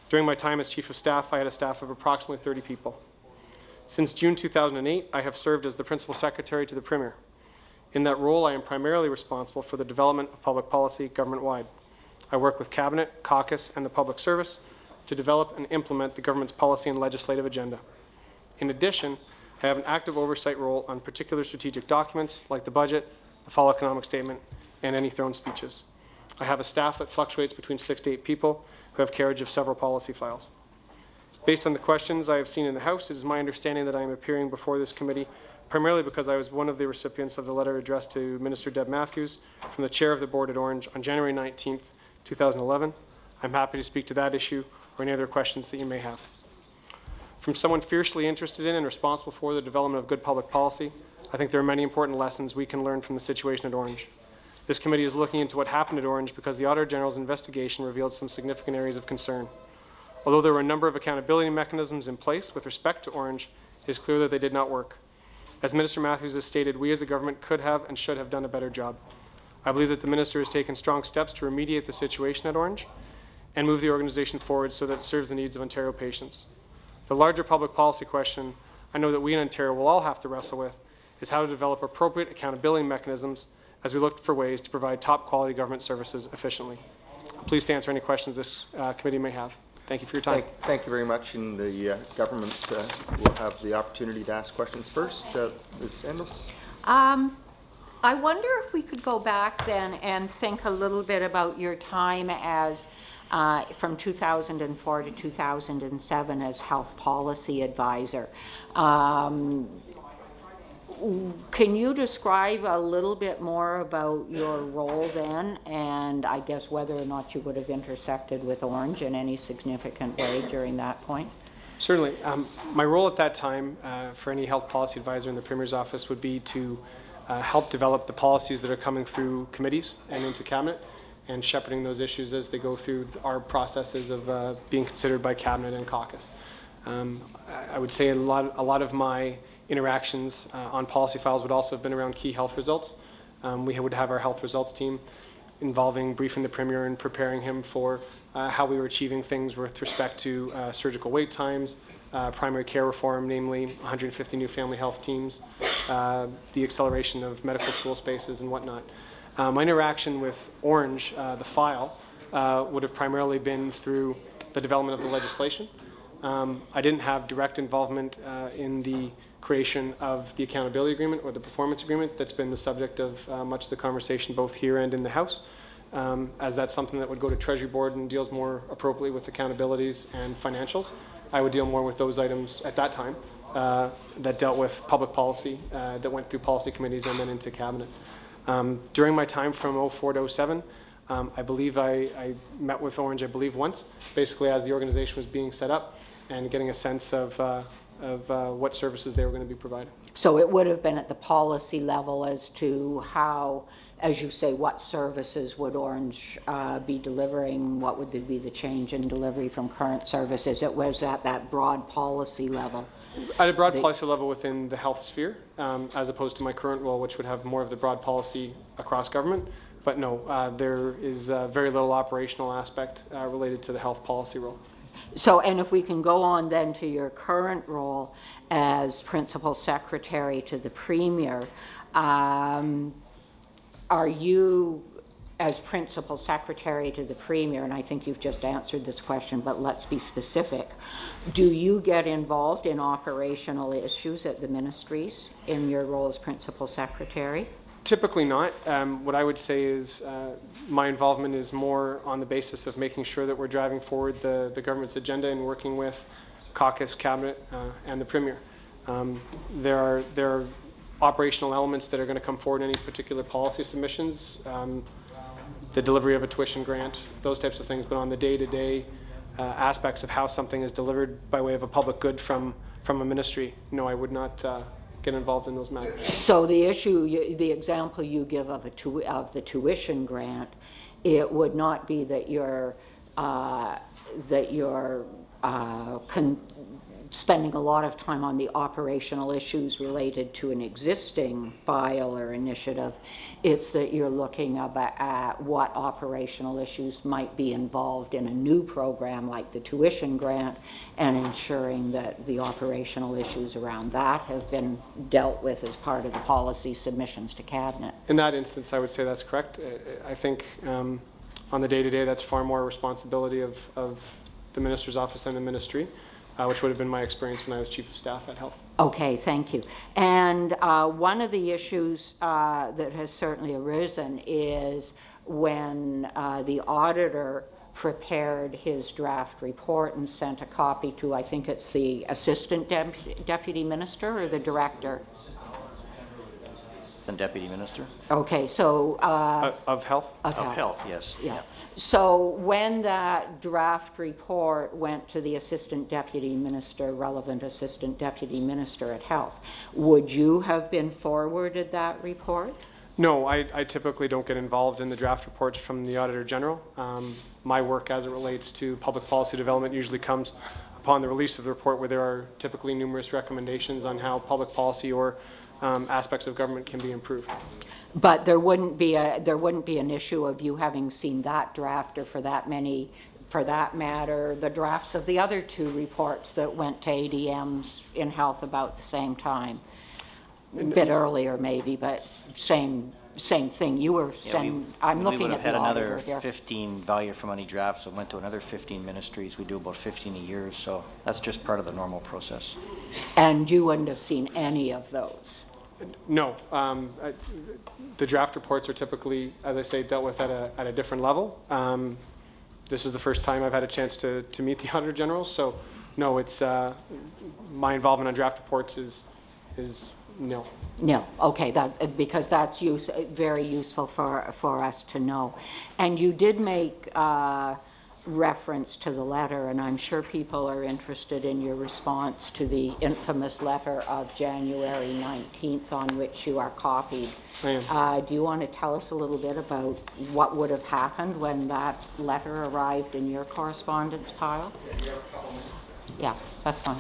During my time as Chief of Staff, I had a staff of approximately 30 people. Since June 2008, I have served as the Principal Secretary to the Premier. In that role, I am primarily responsible for the development of public policy government-wide. I work with Cabinet, Caucus, and the Public Service to develop and implement the government's policy and legislative agenda. In addition, have an active oversight role on particular strategic documents like the budget, the fall economic statement, and any throne speeches. I have a staff that fluctuates between six to eight people who have carriage of several policy files. Based on the questions I have seen in the House, it is my understanding that I am appearing before this committee primarily because I was one of the recipients of the letter addressed to Minister Deb Matthews from the chair of the board at Ornge on January 19th, 2011. I'm happy to speak to that issue or any other questions that you may have. From someone fiercely interested in and responsible for the development of good public policy, I think there are many important lessons we can learn from the situation at Ornge. This committee is looking into what happened at Ornge because the Auditor General's investigation revealed some significant areas of concern. Although there were a number of accountability mechanisms in place with respect to Ornge, it is clear that they did not work. As Minister Matthews has stated, we as a government could have and should have done a better job. I believe that the minister has taken strong steps to remediate the situation at Ornge and move the organization forward so that it serves the needs of Ontario patients. The larger public policy question I know that we in Ontario will all have to wrestle with is how to develop appropriate accountability mechanisms as we look for ways to provide top quality government services efficiently. I'm pleased to answer any questions this uh, committee may have. Thank you for your time. Thank, thank you very much, and the uh, government uh, will have the opportunity to ask questions first. Uh, Ms. Endos? Um, I wonder if we could go back then and think a little bit about your time as, uh, from 2004 to 2007 as health policy advisor. Um, can you describe a little bit more about your role then, and I guess whether or not you would have intersected with Ornge in any significant way during that point? Certainly. Um, my role at that time uh, for any health policy advisor in the Premier's office would be to uh, help develop the policies that are coming through committees and into Cabinet and shepherding those issues as they go through our processes of uh, being considered by Cabinet and caucus. Um, I would say a lot, a lot of my interactions uh, on policy files would also have been around key health results. Um, we would have our health results team involving briefing the Premier and preparing him for uh, how we were achieving things with respect to uh, surgical wait times, uh, primary care reform, namely 150 new family health teams, uh, the acceleration of medical school spaces and whatnot. Uh, my interaction with Ornge, the file, would have primarily been through the development of the legislation. Um, I didn't have direct involvement in the creation of the accountability agreement or the performance agreement that's been the subject of uh, much of the conversation both here and in the House, um, as that's something that would go to Treasury Board and deals more appropriately with accountabilities and financials. I would deal more with those items at that time uh, that dealt with public policy, uh, that went through policy committees and then into cabinet. Um, during my time from 04 to 07, um, I believe I, I met with Ornge, I believe once, basically as the organization was being set up and getting a sense of uh, of uh, what services they were going to be providing. So it would have been at the policy level as to how, as you say, what services would Ornge uh, be delivering? What would be the change in delivery from current services? It was at that broad policy level. At a broad the, policy level within the health sphere, um, as opposed to my current role, which would have more of the broad policy across government. But no, uh, there is uh, very little operational aspect uh, related to the health policy role. So, and if we can go on then to your current role as principal secretary to the premier, um, are you, as principal secretary to the premier, and I think you've just answered this question, but let's be specific, do you get involved in operational issues at the ministries in your role as principal secretary? Typically not. Um, what I would say is uh, my involvement is more on the basis of making sure that we're driving forward the, the government's agenda and working with caucus, cabinet, uh, and the premier. Um, there are there are operational elements that are going to come forward in any particular policy submissions, um, the delivery of a tuition grant, those types of things. But on the day-to-day uh, aspects of how something is delivered by way of a public good from from a ministry, no, I would not uh, get involved in those matters. So the issue, the example you give of, a tu- of the tuition grant, it would not be that you're, uh, that you're uh, con- spending a lot of time on the operational issues related to an existing file or initiative. It's that you're looking at what operational issues might be involved in a new program like the tuition grant and ensuring that the operational issues around that have been dealt with as part of the policy submissions to cabinet. In that instance, I would say that's correct. I- think um, on the day-to-day, that's far more responsibility of, of the minister's office and the ministry, uh, which would have been my experience when I was chief of staff at Health. Okay, thank you. And uh, one of the issues uh, that has certainly arisen is when uh, the auditor prepared his draft report and sent a copy to, I think it's the assistant dep- deputy minister or the director? The deputy minister? Okay, so. uh, Of health? Of Of health. health, yes. Yeah. So when that draft report went to the Assistant Deputy Minister, relevant Assistant Deputy Minister at Health, would you have been forwarded that report? No, I, I typically don't get involved in the draft reports from the Auditor General. Um, My work as it relates to public policy development usually comes upon the release of the report where there are typically numerous recommendations on how public policy or um, aspects of government can be improved. But there wouldn't be a, there wouldn't be an issue of you having seen that draft or for that many, for that matter, the drafts of the other two reports that went to ADMs in health about the same time? A bit earlier maybe, but same, same thing. You were Yeah, we- I'm looking We would at have the another auditor here. 15 value for money drafts that went to another 15 ministries. We do about 15 a year, so that's just part of the normal process. And you wouldn't have seen any of those? No, um, I- the draft reports are typically, as I say, dealt with at a, at a different level. Um, This is the first time I've had a chance to, to meet the Auditor General, so no, it's, uh, my involvement on draft reports is, is nil. No, okay, that, because that's use, very useful for, for us to know. And you did make uh, reference to the letter, and I'm sure people are interested in your response to the infamous letter of January 19th on which you are copied. I am. Uh, Do you want to tell us a little bit about what would have happened when that letter arrived in your correspondence pile? Yeah, that's fine.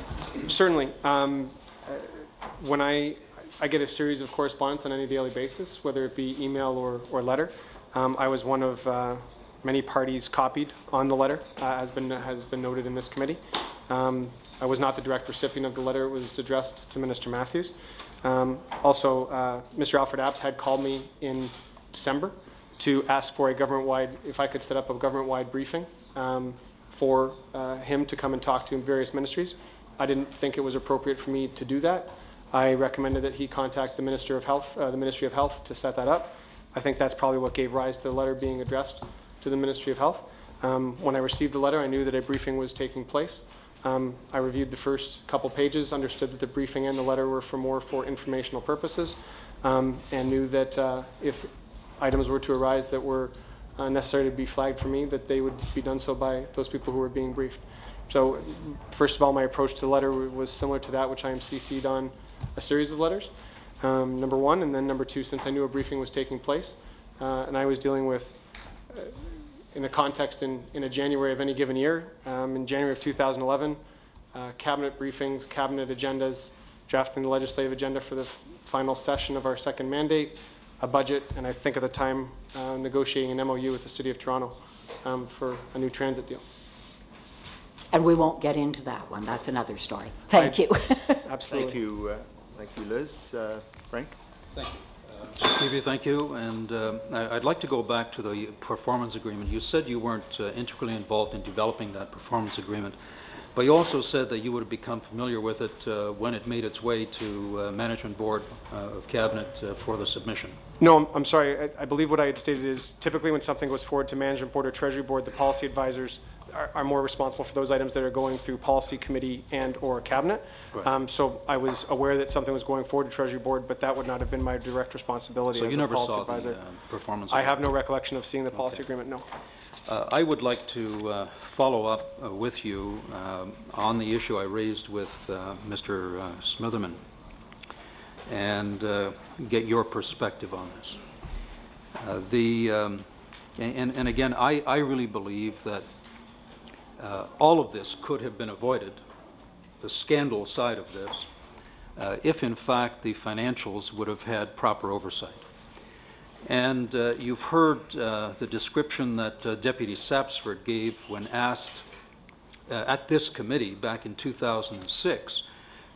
Certainly. Um, uh, When I, I get a series of correspondence on any daily basis, whether it be email or, or letter. Um, I was one of uh, many parties copied on the letter, uh, has been, has been noted in this committee. Um, I was not the direct recipient of the letter. It was addressed to Minister Matthews. Um, Also, uh, Mr. Alfred Apps had called me in December to ask for a government-wide, if I could set up a government-wide briefing um, for uh, him to come and talk to various ministries. I didn't think it was appropriate for me to do that. I recommended that he contact the Minister of Health, uh, the Ministry of Health to set that up. I think that's probably what gave rise to the letter being addressed to the Ministry of Health. Um, When I received the letter, I knew that a briefing was taking place. Um, I reviewed the first couple pages, understood that the briefing and the letter were for more for informational purposes, um, and knew that uh, if items were to arise that were uh, necessary to be flagged for me, that they would be done so by those people who were being briefed. So, first of all, my approach to the letter was similar to that which I am CC'd on a series of letters. Um, number one, and then number two, since I knew a briefing was taking place, uh, and I was dealing with, uh, in a context in, in a January of any given year, um, in January of 2011, uh, cabinet briefings, cabinet agendas, drafting the legislative agenda for the f- final session of our second mandate, a budget, and I think at the time uh, negotiating an MOU with the City of Toronto um, for a new transit deal. And we won't get into that one, that's another story. Thank you. Absolutely. Thank you, uh, thank you, Liz. Uh, Frank? Thank you. Stevie, thank you. And uh, I'd like to go back to the performance agreement. You said you weren't uh, integrally involved in developing that performance agreement, but you also said that you would have become familiar with it uh, when it made its way to uh, Management Board uh, of Cabinet uh, for the submission. No, I'm- I'm sorry. I- I believe what I had stated is typically when something goes forward to Management Board or Treasury Board, the policy advisors are- are more responsible for those items that are going through Policy Committee and/or Cabinet. Right. Um, So I was aware that something was going forward to Treasury Board, but that would not have been my direct responsibility So as you a never policy saw the advisor. uh, performance I have no recollection of seeing the policy agreement, no. Uh, I would like to uh, follow up uh, with you um, on the issue I raised with uh, Mr. uh, Smitherman and uh, get your perspective on this. Uh, The, um, and, and again, I, I really believe that uh, all of this could have been avoided, the scandal side of this, uh, if in fact the financials would have had proper oversight. And uh, you've heard uh, the description that uh, Deputy Sapsford gave when asked uh, at this committee back in 2006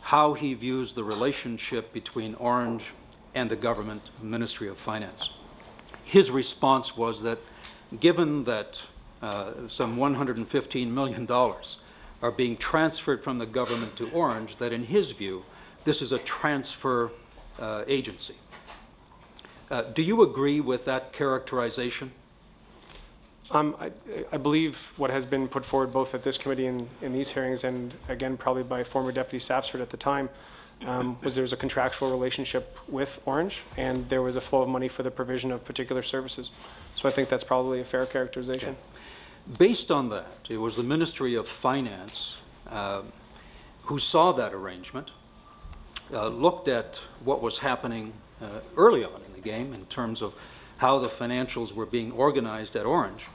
how he views the relationship between Ornge and the government Ministry of Finance. His response was that given that uh, some $115 million are being transferred from the government to Ornge, that in his view, this is a transfer uh, agency. Uh, do you agree with that characterization? Um, I, I believe what has been put forward both at this committee and in these hearings, and again, probably by former Deputy Sapsford at the time, um, was there was a contractual relationship with Ornge, and there was a flow of money for the provision of particular services. So I think that's probably a fair characterization. Based on that, it was the Ministry of Finance uh, who saw that arrangement, uh, looked at what was happening uh, early on in the game in terms of how the financials were being organized at Ornge,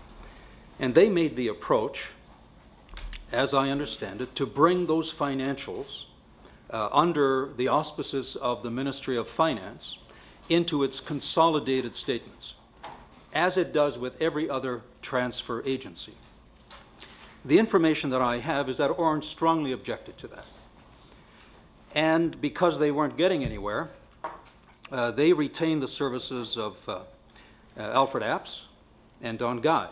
and they made the approach, as I understand it, to bring those financials uh, under the auspices of the Ministry of Finance into its consolidated statements, as it does with every other transfer agency. The information that I have is that Ornge strongly objected to that. And because they weren't getting anywhere, uh, they retained the services of uh, uh, Alfred Apps and Don Guy,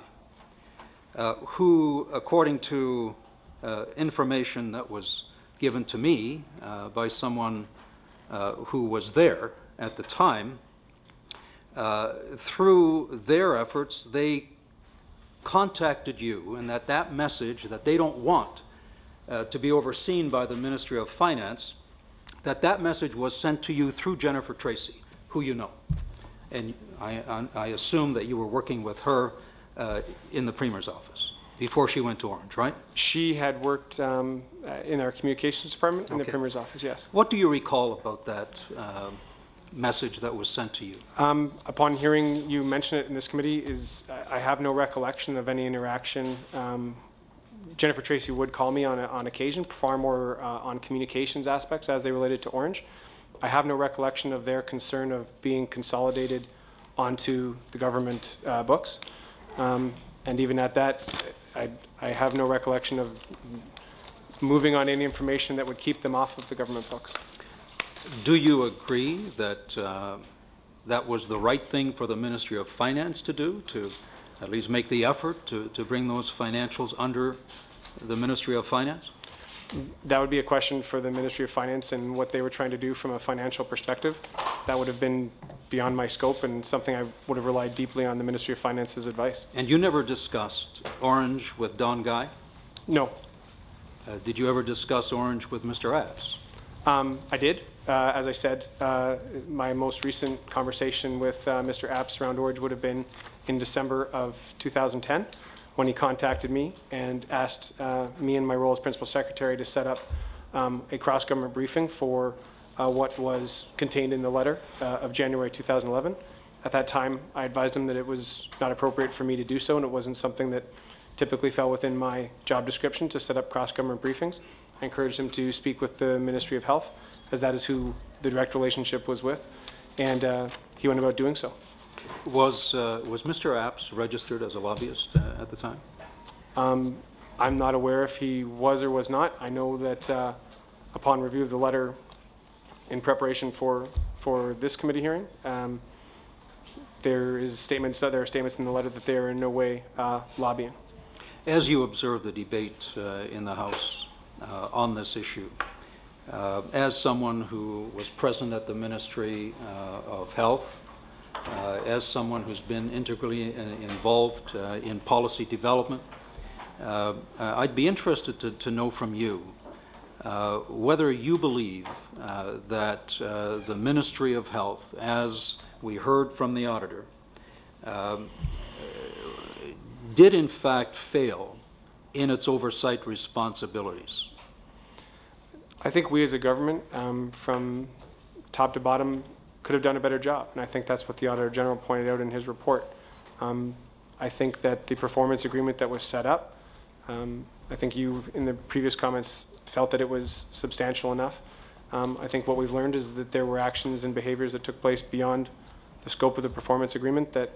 uh, who, according to uh, information that was given to me uh, by someone who was there at the time, uh, through their efforts, they contacted you and that that message that they don't want uh, to be overseen by the Ministry of Finance, that that message was sent to you through Jennifer Tracy, who you know. And I, I assume that you were working with her uh, in the Premier's office before she went to Ornge, right? She had worked um, uh, in our communications department in the Premier's office, yes. What do you recall about that uh, message that was sent to you? Um, Upon hearing you mention it in this committee, is, I have no recollection of any interaction. Um, Jennifer Tracy would call me on, on occasion, far more uh, on communications aspects as they related to Ornge. I have no recollection of their concern of being consolidated onto the government uh, books. Um, And even at that, I, I have no recollection of moving on any information that would keep them off of the government books. Do you agree that uh, that was the right thing for the Ministry of Finance to do, to at least make the effort to, to bring those financials under the Ministry of Finance? That would be a question for the Ministry of Finance and what they were trying to do from a financial perspective. That would have been beyond my scope and something I would have relied deeply on the Ministry of Finance's advice. And you never discussed Ornge with Don Guy? No. Uh, Did you ever discuss Ornge with Mr. Apps? Um, I did. Uh, As I said, uh, my most recent conversation with uh, Mr. Apps around Ornge would have been in December of 2010, when he contacted me and asked uh, me and my role as principal secretary to set up um, a cross-government briefing for uh, what was contained in the letter uh, of January 2011. At that time, I advised him that it was not appropriate for me to do so, and it wasn't something that typically fell within my job description to set up cross-government briefings. I encouraged him to speak with the Ministry of Health, as that is who the direct relationship was with, and uh, he went about doing so. Was, uh, was Mr. Apps registered as a lobbyist uh, at the time? Um, I'm not aware if he was or was not. I know that uh, upon review of the letter in preparation for, for this committee hearing, um, there is statements, there are statements in the letter that they are in no way uh, lobbying. As you observe the debate uh, in the House uh, on this issue, uh, as someone who was present at the Ministry uh, of Health, uh, as someone who's been integrally uh, involved in policy development, I'd be interested to, to know from you whether you believe that the Ministry of Health, as we heard from the auditor, um, did in fact fail in its oversight responsibilities. I think we as a government, um, from top to bottom, could have done a better job, and I think that's what the Auditor General pointed out in his report. Um, I think that the performance agreement that was set up um, I think you, in the previous comments, felt that it was substantial enough. Um, I think what we've learned is that there were actions and behaviors that took place beyond the scope of the performance agreement that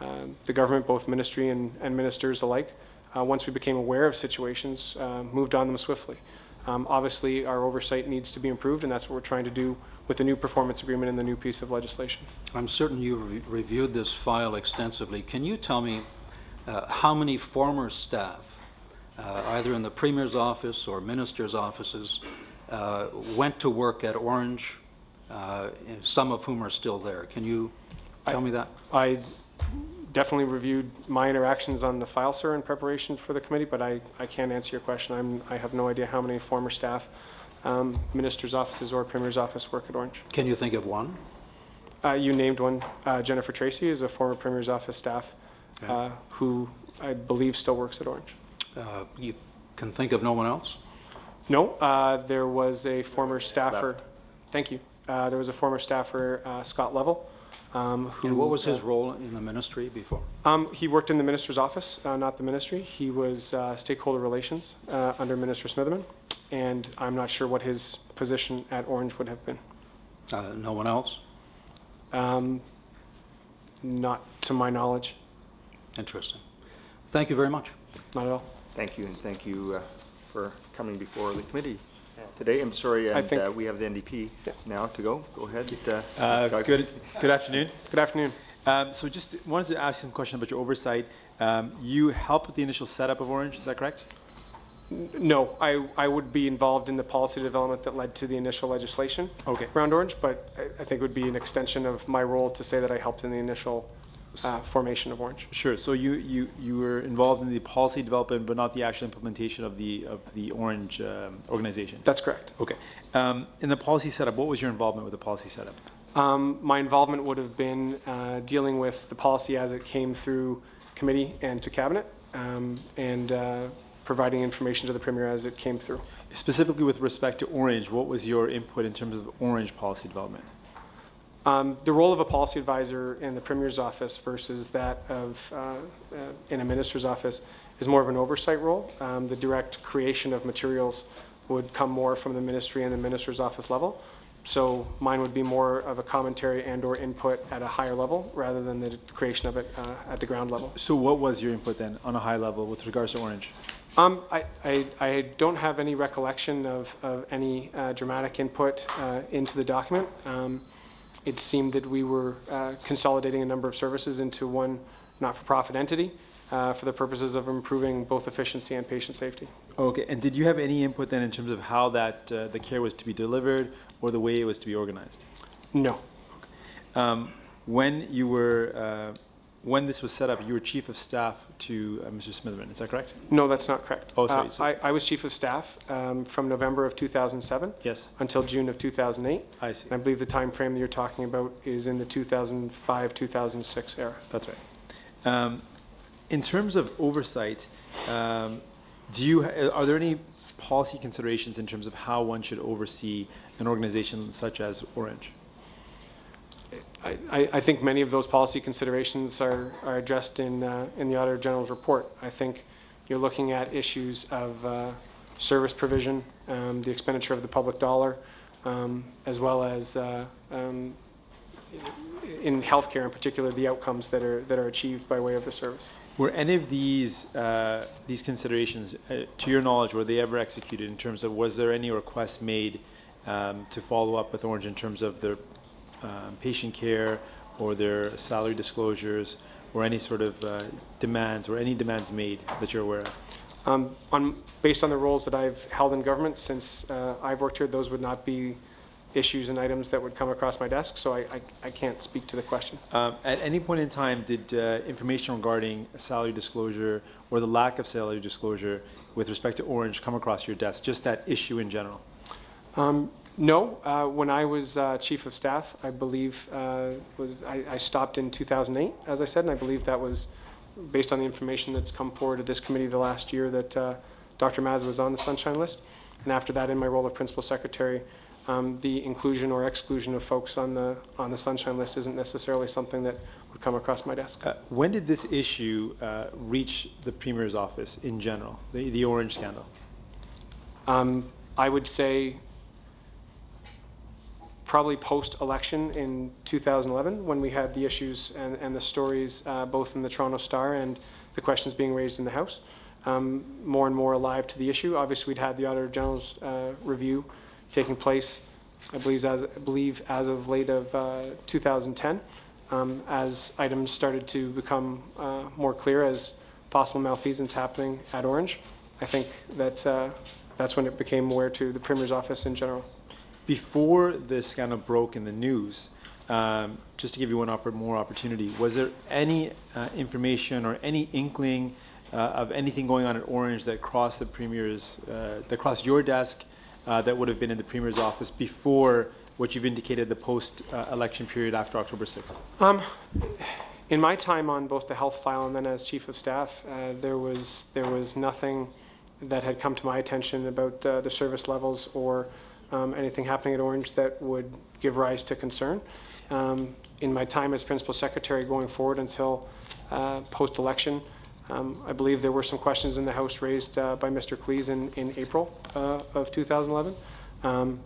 uh, the government, both ministry and, and ministers alike, uh, once we became aware of situations, uh, moved on them swiftly. Um, obviously, our oversight needs to be improved, and that's what we're trying to do with the new performance agreement and the new piece of legislation. I'm certain you've re- reviewed this file extensively. Can you tell me uh, how many former staff, uh, either in the Premier's office or ministers' offices, uh, went to work at Ornge, uh, some of whom are still there? Can you tell me that? I definitely reviewed my interactions on the file, sir, in preparation for the committee, but I, I can't answer your question. I'm, I have no idea how many former staff, um, ministers' offices or Premier's office work at Ornge. Can you think of one? Uh, you named one. Uh, Jennifer Tracy is a former Premier's office staff Okay. uh, who I believe still works at Ornge. Uh, You can think of no one else? No, uh, there was a former staffer. Thank you. Uh, there was a former staffer, uh, Scott Level, um, who. And what was his uh, role in the ministry before? Um, he worked in the minister's office, uh, not the ministry. He was uh, stakeholder relations uh, under Minister Smitherman, and I'm not sure what his position at Ornge would have been. Uh, No one else? Um, not to my knowledge. Interesting. Thank you very much. Not at all. Thank you, and thank you uh, for coming before the committee today. I'm sorry, I and think- uh, we have the NDP now to go. Go ahead. uh, Uh, Good, good afternoon. Good afternoon. Um, So just wanted to ask some question about your oversight. Um, You helped with the initial setup of Ornge, is that correct? No, I, I would be involved in the policy development that led to the initial legislation Okay. around Ornge, but I, I think it would be an extension of my role to say that I helped in the initial uh, formation of Ornge. Sure, so you, you, you were involved in the policy development, but not the actual implementation of the, of the Ornge um, organization? That's correct. Okay. Um, In the policy setup, what was your involvement with the policy setup? Um, my involvement would have been uh, dealing with the policy as it came through committee and to cabinet, um, and uh, providing information to the premier as it came through. Specifically with respect to Ornge, what was your input in terms of Ornge policy development? Um, the role of a policy advisor in the premier's office versus that of uh, uh, in a minister's office is more of an oversight role. Um, the direct creation of materials would come more from the ministry and the minister's office level. So mine would be more of a commentary and/or input at a higher level rather than the creation of it uh, at the ground level. So what was your input then, on a high level, with regards to Ornge? Um, I, I, I don't have any recollection of, of any uh, dramatic input uh, into the document. Um, it seemed that we were uh, consolidating a number of services into one not-for-profit entity uh, for the purposes of improving both efficiency and patient safety. Okay, and did you have any input then in terms of how that, uh, the care was to be delivered, or the way it was to be organized? No. Um, When you were, uh, when this was set up, you were chief of staff to uh, Mr. Smitherman, is that correct? No, that's not correct. Oh, sorry, Uh, so- I, I was chief of staff um, from November of 2007 Yes. until June of 2008. I see. And I believe the time frame that you're talking about is in the 2005-2006 era. That's right. Um, In terms of oversight, um, do you, are there any policy considerations in terms of how one should oversee an organization such as Ornge? I, I think many of those policy considerations are, are addressed in, uh, in the Auditor General's report. I think you're looking at issues of uh, service provision, um, the expenditure of the public dollar, um, as well as uh, um, in healthcare in particular, the outcomes that are, that are achieved by way of the service. Were any of these, uh, these considerations, uh, to your knowledge, were they ever executed in terms of, was there any request made um, to follow up with Ornge in terms of their um, patient care or their salary disclosures or any sort of uh, demands, or any demands made that you're aware of? Um, On, based on the roles that I've held in government since uh, I've worked here, those would not be issues and items that would come across my desk, so I, I I can't speak to the question. Um, At any point in time, did uh, information regarding salary disclosure or the lack of salary disclosure with respect to Ornge come across your desk, just that issue in general? Um, No, uh, when I was uh, chief of staff, I believe, uh, was, I I stopped in 2008, as I said, and I believe that was based on the information that's come forward to this committee the last year that uh, Dr. Maz was on the Sunshine List. And after that, in my role of principal secretary, um, the inclusion or exclusion of folks on the, on the sunshine list isn't necessarily something that would come across my desk. Uh, When did this issue uh, reach the Premier's office in general, the, the Ornge scandal? Um, I would say probably post-election in 2011, when we had the issues and, and the stories, uh, both in the Toronto Star and the questions being raised in the House, um, more and more alive to the issue. Obviously, we'd had the Auditor General's uh, review taking place, I believe, as, I believe as of late of uh, 2010, um, as items started to become uh, more clear as possible malfeasance happening at Ornge. I think that uh, that's when it became aware to the Premier's office in general. Before the scandal broke in the news, um, just to give you one more opportunity, was there any uh, information or any inkling uh, of anything going on at Ornge that crossed the Premier's, uh, that crossed your desk, uh, that would have been in the Premier's office before what you've indicated the post-election period after October 6th? Um, in my time on both the health file and then as chief of staff, uh, there was there was nothing that had come to my attention about uh, the service levels or um, anything happening at Ornge that would give rise to concern. Um, in my time as principal secretary going forward until uh, post-election, um, I believe there were some questions in the House raised uh, by Mr. Klees in, in April uh, of 2011. Um,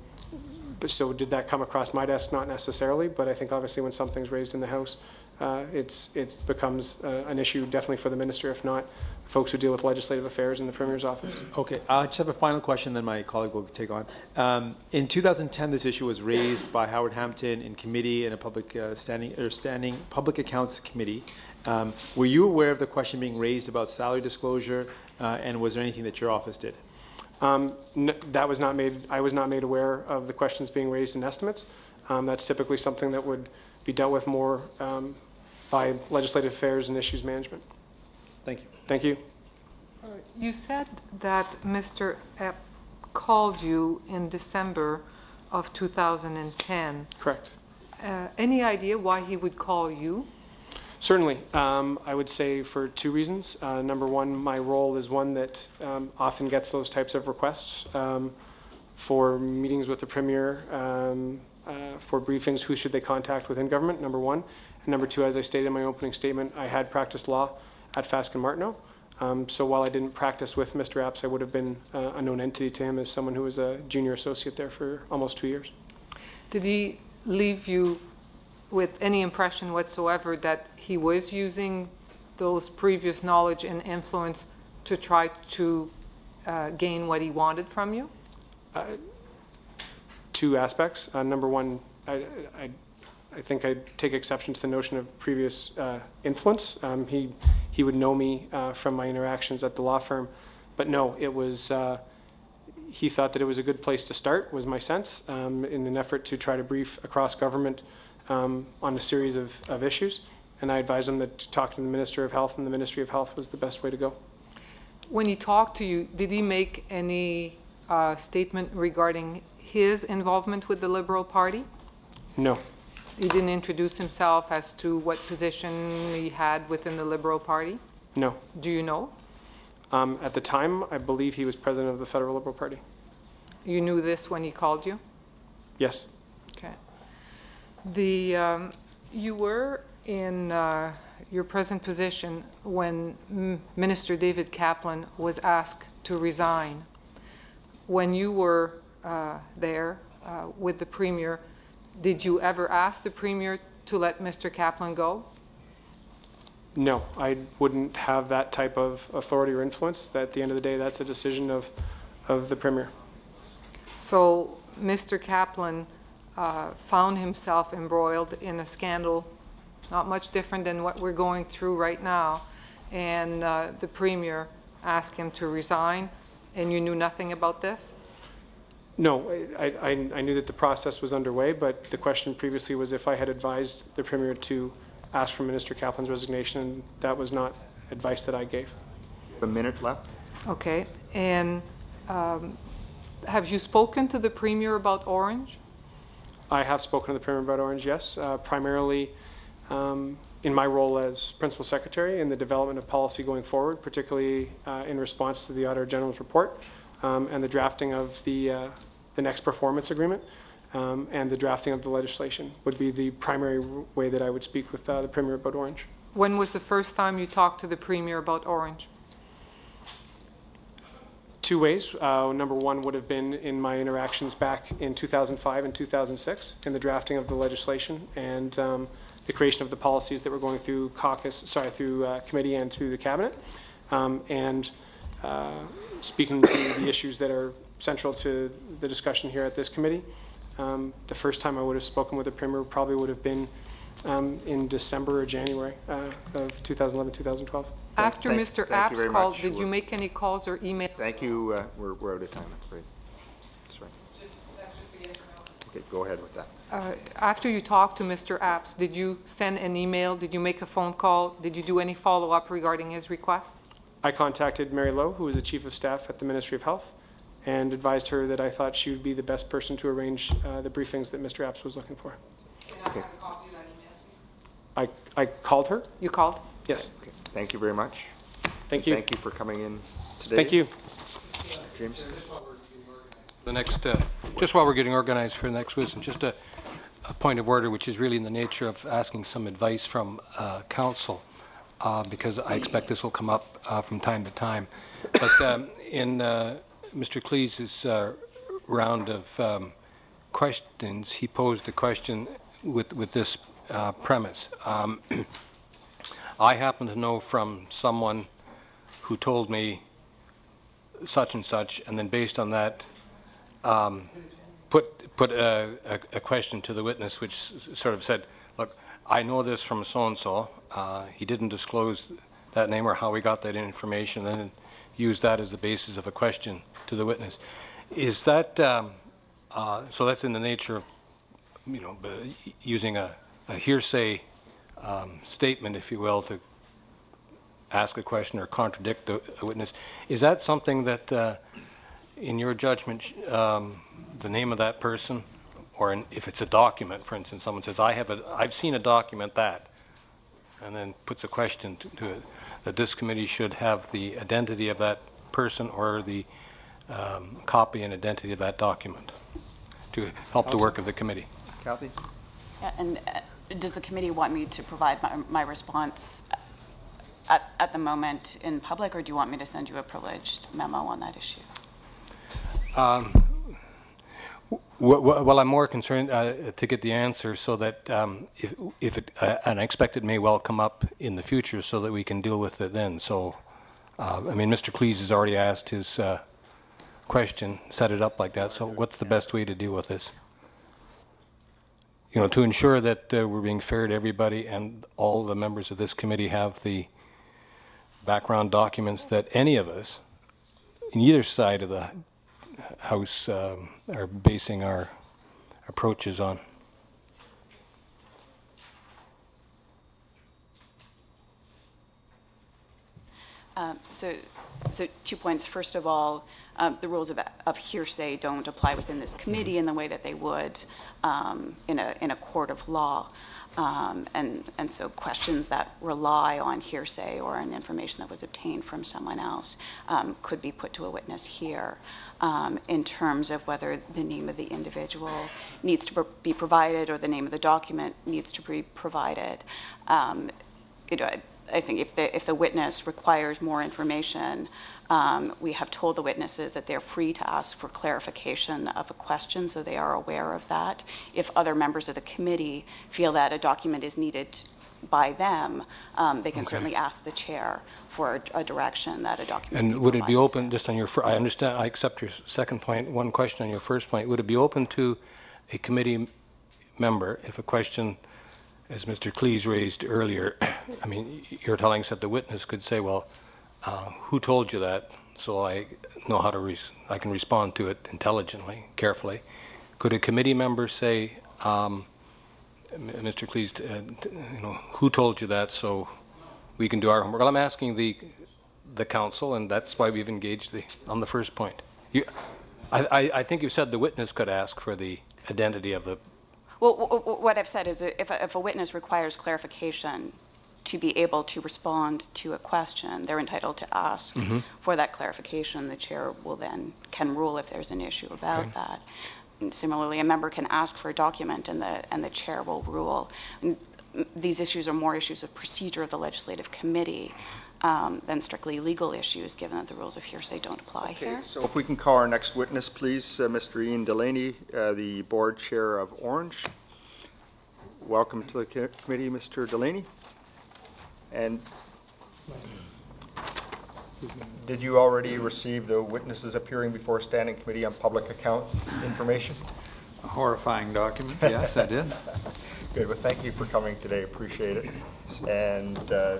so did that come across my desk? Not necessarily, but I think obviously when something's raised in the House, uh, it's it becomes uh, an issue definitely for the minister, if not folks who deal with legislative affairs in the Premier's office. Okay, I just have a final question, then my colleague will take on. Um, in 2010, this issue was raised by Howard Hampton in committee in a public uh, standing or standing public accounts committee. Um, were you aware of the question being raised about salary disclosure, uh, and was there anything that your office did? Um, n- that was not made. I was not made aware of the questions being raised in estimates. Um, that's typically something that would be dealt with more um, by legislative affairs and issues management. Thank you. Thank you. You said that Mr. Apps called you in December of 2010. Correct. Uh, Any idea why he would call you? Certainly. Um, I would say for two reasons. Uh, number one, my role is one that um, often gets those types of requests um, for meetings with the Premier, um, uh, for briefings, who should they contact within government, number one. And number two, as I stated in my opening statement, I had practiced law at Fasken Martineau. Um, so while I didn't practice with Mr. Apps, I would have been uh, a known entity to him as someone who was a junior associate there for almost two years. Did he leave you with any impression whatsoever that he was using those previous knowledge and influence to try to uh, gain what he wanted from you? two aspects. Uh, number one, I, I, I think I take exception to the notion of previous uh, influence. Um, he, he would know me uh, from my interactions at the law firm, but no, it was. Uh, he thought that it was a good place to start. Was my sense um, in an effort to try to brief across government um, on a series of, of issues, and I advised him that talking to the Minister of Health and the Ministry of Health was the best way to go. When he talked to you, did he make any uh, statement regarding his involvement with the Liberal Party? No. He didn't introduce himself as to what position he had within the Liberal Party? No. Do you know? Um, at the time, I believe he was president of the Federal Liberal Party. You knew this when he called you? Yes. Okay. The, um, you were in uh, your present position when M- Minister David Caplan was asked to resign. When you were uh, there uh, with the Premier, did you ever ask the Premier to let Mr. Caplan go? No, I wouldn't have that type of authority or influence. At the end of the day, that's a decision of, of the Premier. So Mr. Caplan uh, found himself embroiled in a scandal not much different than what we're going through right now, and uh, the Premier asked him to resign, and you knew nothing about this? No, I, I, I knew that the process was underway, but the question previously was if I had advised the Premier to ask for Minister Caplan's resignation, and that was not advice that I gave. A minute left. Okay, and um, have you spoken to the Premier about Ornge? I have spoken to the Premier about Ornge, yes, uh, primarily um, in my role as Principal Secretary in the development of policy going forward, particularly uh, in response to the Auditor General's report um, and the drafting of the, uh, the next performance agreement. um, and the drafting of the legislation would be the primary way that I would speak with uh, the Premier about Ornge. When was the first time you talked to the Premier about Ornge? Two ways. Uh, Number one would have been in my interactions back in 2005 and 2006 in the drafting of the legislation and um, the creation of the policies that were going through caucus, sorry, through uh, committee and through the cabinet. Um, And uh, speaking to the issues that are central to the discussion here at this committee. Um, The first time I would have spoken with the Premier probably would have been um, in December or January uh, of 2011, 2012. After Thank- Mr. thank Apps very called, much. did you We're- make any calls or email? Thank you, uh, we're, we're out of time, I'm afraid. That's right. Okay, go ahead with that. Uh, After you talked to Mr. Apps, did you send an email? Did you make a phone call? Did you do any follow-up regarding his request? I contacted Mary Lowe, who is the Chief of Staff at the Ministry of Health, and advised her that I thought she would be the best person to arrange uh, the briefings that Mr. Apps was looking for. Okay. I, I called her? You called? Yes. Okay, Thank you very much. Thank you. Thank you for coming in today. Thank you. James? The next, uh, just while we're getting organized for the next witness, just a, a point of order, which is really in the nature of asking some advice from uh, counsel, uh, because I expect this will come up uh, from time to time. But um, in uh, Mr. Klees's uh, round of um, questions, he posed a question with, with this uh, premise. Um, I happen to know from someone who told me such and such, and then based on that, um, put, put a, a, a question to the witness which sort of said, look, I know this from so-and-so. Uh, he didn't disclose that name or how he got that information, and then used that as the basis of a question to the witness. Is that, um, uh, so that's in the nature of, you know, using a, a hearsay um, statement, if you will, to ask a question or contradict a a witness. Is that something that, uh, in your judgment, um, the name of that person, or in- if it's a document, for instance, someone says, I have a, I've seen a document that, and then puts a question to- to it, that this committee should have the identity of that person or the um, copy and identity of that document to help the work of the committee? Kathy? Yeah, And uh, does the committee want me to provide my, my response at, at the moment in public, or do you want me to send you a privileged memo on that issue? Um, w- w- Well, I'm more concerned uh, to get the answer so that um, if if it, uh, and I expect it may well come up in the future so that we can deal with it then. So, uh, I mean, Mr. Klees has already asked his uh, question, set it up like that, so what's the best way to deal with this? You know, to ensure that uh, we're being fair to everybody and all the members of this committee have the background documents that any of us, in either side of the House um, are basing our approaches on. Um, So, so two points. First of all, um, the rules of of hearsay don't apply within this committee in the way that they would um, in a, in a court of law. Um, And, and so questions that rely on hearsay or on information that was obtained from someone else um, could be put to a witness here um, in terms of whether the name of the individual needs to be provided or the name of the document needs to be provided. Um, you know, I- I think if the, if the witness requires more information, um, we have told the witnesses that they're free to ask for clarification of a question, so they are aware of that. If other members of the committee feel that a document is needed by them, um, they can Okay. certainly ask the chair for a- a direction that a document And would it be open, just on your, fir- I understand, I accept your second point, one question on your first point, would it be open to a committee member if a question, as Mr. Klees raised earlier, I mean, you're telling us that the witness could say, well, uh, who told you that? So I know how to, I can respond to it intelligently, carefully. Could a committee member say, um, Mr. Klees, uh, t- you know, who told you that, so we can do our homework? Well, I'm asking the, the counsel, and that's why we've engaged the, on the first point. You, I, I, I think you said the witness could ask for the identity of the, Well, wh- wh- what I've said is if a, if a witness requires clarification to be able to respond to a question, they're entitled to ask Mhm. for that clarification. The chair will then, can rule if there's an issue about Okay. that. Similarly, a member can ask for a document and the, and the chair will rule. And These issues are more issues of procedure of the legislative committee um, than strictly legal issues, given that the rules of hearsay don't apply here. So if we can call our next witness, please, uh, Mr. Ian Delaney, uh, the board chair of Ornge. Welcome to the committee, Mr. Delaney. And did you already receive the witnesses appearing before Standing Committee on Public Accounts information? A horrifying document, yes, I did. Good, well, thank you for coming today, appreciate it. And uh,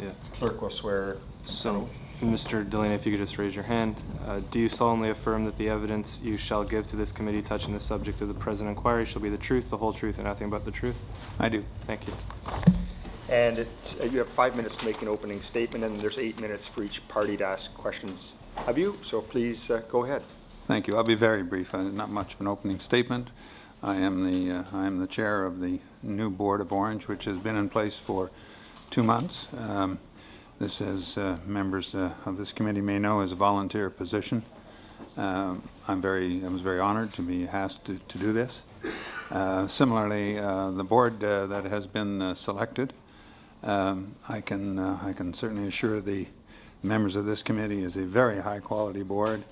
Yeah. clerk will swear. So, Mr. Delaney, if you could just raise your hand. Uh, Do you solemnly affirm that the evidence you shall give to this committee touching the subject of the present inquiry shall be the truth, the whole truth, and nothing but the truth? I do. Thank you. And you have five minutes to make an opening statement, and there's eight minutes for each party to ask questions of you, so please uh, go ahead. Thank you. I'll be very brief. Uh, Not much of an opening statement. I am the, uh, I am the chair of the new Board of Ornge, which has been in place for two months. Um, This, as uh, members uh, of this committee may know, is a volunteer position. Um, I'm very, I was very honored to be asked to to do this. Uh, Similarly, the board that has been selected, um, I can, uh, I can certainly assure the members of this committee is a very high-quality board.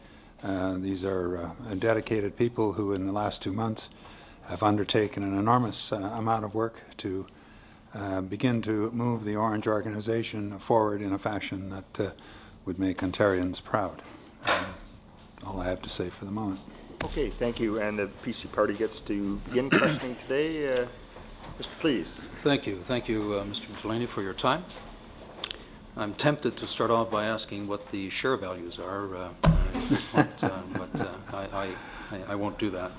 Uh, These are uh, dedicated people who, in the last two months, have undertaken an enormous uh, amount of work to uh, begin to move the Ornge organization forward in a fashion that uh, would make Ontarians proud. Um, All I have to say for the moment. Okay, thank you, and the PC party gets to begin questioning today. Mr. Klees. Thank you. Thank you, uh, Mr. Delaney, for your time. I'm tempted to start off by asking what the share values are, uh, uh, but uh, I- I I- won't do that.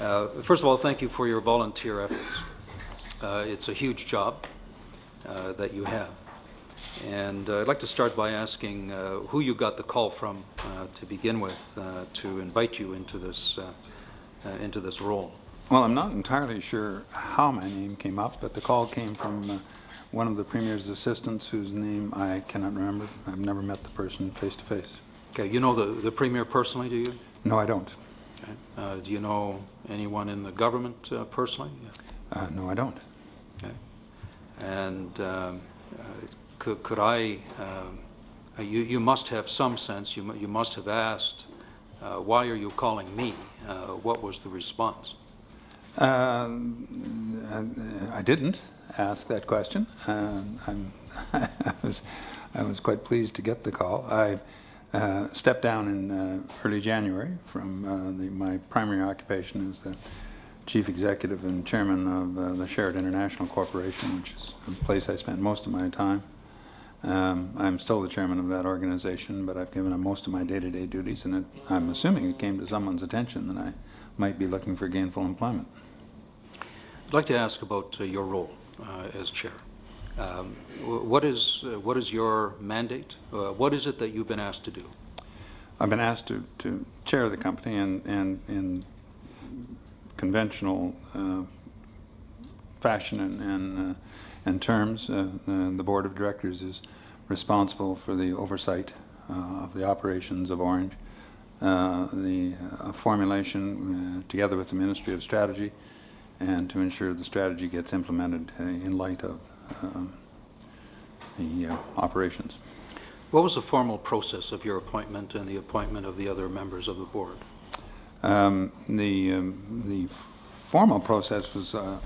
Uh, First of all, thank you for your volunteer efforts. Uh, It's a huge job that you have. And I'd like to start by asking who you got the call from to begin with to invite you into this, into this role. Well, I'm not entirely sure how my name came up, but the call came from uh, one of the Premier's assistants whose name I cannot remember. I've never met the person face to face. Okay, you know the the Premier personally, do you? No, I don't. Okay. Uh, Do you know anyone in the government uh, personally? Uh, No, I don't. Okay. And um, uh, could could I, um, uh, you you must have some sense, you you must have asked, uh, why are you calling me? Uh, What was the response? Um, I I didn't ask that question. Um, I was I was quite pleased to get the call. I uh, stepped down in uh, early January from uh, the- my primary occupation as the chief executive and chairman of uh, the Sherritt International Corporation, which is a place I spent most of my time. Um, I'm still the chairman of that organization, but I've given up most of my day-to-day duties, and it- I'm assuming it came to someone's attention that I might be looking for gainful employment. I'd like to ask about uh, your role uh, as chair. Um, What is, uh, what is your mandate? Uh, What is it that you've been asked to do? I've been asked to, to chair the company and, and in conventional uh, fashion and, and, uh, and terms, the, board of directors is responsible for the oversight of the operations of Ornge, the formulation together with the Ministry of Strategy, and to ensure the strategy gets implemented uh, in light of um, the uh, operations. What was the formal process of your appointment and the appointment of the other members of the board? Um, The, um, the formal process was, uh,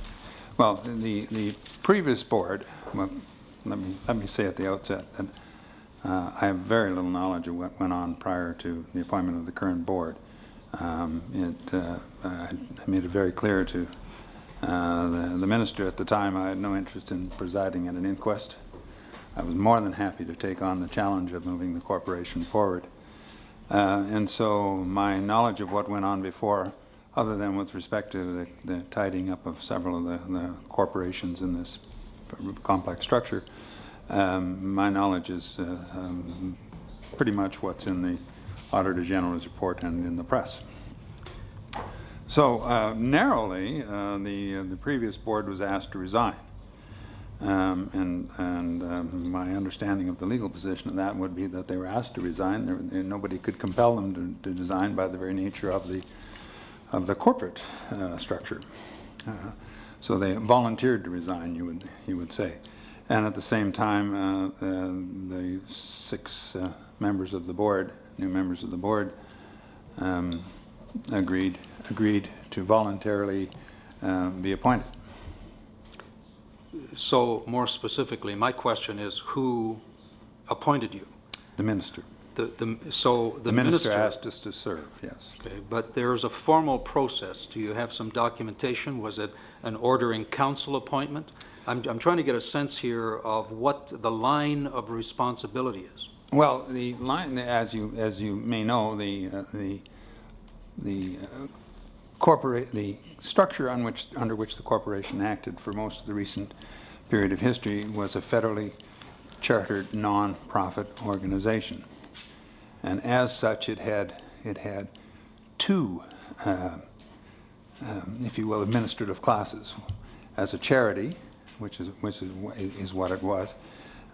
well, the, the previous board, well, let me, let me say at the outset that uh, I have very little knowledge of what went on prior to the appointment of the current board. Um, It, uh, I I made it very clear to uh, the the minister at the time, I had no interest in presiding at an inquest. I was more than happy to take on the challenge of moving the corporation forward. Uh, And so my knowledge of what went on before, other than with respect to the, the tidying up of several of the, the corporations in this complex structure, um, my knowledge is uh, um, pretty much what's in the Auditor General's report and in the press. So uh, narrowly, uh, the, uh, the previous board was asked to resign. Um, And, and um, my understanding of the legal position of that would be that they were asked to resign. There- there- Nobody could compel them to, to resign by the very nature of the, of the corporate uh, structure. Uh, So they volunteered to resign, you would, you would say. And at the same time, uh, the six members of the board, new members of the board, um, agreed, agreed to voluntarily uh, be appointed. So more specifically, my question is who appointed you? The minister. The, the, so the The minister minister. asked us to serve, yes. Okay, but there's a formal process. Do you have some documentation? Was it an order in council appointment? I'm, I'm trying to get a sense here of what the line of responsibility is. Well, the line, as you, as you may know, the, uh, the, the uh, corporate, the structure on which, under which the corporation acted for most of the recent period of history was a federally chartered non-profit organization. And as such, it had, it had two, uh, um, if you will, administrative classes. As a charity, which is, which is, is what it was,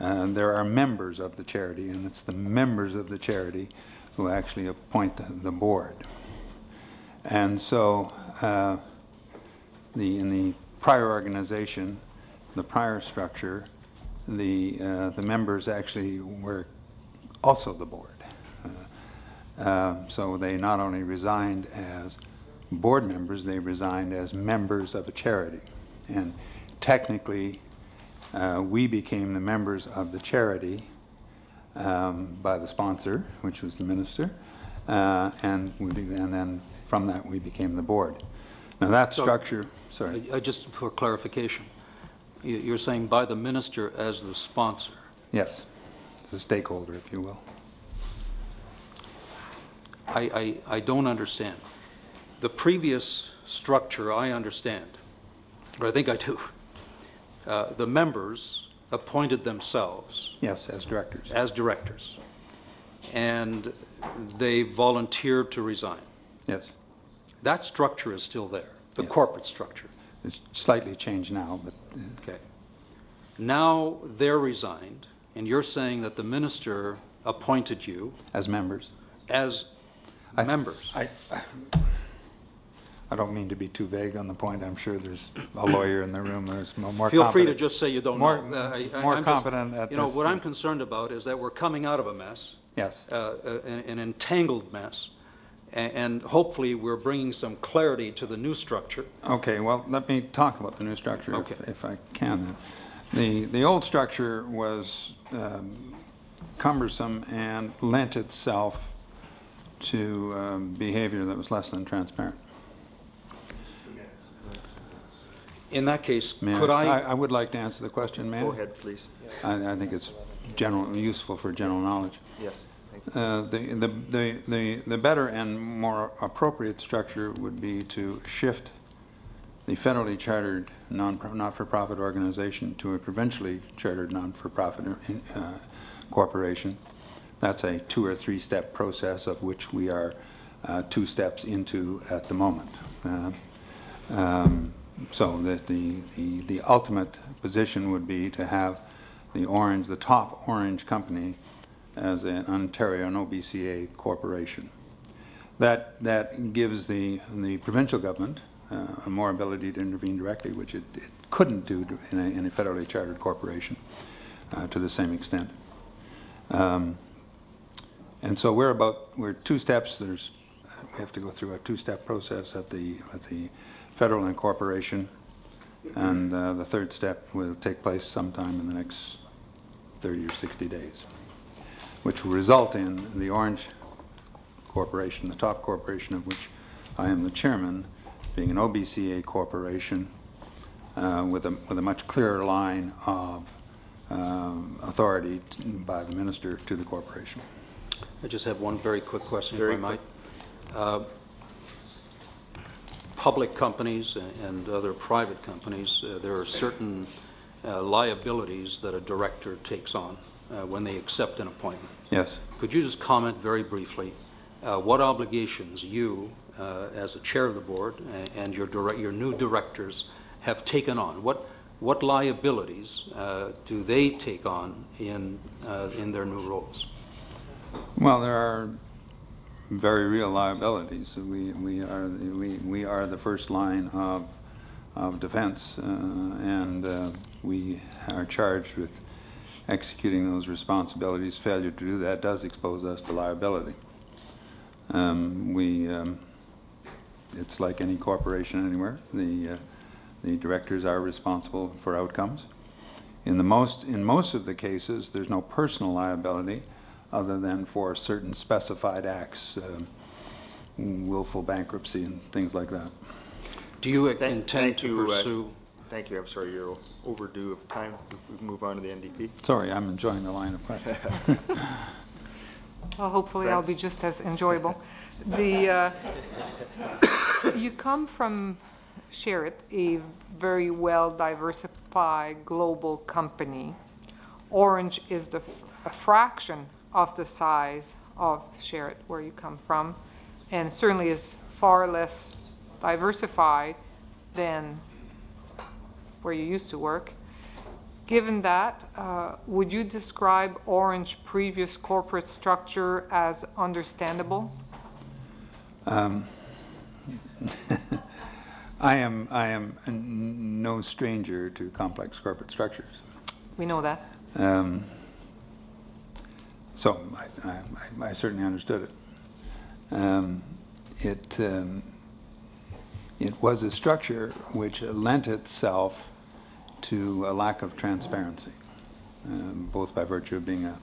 uh, there are members of the charity, and it's the members of the charity who actually appoint the, the board. And so, uh, the, in the prior organization, the prior structure, the, uh, the members actually were also the board. Uh, uh, So they not only resigned as board members, they resigned as members of a charity. And technically, uh, we became the members of the charity um, by the sponsor, which was the minister, uh, and, and then from that we became the board. Now that So- structure, sorry, I- I Just for clarification, you- you're saying by the minister as the sponsor. yes, it's a stakeholder, if you will. I, I, I don't understand. The previous structure, I understand, or I think I do. Uh, The members appointed themselves Yes, as directors. as directors, and they volunteered to resign. Yes. That structure is still there, the corporate structure. It's slightly changed now, but Okay. Now they're resigned, and you're saying that the minister appointed you as members. as members. I, I don't mean to be too vague on the point. I'm sure there's a lawyer in the room who's mo- more Feel free to just say you don't more- know. Uh, I- I- More I'm just- competent at You know, this what than- I'm concerned about is that we're coming out of a mess. Yes. uh, uh, An an entangled mess, a- and hopefully we're bringing some clarity to the new structure. Okay, well, let me talk about the new structure, if- Okay. if I can then. The, the old structure was um, cumbersome and lent itself to um, behavior that was less than transparent. In that case, May could I? I would like to answer the question, may I? Go ahead, please. I, I think it's general, useful for general knowledge. Yes, thank you. Uh, The, the, the, the the better and more appropriate structure would be to shift the federally chartered non, not-for-profit organization to a provincially chartered non-for-profit uh, corporation. That's a two or three-step process of which we are uh, two steps into at the moment. Uh, um, So that the, the, the ultimate position would be to have the Ornge, the top Ornge company as an Ontario and OBCA corporation. That, that gives the, the provincial government uh, more ability to intervene directly, which it, it couldn't do in a, in a federally chartered corporation uh, to the same extent. Um, And so we're about, we're two steps, there's, we have to go through a two-step process at the, at the federal incorporation, and uh, the third step will take place sometime in the next 30 or 60 days, which will result in the Ornge Corporation, the top corporation of which I am the chairman, being an OBCA corporation uh, with a, with a much clearer line of um, authority t- by the minister to the corporation. I just have one very quick question, if Very I might. Uh, Public companies and other private companies, uh, there are certain uh, liabilities that a director takes on uh, when they accept an appointment. Yes. Could you just comment very briefly, uh, what obligations you, uh, as a chair of the board, and your direct, your new directors have taken on? What, what liabilities uh, do they take on in, uh, in their new roles? Well, there are very real liabilities. We, we are, the- we, we are the first line of, of defense, uh, and uh, we are charged with executing those responsibilities. Failure to do that does expose us to liability. Um, We, um, it's like any corporation anywhere. The, uh, the directors are responsible for outcomes. In the most, in most of the cases, there's no personal liability other than for certain specified acts, uh, willful bankruptcy and things like that. Do you Thank- intend thank to you, uh, pursue? Thank you, I'm sorry, you're overdue of time. If we move on to the NDP. Sorry, I'm enjoying the line of questions. Well, hopefully I'll be Friends. just as enjoyable. The, uh, you come from Sherritt, a very well diversified global company. Ornge is the, f- a fraction of the size of Sherritt, where you come from, and certainly is far less diversified than where you used to work. Given that, uh, would you describe Ornge previous corporate structure as understandable? Um, I am, I am no stranger to complex corporate structures. We know that. Um, So I- I I- I certainly understood it. Um, It, um, it was a structure which lent itself to a lack of transparency, um, both by virtue of being a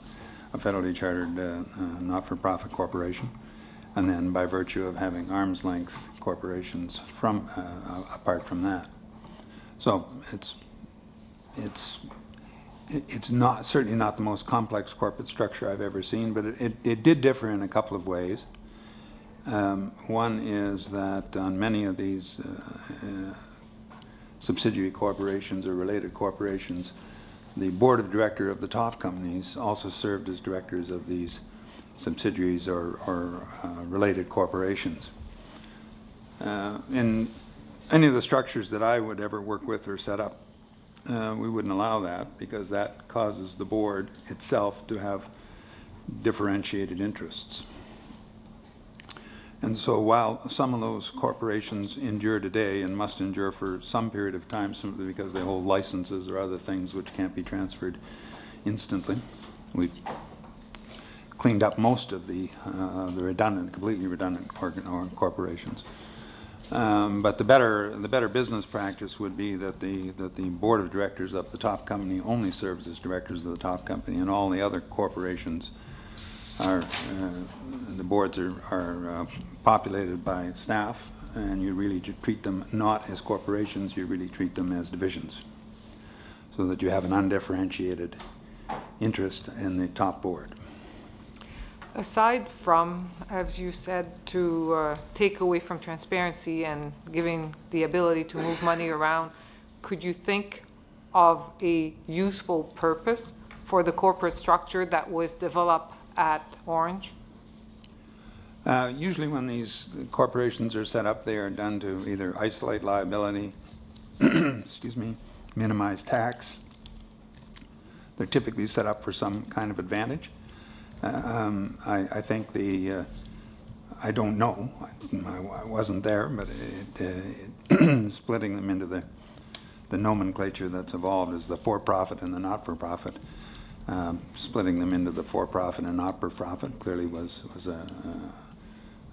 a federally chartered uh, uh, not-for-profit corporation, and then by virtue of having arm's-length corporations from, uh, apart from that. So it's, it's, it's not, certainly not the most complex corporate structure I've ever seen, but it, it- it did differ in a couple of ways. Um, One is that on many of these uh, uh, subsidiary corporations or related corporations, the board of director of the top companies also served as directors of these subsidiaries or, or uh, related corporations. Uh, In any of the structures that I would ever work with or set up, uh, we wouldn't allow that because that causes the board itself to have differentiated interests. And so while some of those corporations endure today and must endure for some period of time simply because they hold licenses or other things which can't be transferred instantly, we've cleaned up most of the, uh, the redundant, completely redundant corporations. Um, But the better, the better business practice would be that the, that the board of directors of the top company only serves as directors of the top company, and all the other corporations are, uh, the boards are, are uh, populated by staff, and you really treat them not as corporations, you really treat them as divisions, so that you have an undifferentiated interest in the top board. Aside from, as you said, to uh, take away from transparency and giving the ability to move money around, could you think of a useful purpose for the corporate structure that was developed at Ornge? Uh, Usually when these corporations are set up, they are done to either isolate liability, excuse me, minimize tax. They're typically set up for some kind of advantage. Uh, um, I, I think the, uh, I don't know, I I wasn't there, but it, uh, it- splitting them into the, the nomenclature that's evolved is the for-profit and the not-for-profit. Um, Splitting them into the for-profit and not-for-profit clearly was, was a, a,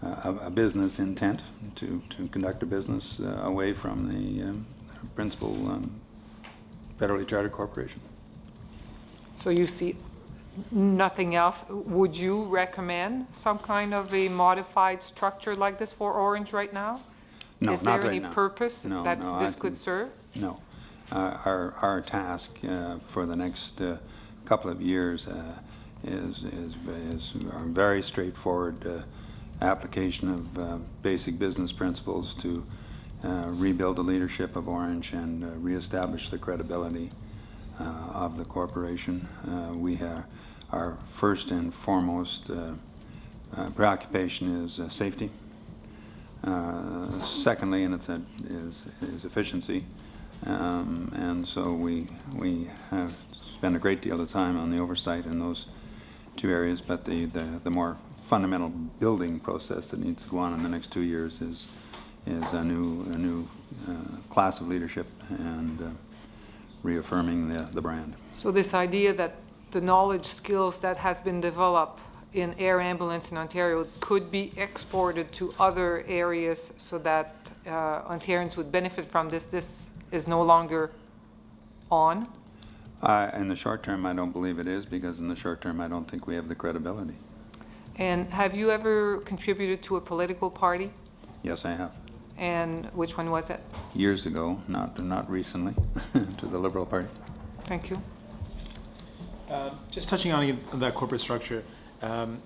a business intent to, to conduct a business uh, away from the um, principal um, federally chartered corporation. So you see nothing else. Would you recommend some kind of a modified structure like this for Ornge right now? No, Is not there right any now. purpose No, that no, I this could serve? No. Uh, Our, our task uh, for the next uh, couple of years uh, is, is, is very straightforward uh, application of uh, basic business principles to uh, rebuild the leadership of Ornge and uh, reestablish the credibility uh, of the corporation. Uh, We have, our first and foremost uh, preoccupation is safety. Secondly, and it's a, is, is efficiency. Um, And so we, we have spent a great deal of time on the oversight in those two areas, but the, the, the more fundamental building process that needs to go on in the next two years is, is a new, a new uh, class of leadership and uh, reaffirming the, the brand. So this idea that the knowledge, skills that has been developed in air ambulance in Ontario could be exported to other areas so that uh, Ontarians would benefit from this, this is no longer on? Uh, In the short term, I don't believe it is, because in the short term, I don't think we have the credibility. And have you ever contributed to a political party? Yes, I have. And which one was it? Years ago, not, not recently, to the Liberal Party. Thank you. Um, Just touching on that corporate structure, um,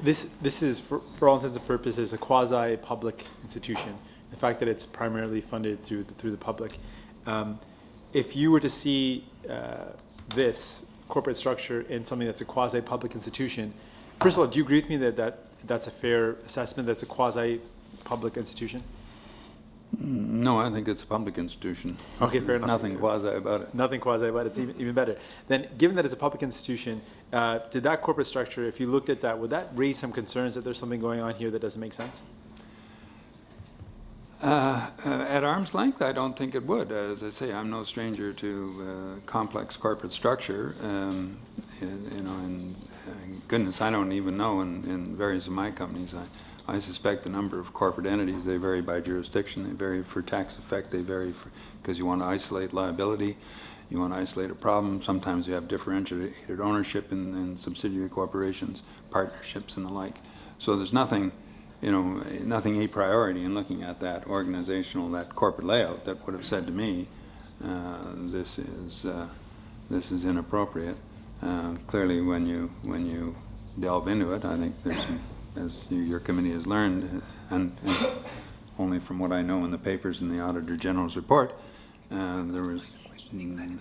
this, this is, for for all intents and purposes, a quasi-public institution. The fact that it's primarily funded through, the- through the public. Um, If you were to see uh, this corporate structure in something that's a quasi-public institution, first of all, do you agree with me that, that that's a fair assessment, that's a quasi-public institution? No, I think it's a public institution. Okay, fair enough. Nothing quasi about it. Nothing quasi about it, it's even, even better. Then, given that it's a public institution, uh, did that corporate structure, if you looked at that, would that raise some concerns that there's something going on here that doesn't make sense? Uh, uh, At arm's length, I don't think it would. As I say, I'm no stranger to uh, complex corporate structure. um, and, You know, and goodness, I don't even know in in various of my companies, I I suspect the number of corporate entities, they vary by jurisdiction, they vary for tax effect, they vary because you want to isolate liability, you want to isolate a problem. Sometimes you have differentiated ownership in in subsidiary corporations, partnerships and the like. So there's nothing you know, nothing a priori in looking at that organizational, that corporate layout that would have said to me, uh, this is, uh, this is inappropriate. Uh, Clearly, when you, when you delve into it, I think there's, as you- your committee has learned, uh, and and only from what I know in the papers and the Auditor General's report, uh, there was, mm,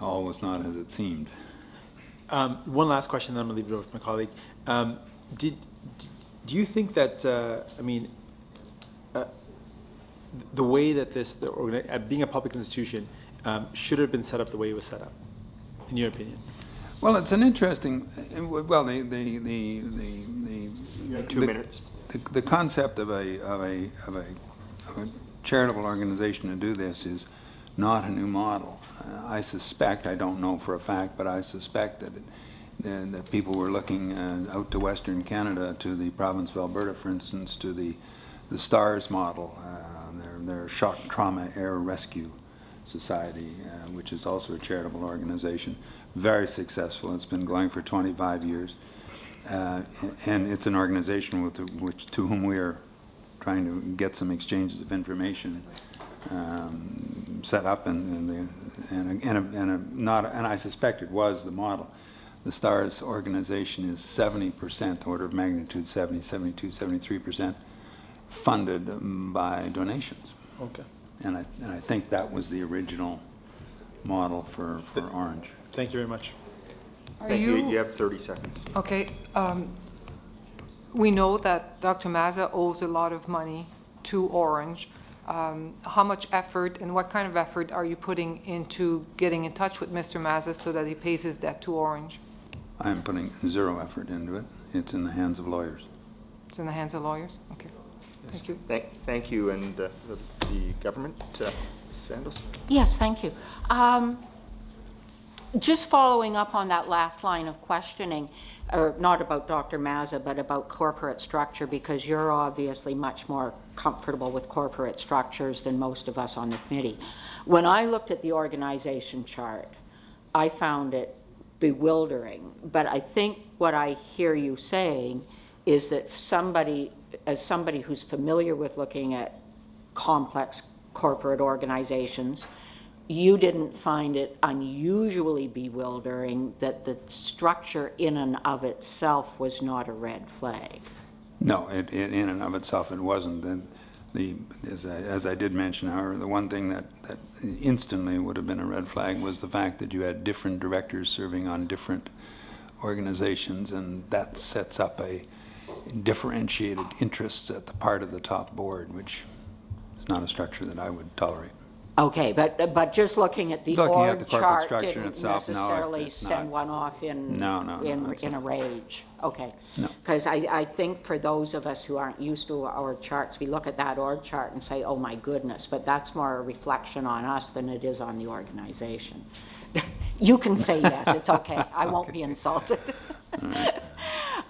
all was not as it seemed. Um, One last question, then I'm going to leave it over to my colleague. Um, Did, do you think that, uh, I mean, uh, the way that this, the uh, being a public institution, um, should have been set up the way it was set up, in your opinion? Well, it's an interesting, uh, well, the, the, the, the. the- two the- minutes. The, the concept of a, of a, of a, of a charitable organization to do this is not a new model. Uh, I suspect, I don't know for a fact, but I suspect that, it- that that people were looking uh, out to Western Canada, to the province of Alberta, for instance, to the, the STARS model, uh, their, their Shock Trauma Air Rescue Society, uh, which is also a charitable organization, very successful. It's been going for 25 years. Uh, And it's an organization with, which, to whom we are trying to get some exchanges of information um, set up and, and, the, and, a, and, a, and, a, not, and I suspect it was the model. The STARS organization is 70%, order of magnitude 70, 72, 73% funded um, by donations. Okay. And I, and I think that was the original model for, for Ornge. Thank you very much. Are Thank you. you- You have 30 seconds. Okay, um, we know that Dr. Mazza owes a lot of money to Ornge. Um, How much effort and what kind of effort are you putting into getting in touch with Mr. Mazza so that he pays his debt to Ornge? I am putting zero effort into it. It's in the hands of lawyers. It's in the hands of lawyers? Okay, thank you. Thank, thank you, and uh, the, the government, uh, Mrs. Sandals? Yes, thank you. Um, Just following up on that last line of questioning, or not about Dr. Mazza, but about corporate structure, because you're obviously much more comfortable with corporate structures than most of us on the committee. When I looked at the organization chart, I found it bewildering, but I think what I hear you saying is that somebody, as somebody who's familiar with looking at complex corporate organizations, you didn't find it unusually bewildering that the structure in and of itself was not a red flag. No, it, it, in and of itself, it wasn't. And the, as I, as I did mention, however, the one thing that, that instantly would have been a red flag was the fact that you had different directors serving on different organizations, and that sets up a differentiated interests at the part of the top board, which is not a structure that I would tolerate. Okay, but, but just looking at the Looking at org the corporate chart structure didn't itself, no, it- necessarily it's send not. one off in, No, no, no, in, it's in a rage? Okay. No. Because I, I think for those of us who aren't used to our charts, we look at that org chart and say, oh my goodness, but that's more a reflection on us than it is on the organization. You can say yes, it's okay, I won't be insulted.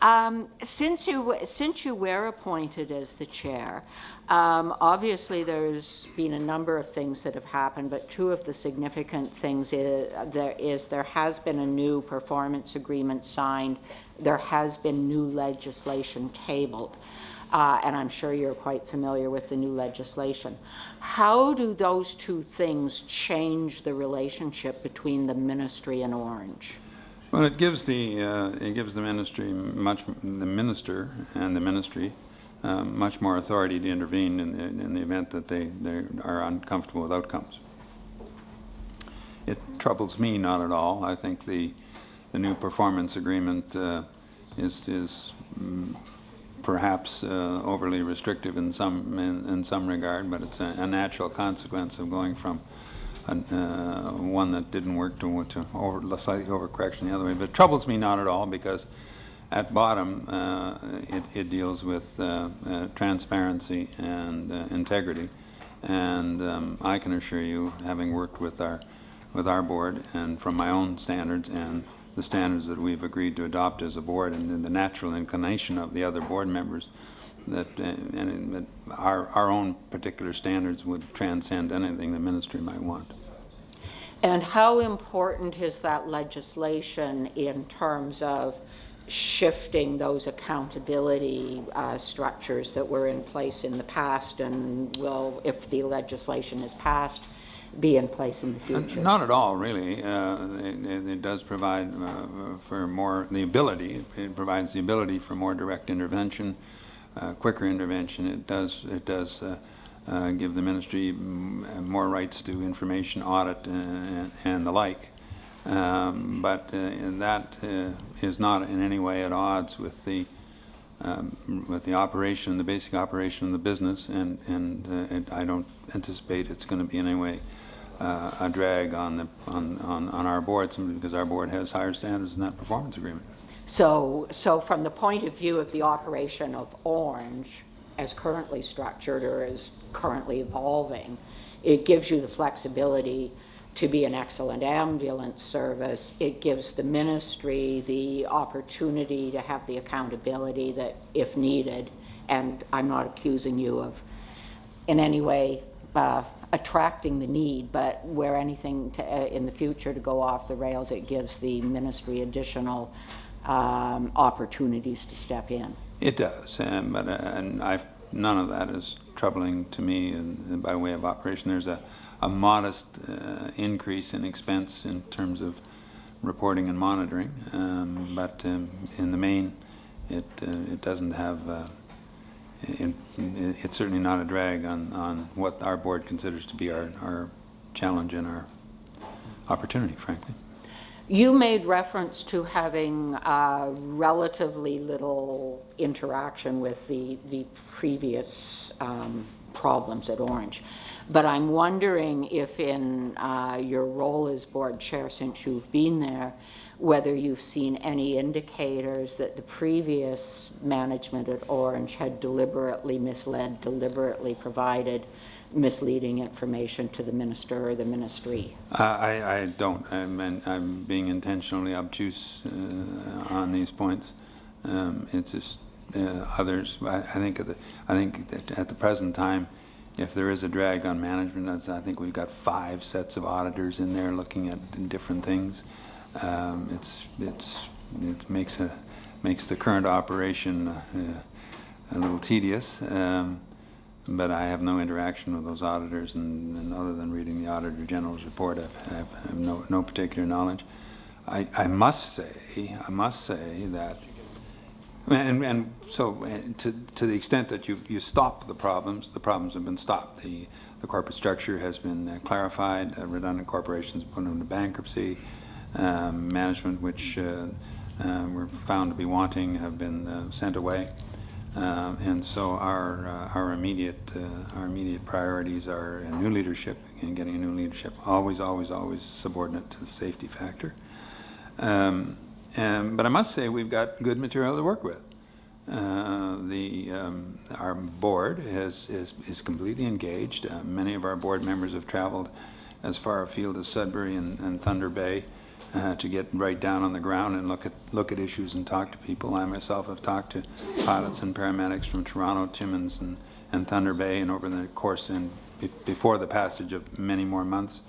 Um, Since you, since you were appointed as the chair, um, obviously there's been a number of things that have happened, but two of the significant things is, there is, there has been a new performance agreement signed, there has been new legislation tabled, uh, and I'm sure you're quite familiar with the new legislation. How do those two things change the relationship between the ministry and Ornge? Well, it gives the, uh, it gives the ministry much, the minister and the ministry um, much more authority to intervene in the, in the event that they, they are uncomfortable with outcomes. It troubles me not at all. I think the, the new performance agreement uh, is, is mm, perhaps uh, overly restrictive in some, in, in some regard, but it's a, a natural consequence of going from an, uh, one that didn't work to, to over, slightly overcorrection the other way. But it troubles me not at all because at bottom uh, it, it deals with uh, uh, transparency and uh, integrity. And um, I can assure you, having worked with our, with our board and from my own standards and the standards that we've agreed to adopt as a board and then the natural inclination of the other board members, that, uh, and that our, our own particular standards would transcend anything the ministry might want. And how important is that legislation in terms of shifting those accountability uh, structures that were in place in the past and will, if the legislation is passed, be in place in the future? Not at all, really. Uh, it, it- it does provide uh, for more, the ability, it provides the ability for more direct intervention, uh, quicker intervention. It does, it does uh, uh, give the ministry mm, more rights to information audit uh, and and the like. Um, But uh, that uh, is not in any way at odds with the, um, with the operation, the basic operation of the business, and, and uh, I don't anticipate it's going to be in any way uh, a drag on the, on, on on our board, simply because our board has higher standards in that performance agreement. So, so from the point of view of the operation of Ornge, as currently structured or as currently evolving, it gives you the flexibility to be an excellent ambulance service. It gives the ministry the opportunity to have the accountability that, if needed, and I'm not accusing you of in any way uh, attracting the need, but where anything to, uh, in the future to go off the rails, it gives the ministry additional um, opportunities to step in. It does, um, but, uh, and I've, none of that is troubling to me in by way of operation. There's a, a modest uh, increase in expense in terms of reporting and monitoring, um, but um, in the main, it, uh, it doesn't have, uh, it- it's certainly not a drag on, on what our board considers to be our, our challenge and our opportunity, frankly. You made reference to having uh, relatively little interaction with the, the previous um, problems at Ornge. But I'm wondering if in uh, your role as board chair, since you've been there, whether you've seen any indicators that the previous management at Ornge had deliberately misled, deliberately provided misleading information to the minister or the ministry. I, I- don't. I'm, I'm being intentionally obtuse uh, on these points. Um, It's just uh, others, I I think, the- I think that at the present time, if there is a drag on management, I think we've got five sets of auditors in there looking at different things. Um, It's, it's, it makes a, makes the current operation uh, a little tedious. Um, but I have no interaction with those auditors, and, and other than reading the Auditor General's report, I've, I've, I have no, no particular knowledge. I, I must say, I must say that, and, and so to, to the extent that you, you stopped the problems, the problems have been stopped. The, the corporate structure has been uh, clarified, uh, redundant corporations put them into bankruptcy, um, management which uh, uh, were found to be wanting have been uh, sent away. Um, and so our uh, our immediate our immediate priorities are new leadership and getting a new leadership. Always, always, always subordinate to the safety factor. Um, and, but I must say we've got good material to work with. Uh, the um, our board has, is is completely engaged. Uh, many of our board members have traveled as far afield as Sudbury and, and Thunder Bay uh, to get right down on the ground and look at look at issues and talk to people. I myself have talked to pilots and paramedics from Toronto, Timmins, and, and Thunder Bay, and over the course and be, before the passage of many more months,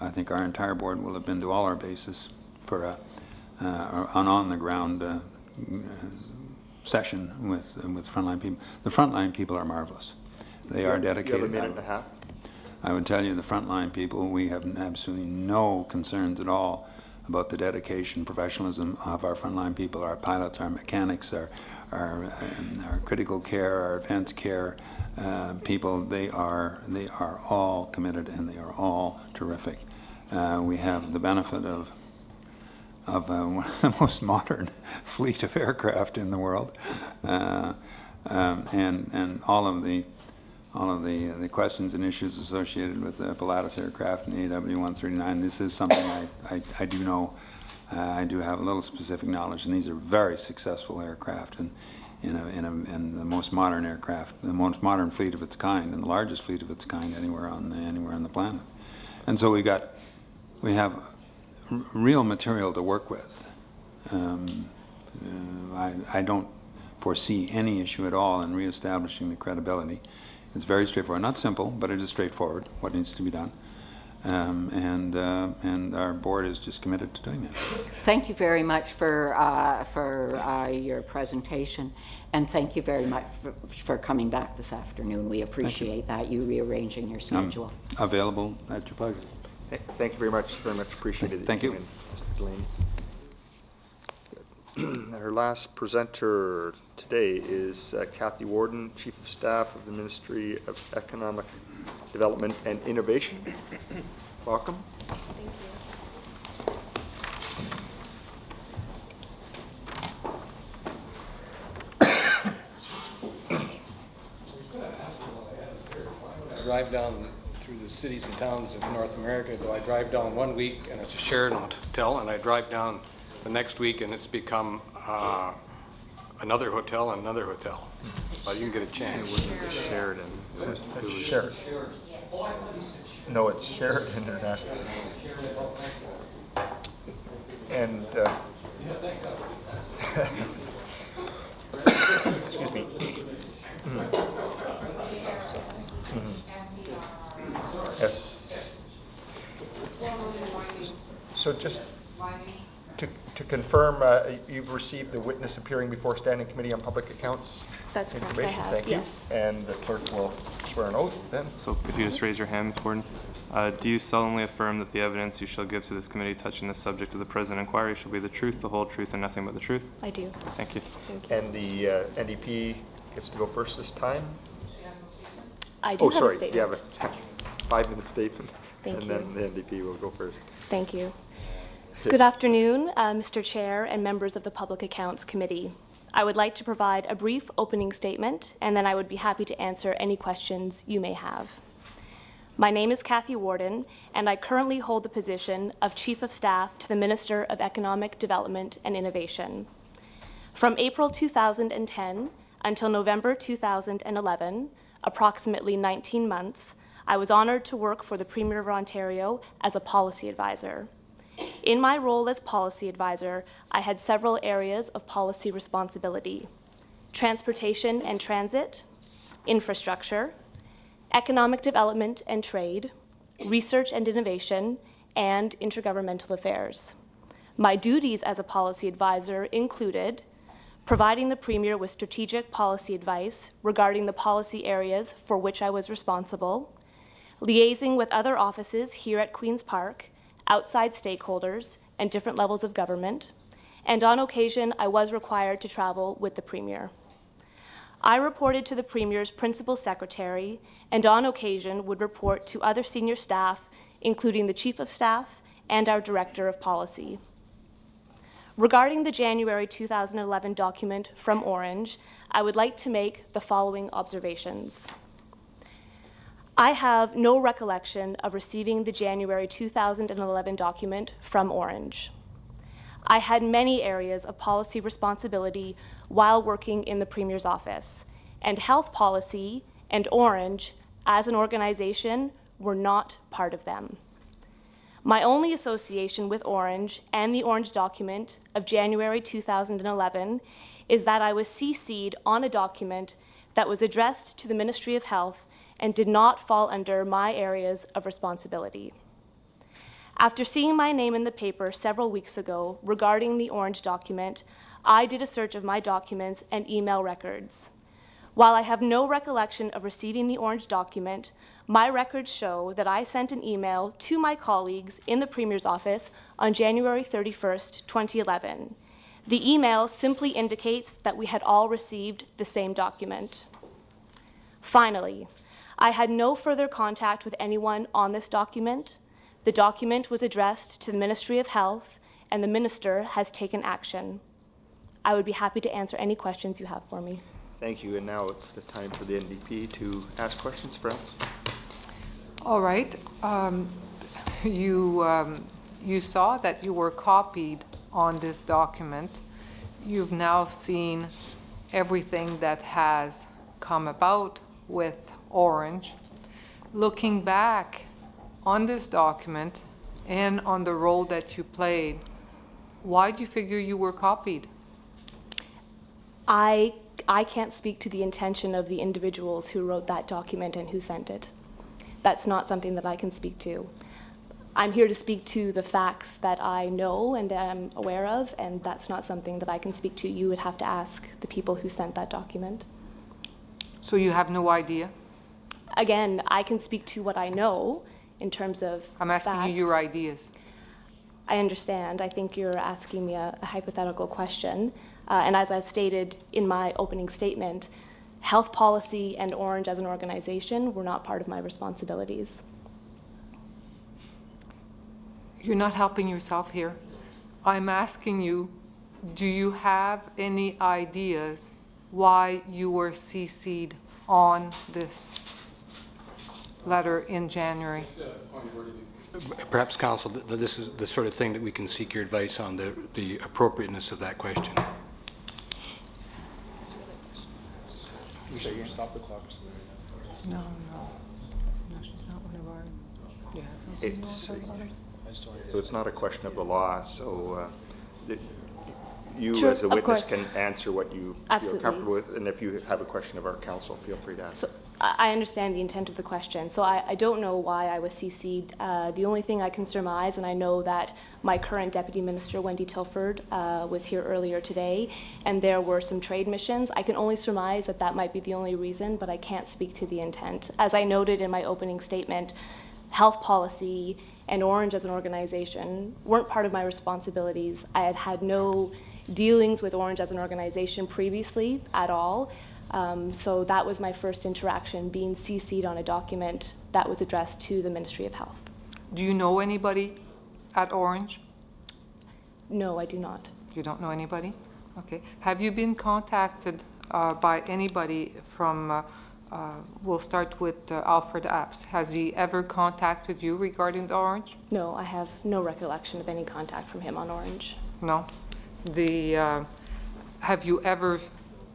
I think our entire board will have been to all our bases for a, uh, an on the ground. Uh, session with with frontline people. The frontline people are marvelous. They are dedicated. You have a minute and a half. I would tell you, the frontline people, we have absolutely no concerns at all about the dedication, professionalism of our frontline people, our pilots, our mechanics, our our, um, our critical care, our advanced care uh, people. They are they are all committed and they are all terrific. Uh, we have the benefit of of uh, one of the most modern fleet of aircraft in the world, uh, um, and and all of the all of the the questions and issues associated with the Pilatus aircraft and the AW139. This is something I, I, I do know. Uh, I do have a little specific knowledge, and these are very successful aircraft and. In, a, in, a, in the most modern aircraft, the most modern fleet of its kind, and the largest fleet of its kind anywhere on the, anywhere on the planet, and so we got we have real material to work with. Um, uh, I, I don't foresee any issue at all in reestablishing the credibility. It's very straightforward, not simple, but it is straightforward, what needs to be done. Um, and, uh, and our board is just committed to doing that. Thank you very much for, uh, for uh, your presentation, and thank you very much for, for coming back this afternoon. We appreciate that, you rearranging your schedule. I'm available at your pleasure. Th- Thank you very much, very much appreciated. that Thank you. came in, Mr. Delaney. Our last presenter today is uh, Kathy Warden, Chief of Staff of the Ministry of Economic Development and Innovation. Welcome. Thank you. Drive down through the cities and towns of North America, though I drive down one week and it's a Sheraton hotel, and I drive down the next week and it's become uh, another hotel and another hotel. Well, you can get a chance. It wasn't the Sheridan. It was, it was Sheridan. No, it's Sheridan International. And, uh, excuse me. Mhm. Mhm. Yes. So just to, to confirm, uh, you've received the witness appearing before Standing Committee on Public Accounts? That's correct, I information. have, Thank you. yes. And the clerk will swear an oath then. So if you just raise your hand, Ms. Warden. Uh, Do you solemnly affirm that the evidence you shall give to this committee touching the subject of the present inquiry shall be the truth, the whole truth, and nothing but the truth? I do. Thank you. thank you. And the uh, NDP gets to go first this time? I do Oh, have a sorry, statement. you have a five-minute statement. Thank And then the NDP will go first. Thank you. Good afternoon, uh, Mr. Chair and members of the Public Accounts Committee. I would like to provide a brief opening statement, and then I would be happy to answer any questions you may have. My name is Kathy Warden, and I currently hold the position of Chief of Staff to the Minister of Economic Development and Innovation. From April 2010 until November 2011, approximately 19 months, I was honored to work for the Premier of Ontario as a policy advisor. In my role as policy advisor, I had several areas of policy responsibility transportation and transit, infrastructure, economic development and trade, research and innovation, and intergovernmental affairs. My duties as a policy advisor included providing the Premier with strategic policy advice regarding the policy areas for which I was responsible, liaising with other offices here at Queen's Park, outside stakeholders, and different levels of government, and on occasion I was required to travel with the Premier. I reported to the Premier's principal secretary and on occasion would report to other senior staff, including the Chief of Staff and our Director of Policy. Regarding the January 2011 document from Ornge, I would like to make the following observations. I have no recollection of receiving the January 2011 document from Ornge. I had many areas of policy responsibility while working in the Premier's office, and health policy and Ornge, as an organization, were not part of them. My only association with Ornge and the Ornge document of January 2011 is that I was CC'd on a document that was addressed to the Ministry of Health and did not fall under my areas of responsibility. After seeing my name in the paper several weeks ago regarding the Ornge document, I did a search of my documents and email records. While I have no recollection of receiving the Ornge document, my records show that I sent an email to my colleagues in the Premier's office on January 31st, 2011. The email simply indicates that we had all received the same document. Finally, I had no further contact with anyone on this document. The document was addressed to the Ministry of Health, and the Minister has taken action. I would be happy to answer any questions you have for me. Thank you, and now it's the time for the NDP to ask questions. Friends? All right. Um, You, um, you saw that you were copied on this document. You've now seen everything that has come about with Ornge. Looking back on this document and on the role that you played, why do you figure you were copied? I, I can't speak to the intention of the individuals who wrote that document and who sent it. That's not something that I can speak to. I'm here to speak to the facts that I know and am aware of, and that's not something that I can speak to. You would have to ask the people who sent that document. So you have no idea? Again, I can speak to what I know in terms of I'm asking facts. you your ideas. I understand. I think you're asking me a, a hypothetical question. Uh, and as I stated in my opening statement, health policy and Ornge as an organization were not part of my responsibilities. You're not helping yourself here. I'm asking you, do you have any ideas why you were CC'd on this letter in January? Perhaps, counsel, th- this is the sort of thing that we can seek your advice on, the the appropriateness of that question. Stop the clock or something. No, no. No, she's not one of our, yeah. It's, so it's not a question of the law, so uh, the- you Sure, as a witness can answer what you feel Absolutely. comfortable with, and if you have a question of our counsel, feel free to ask. So I understand the intent of the question. So I, I don't know why I was CC'd. Uh, the only thing I can surmise, and I know that my current Deputy Minister, Wendy Tilford, uh, was here earlier today, and there were some trade missions. I can only surmise that that might be the only reason, but I can't speak to the intent. As I noted in my opening statement, health policy and Ornge as an organization weren't part of my responsibilities. I had had no dealings with Ornge as an organization previously at all. Um, so that was my first interaction, being CC'd on a document that was addressed to the Ministry of Health. Do you know anybody at Ornge? No, I do not. You don't know anybody? Okay. Have you been contacted uh, by anybody from, uh, uh, we'll start with uh, Alfred Apps. Has he ever contacted you regarding the Ornge? No, I have no recollection of any contact from him on Ornge. No? The, uh, have you ever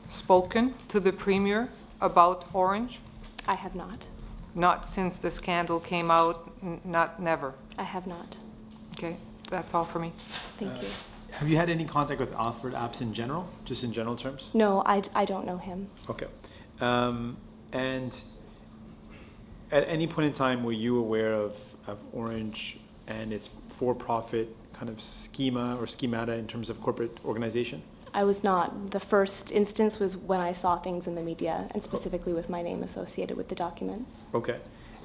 spoken to the Premier about Ornge? I have not. Not since the scandal came out, n- not, never? I have not. Okay, that's all for me. Thank you. Have you had any contact with Alfred Apps in general, just in general terms? No, I, I don't know him. Okay. Um, and at any point in time, were you aware of, of Ornge and its for-profit kind of schema or schemata in terms of corporate organization? I was not. The first instance was when I saw things in the media, and specifically with my name associated with the document. Okay.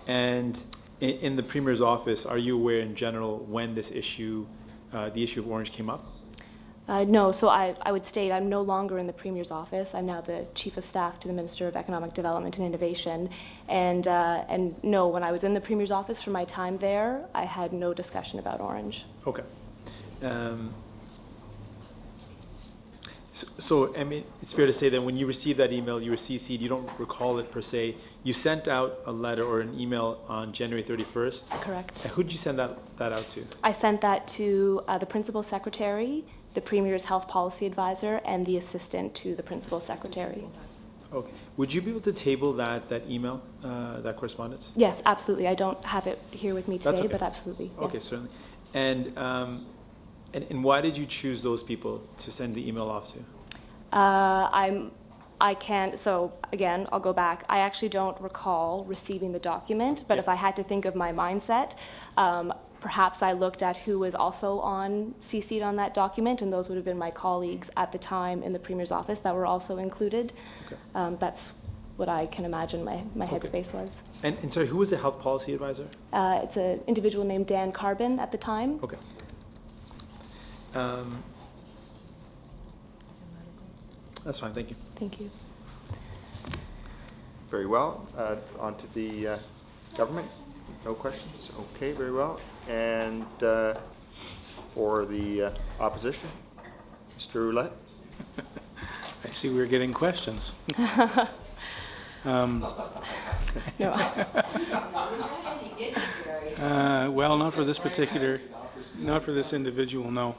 And in, in the Premier's office, are you aware in general when this issue, uh, the issue of Ornge came up? Uh, no, so I, I would state I'm no longer in the Premier's office. I'm now the Chief of Staff to the Minister of Economic Development and Innovation. And, uh, and no, when I was in the Premier's office for my time there, I had no discussion about Ornge. Okay. Um, So- So, I mean, it's fair to say that when you received that email, you were CC'd, you don't recall it per se. You sent out a letter or an email on January 31st. Correct. And who did you send that, that out to? I sent that to uh, the principal secretary, the Premier's health policy advisor, and the assistant to the principal secretary. Okay. Would you be able to table that, that email, uh, that correspondence? Yes, absolutely. I don't have it here with me today, okay. but absolutely. Okay, yes. certainly. And, um, and, and why did you choose those people to send the email off to? Uh, I'm, I can't, so again, I'll go back. I actually don't recall receiving the document, but if I had to think of my mindset, um, perhaps I looked at who was also on, CC'd on that document, and those would have been my colleagues at the time in the Premier's office that were also included. Um, that's what I can imagine my, my Okay. headspace was. And, and sorry, who was the health policy advisor? Uh, it's an individual named Dan Carbon at the time. Okay. Um, That's fine, thank you. Thank you. Very well. Uh, On to the uh, government. No questions? Okay, very well. And uh, for the uh, opposition, Mr. Ouellette? I see we're getting questions. Um, No. uh, Well, not for this particular, not for this individual, no.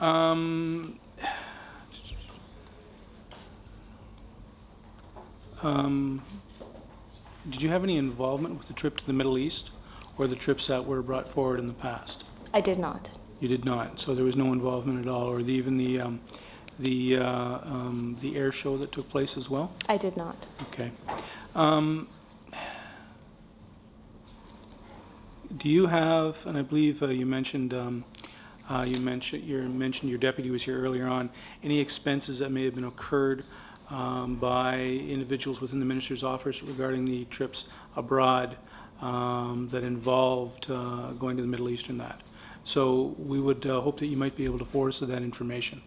Um, um, Did you have any involvement with the trip to the Middle East or the trips that were brought forward in the past? I did not. You did not, so there was no involvement at all, or the- even the, um, the, uh, um, the air show that took place as well? I did not. Okay. Um, Do you have, and I believe uh, you mentioned, um, uh, you mentioned, you mentioned your deputy was here earlier on, any expenses that may have been incurred um, by individuals within the minister's office regarding the trips abroad um, that involved uh, going to the Middle East and that? So we would uh, hope that you might be able to forward us that information.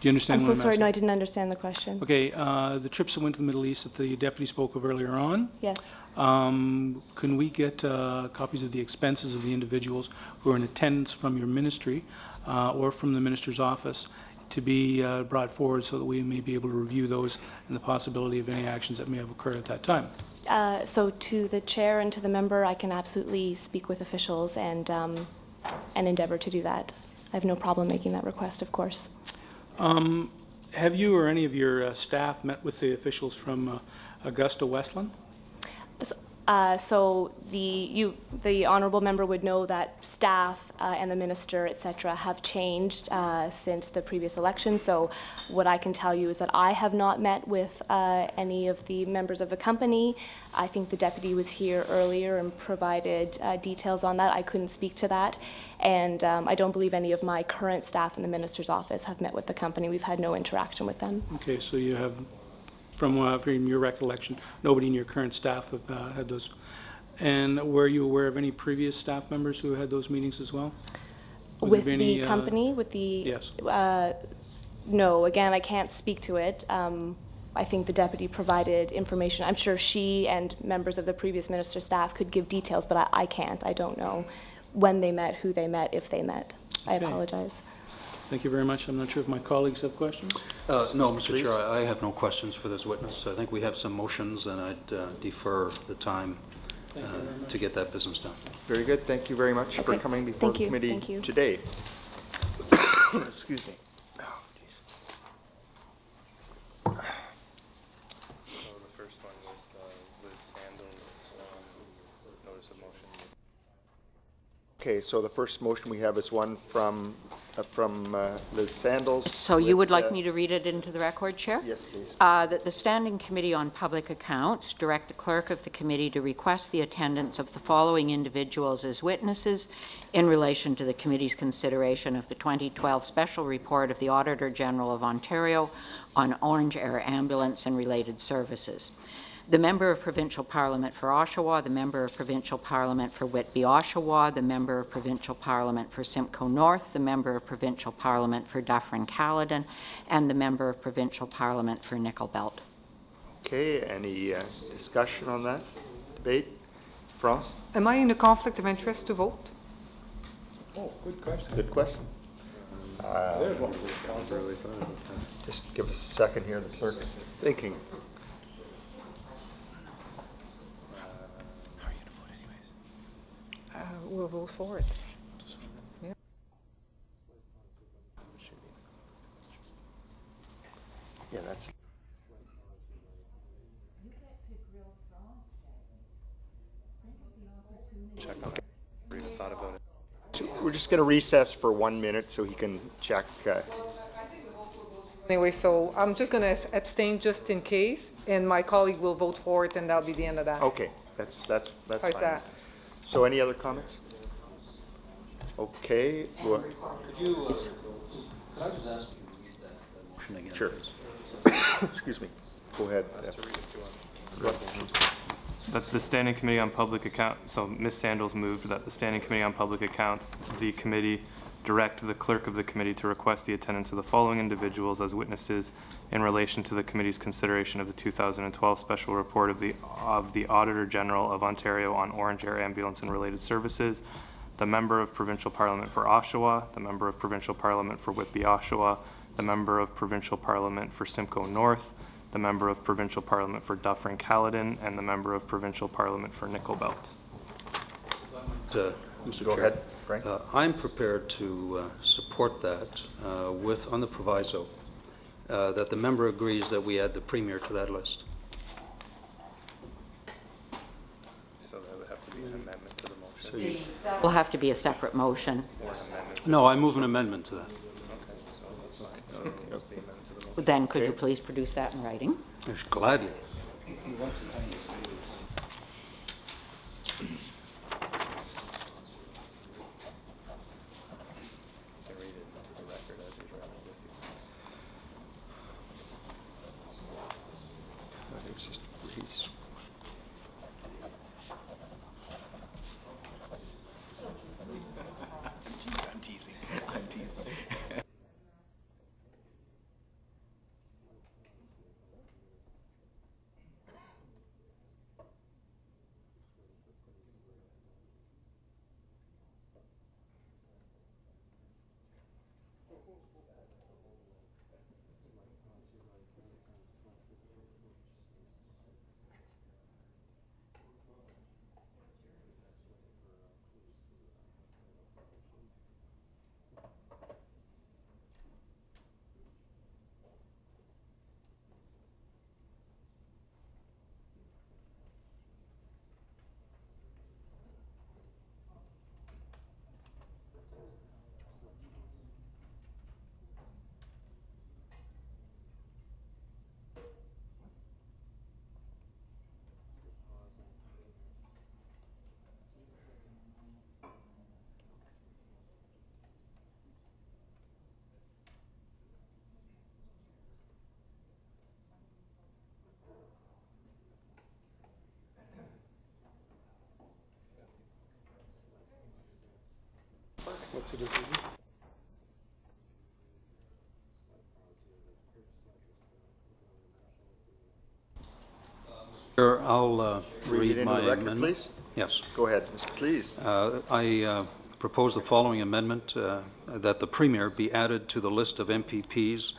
Do you understand I'm what so I'm sorry, asking? no, I didn't understand the question. Okay, uh, the trips that went to the Middle East that the deputy spoke of earlier on, Yes. Um, can we get uh, copies of the expenses of the individuals who are in attendance from your ministry uh, or from the minister's office to be uh, brought forward so that we may be able to review those and the possibility of any actions that may have occurred at that time? Uh, So to the chair and to the member, I can absolutely speak with officials and, um, and endeavor to do that. I have no problem making that request, of course. Um, Have you or any of your uh, staff met with the officials from uh, AgustaWestland? Uh, So the, you, the honorable member would know that staff uh, and the minister, etc., have changed uh, since the previous election. So what I can tell you is that I have not met with uh, any of the members of the company. I think the deputy was here earlier and provided uh, details on that. I couldn't speak to that. And um, I don't believe any of my current staff in the minister's office have met with the company. We've had no interaction with them. Okay, so you have, from, uh, from your recollection, nobody in your current staff have uh, had those. And were you aware of any previous staff members who had those meetings as well? Would there With any, the uh, company, with the? Yes. uh, No, again, I can't speak to it. Um, I think the deputy provided information. I'm sure she and members of the previous minister's staff could give details, but I, I can't. I don't know when they met, who they met, if they met. I Okay. apologize. Thank you very much. I'm not sure if my colleagues have questions? Uh, No, Mr. Please. Chair, I I have no questions for this witness. I think we have some motions, and I'd uh, defer the time uh, to get that business done. Very good. Thank you very much for Okay. coming before Thank the you. committee Thank you. today. Excuse me. So the first one was uh, Liz Sandals' um, notice of motion. Okay, so the first motion we have is one from, uh, from uh, Liz Sandals. So you would with, like uh, me to read it into the record, Chair? Yes, please. Uh, That the Standing Committee on Public Accounts direct the clerk of the committee to request the attendance of the following individuals as witnesses in relation to the committee's consideration of the 2012 Special Report of the Auditor General of Ontario on Ornge Air Ambulance and related services. The Member of Provincial Parliament for Oshawa, the Member of Provincial Parliament for Whitby Oshawa, the Member of Provincial Parliament for Simcoe North, the Member of Provincial Parliament for Dufferin Caledon, and the Member of Provincial Parliament for Nickel Belt. Okay, any uh, discussion on that? Debate? France? Am I in a conflict of interest to vote? Oh, good question. Good question. Uh, There's one for you, Counsel. Just give us a second here, the clerk's thinking. Uh, We'll vote for it. Yeah, that's. Check on it. Never even thought about it. We're just going to recess for one minute so he can check. uh, Anyway, so I'm just going to abstain just in case, and my colleague will vote for it, and that'll be the end of that. Okay, that's, that's, that's How's fine. that? So any other comments? Okay. well- Could you, uh, could I just ask you to read that motion again? Sure. Excuse me. Go ahead. Go ahead. That the Standing Committee on Public Account, so Ms. Sandals moved that the Standing Committee on Public Accounts, the committee direct the clerk of the committee to request the attendance of the following individuals as witnesses in relation to the committee's consideration of the 2012 special report of the, of the Auditor General of Ontario on Ornge Air Ambulance and related services, the member of Provincial Parliament for Oshawa, the member of Provincial Parliament for Whitby, Oshawa, the member of Provincial Parliament for Simcoe North, the member of Provincial Parliament for Dufferin Caledon, and the member of Provincial Parliament for Nickel Belt. Uh, Mr. Go Chair. ahead, Frank. Uh, I'm prepared to uh, support that uh, with, on the proviso, uh, that the member agrees that we add the Premier to that list. So there would have to be an amendment to the motion. Will have to be a separate motion. No, I move an amendment to that. Then could you please produce that in writing? Yes, Gladly. What's decision? Sure, I'll uh, Read read my record, amendment. please. Yes. Go ahead, Mr. Klees. Uh, I uh, propose the following amendment, uh, that the Premier be added to the list of MPPs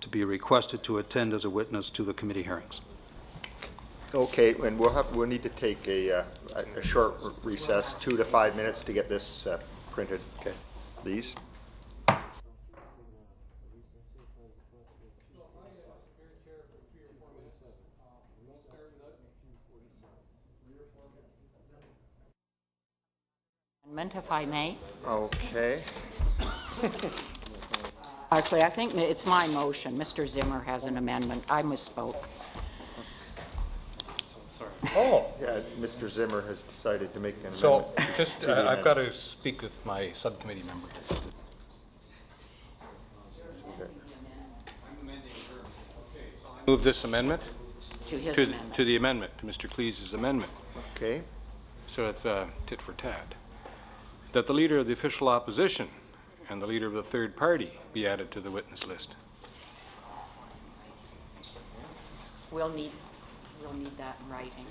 to be requested to attend as a witness to the committee hearings. Okay, and we'll have, we'll need to take a, uh, a a short recess, two to five minutes to get this uh, printed. Okay. Please. Amendment, if I may. Okay. Actually, I think it's my motion. Mr. Zimmer has an amendment. I misspoke. Oh. Yeah, Mr. Zimmer has decided to make an amendment. So, amendment. just, uh, I've got to speak with my subcommittee member. Move this amendment? To his To- amendment. To the amendment, to Mr. Klees's amendment. Okay. So it's uh, tit for tat. That the leader of the official opposition and the leader of the third party be added to the witness list. We'll need, We'll need that in writing.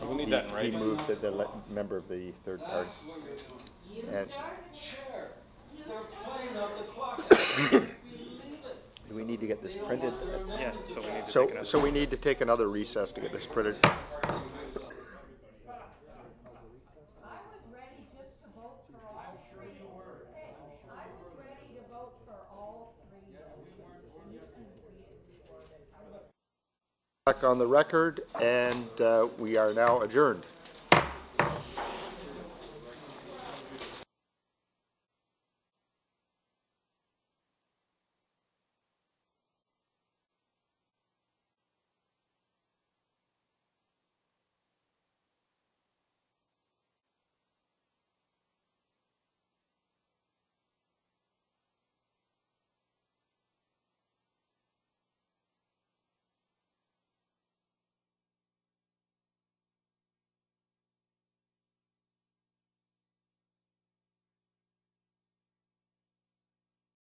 We will need that in He moved to the member of the third party. You started Chair, they're playing on the clock. Do we need to get this printed? Yeah, so we need to take another. so we need to take another recess to get this printed. on the record, and uh, we are now adjourned.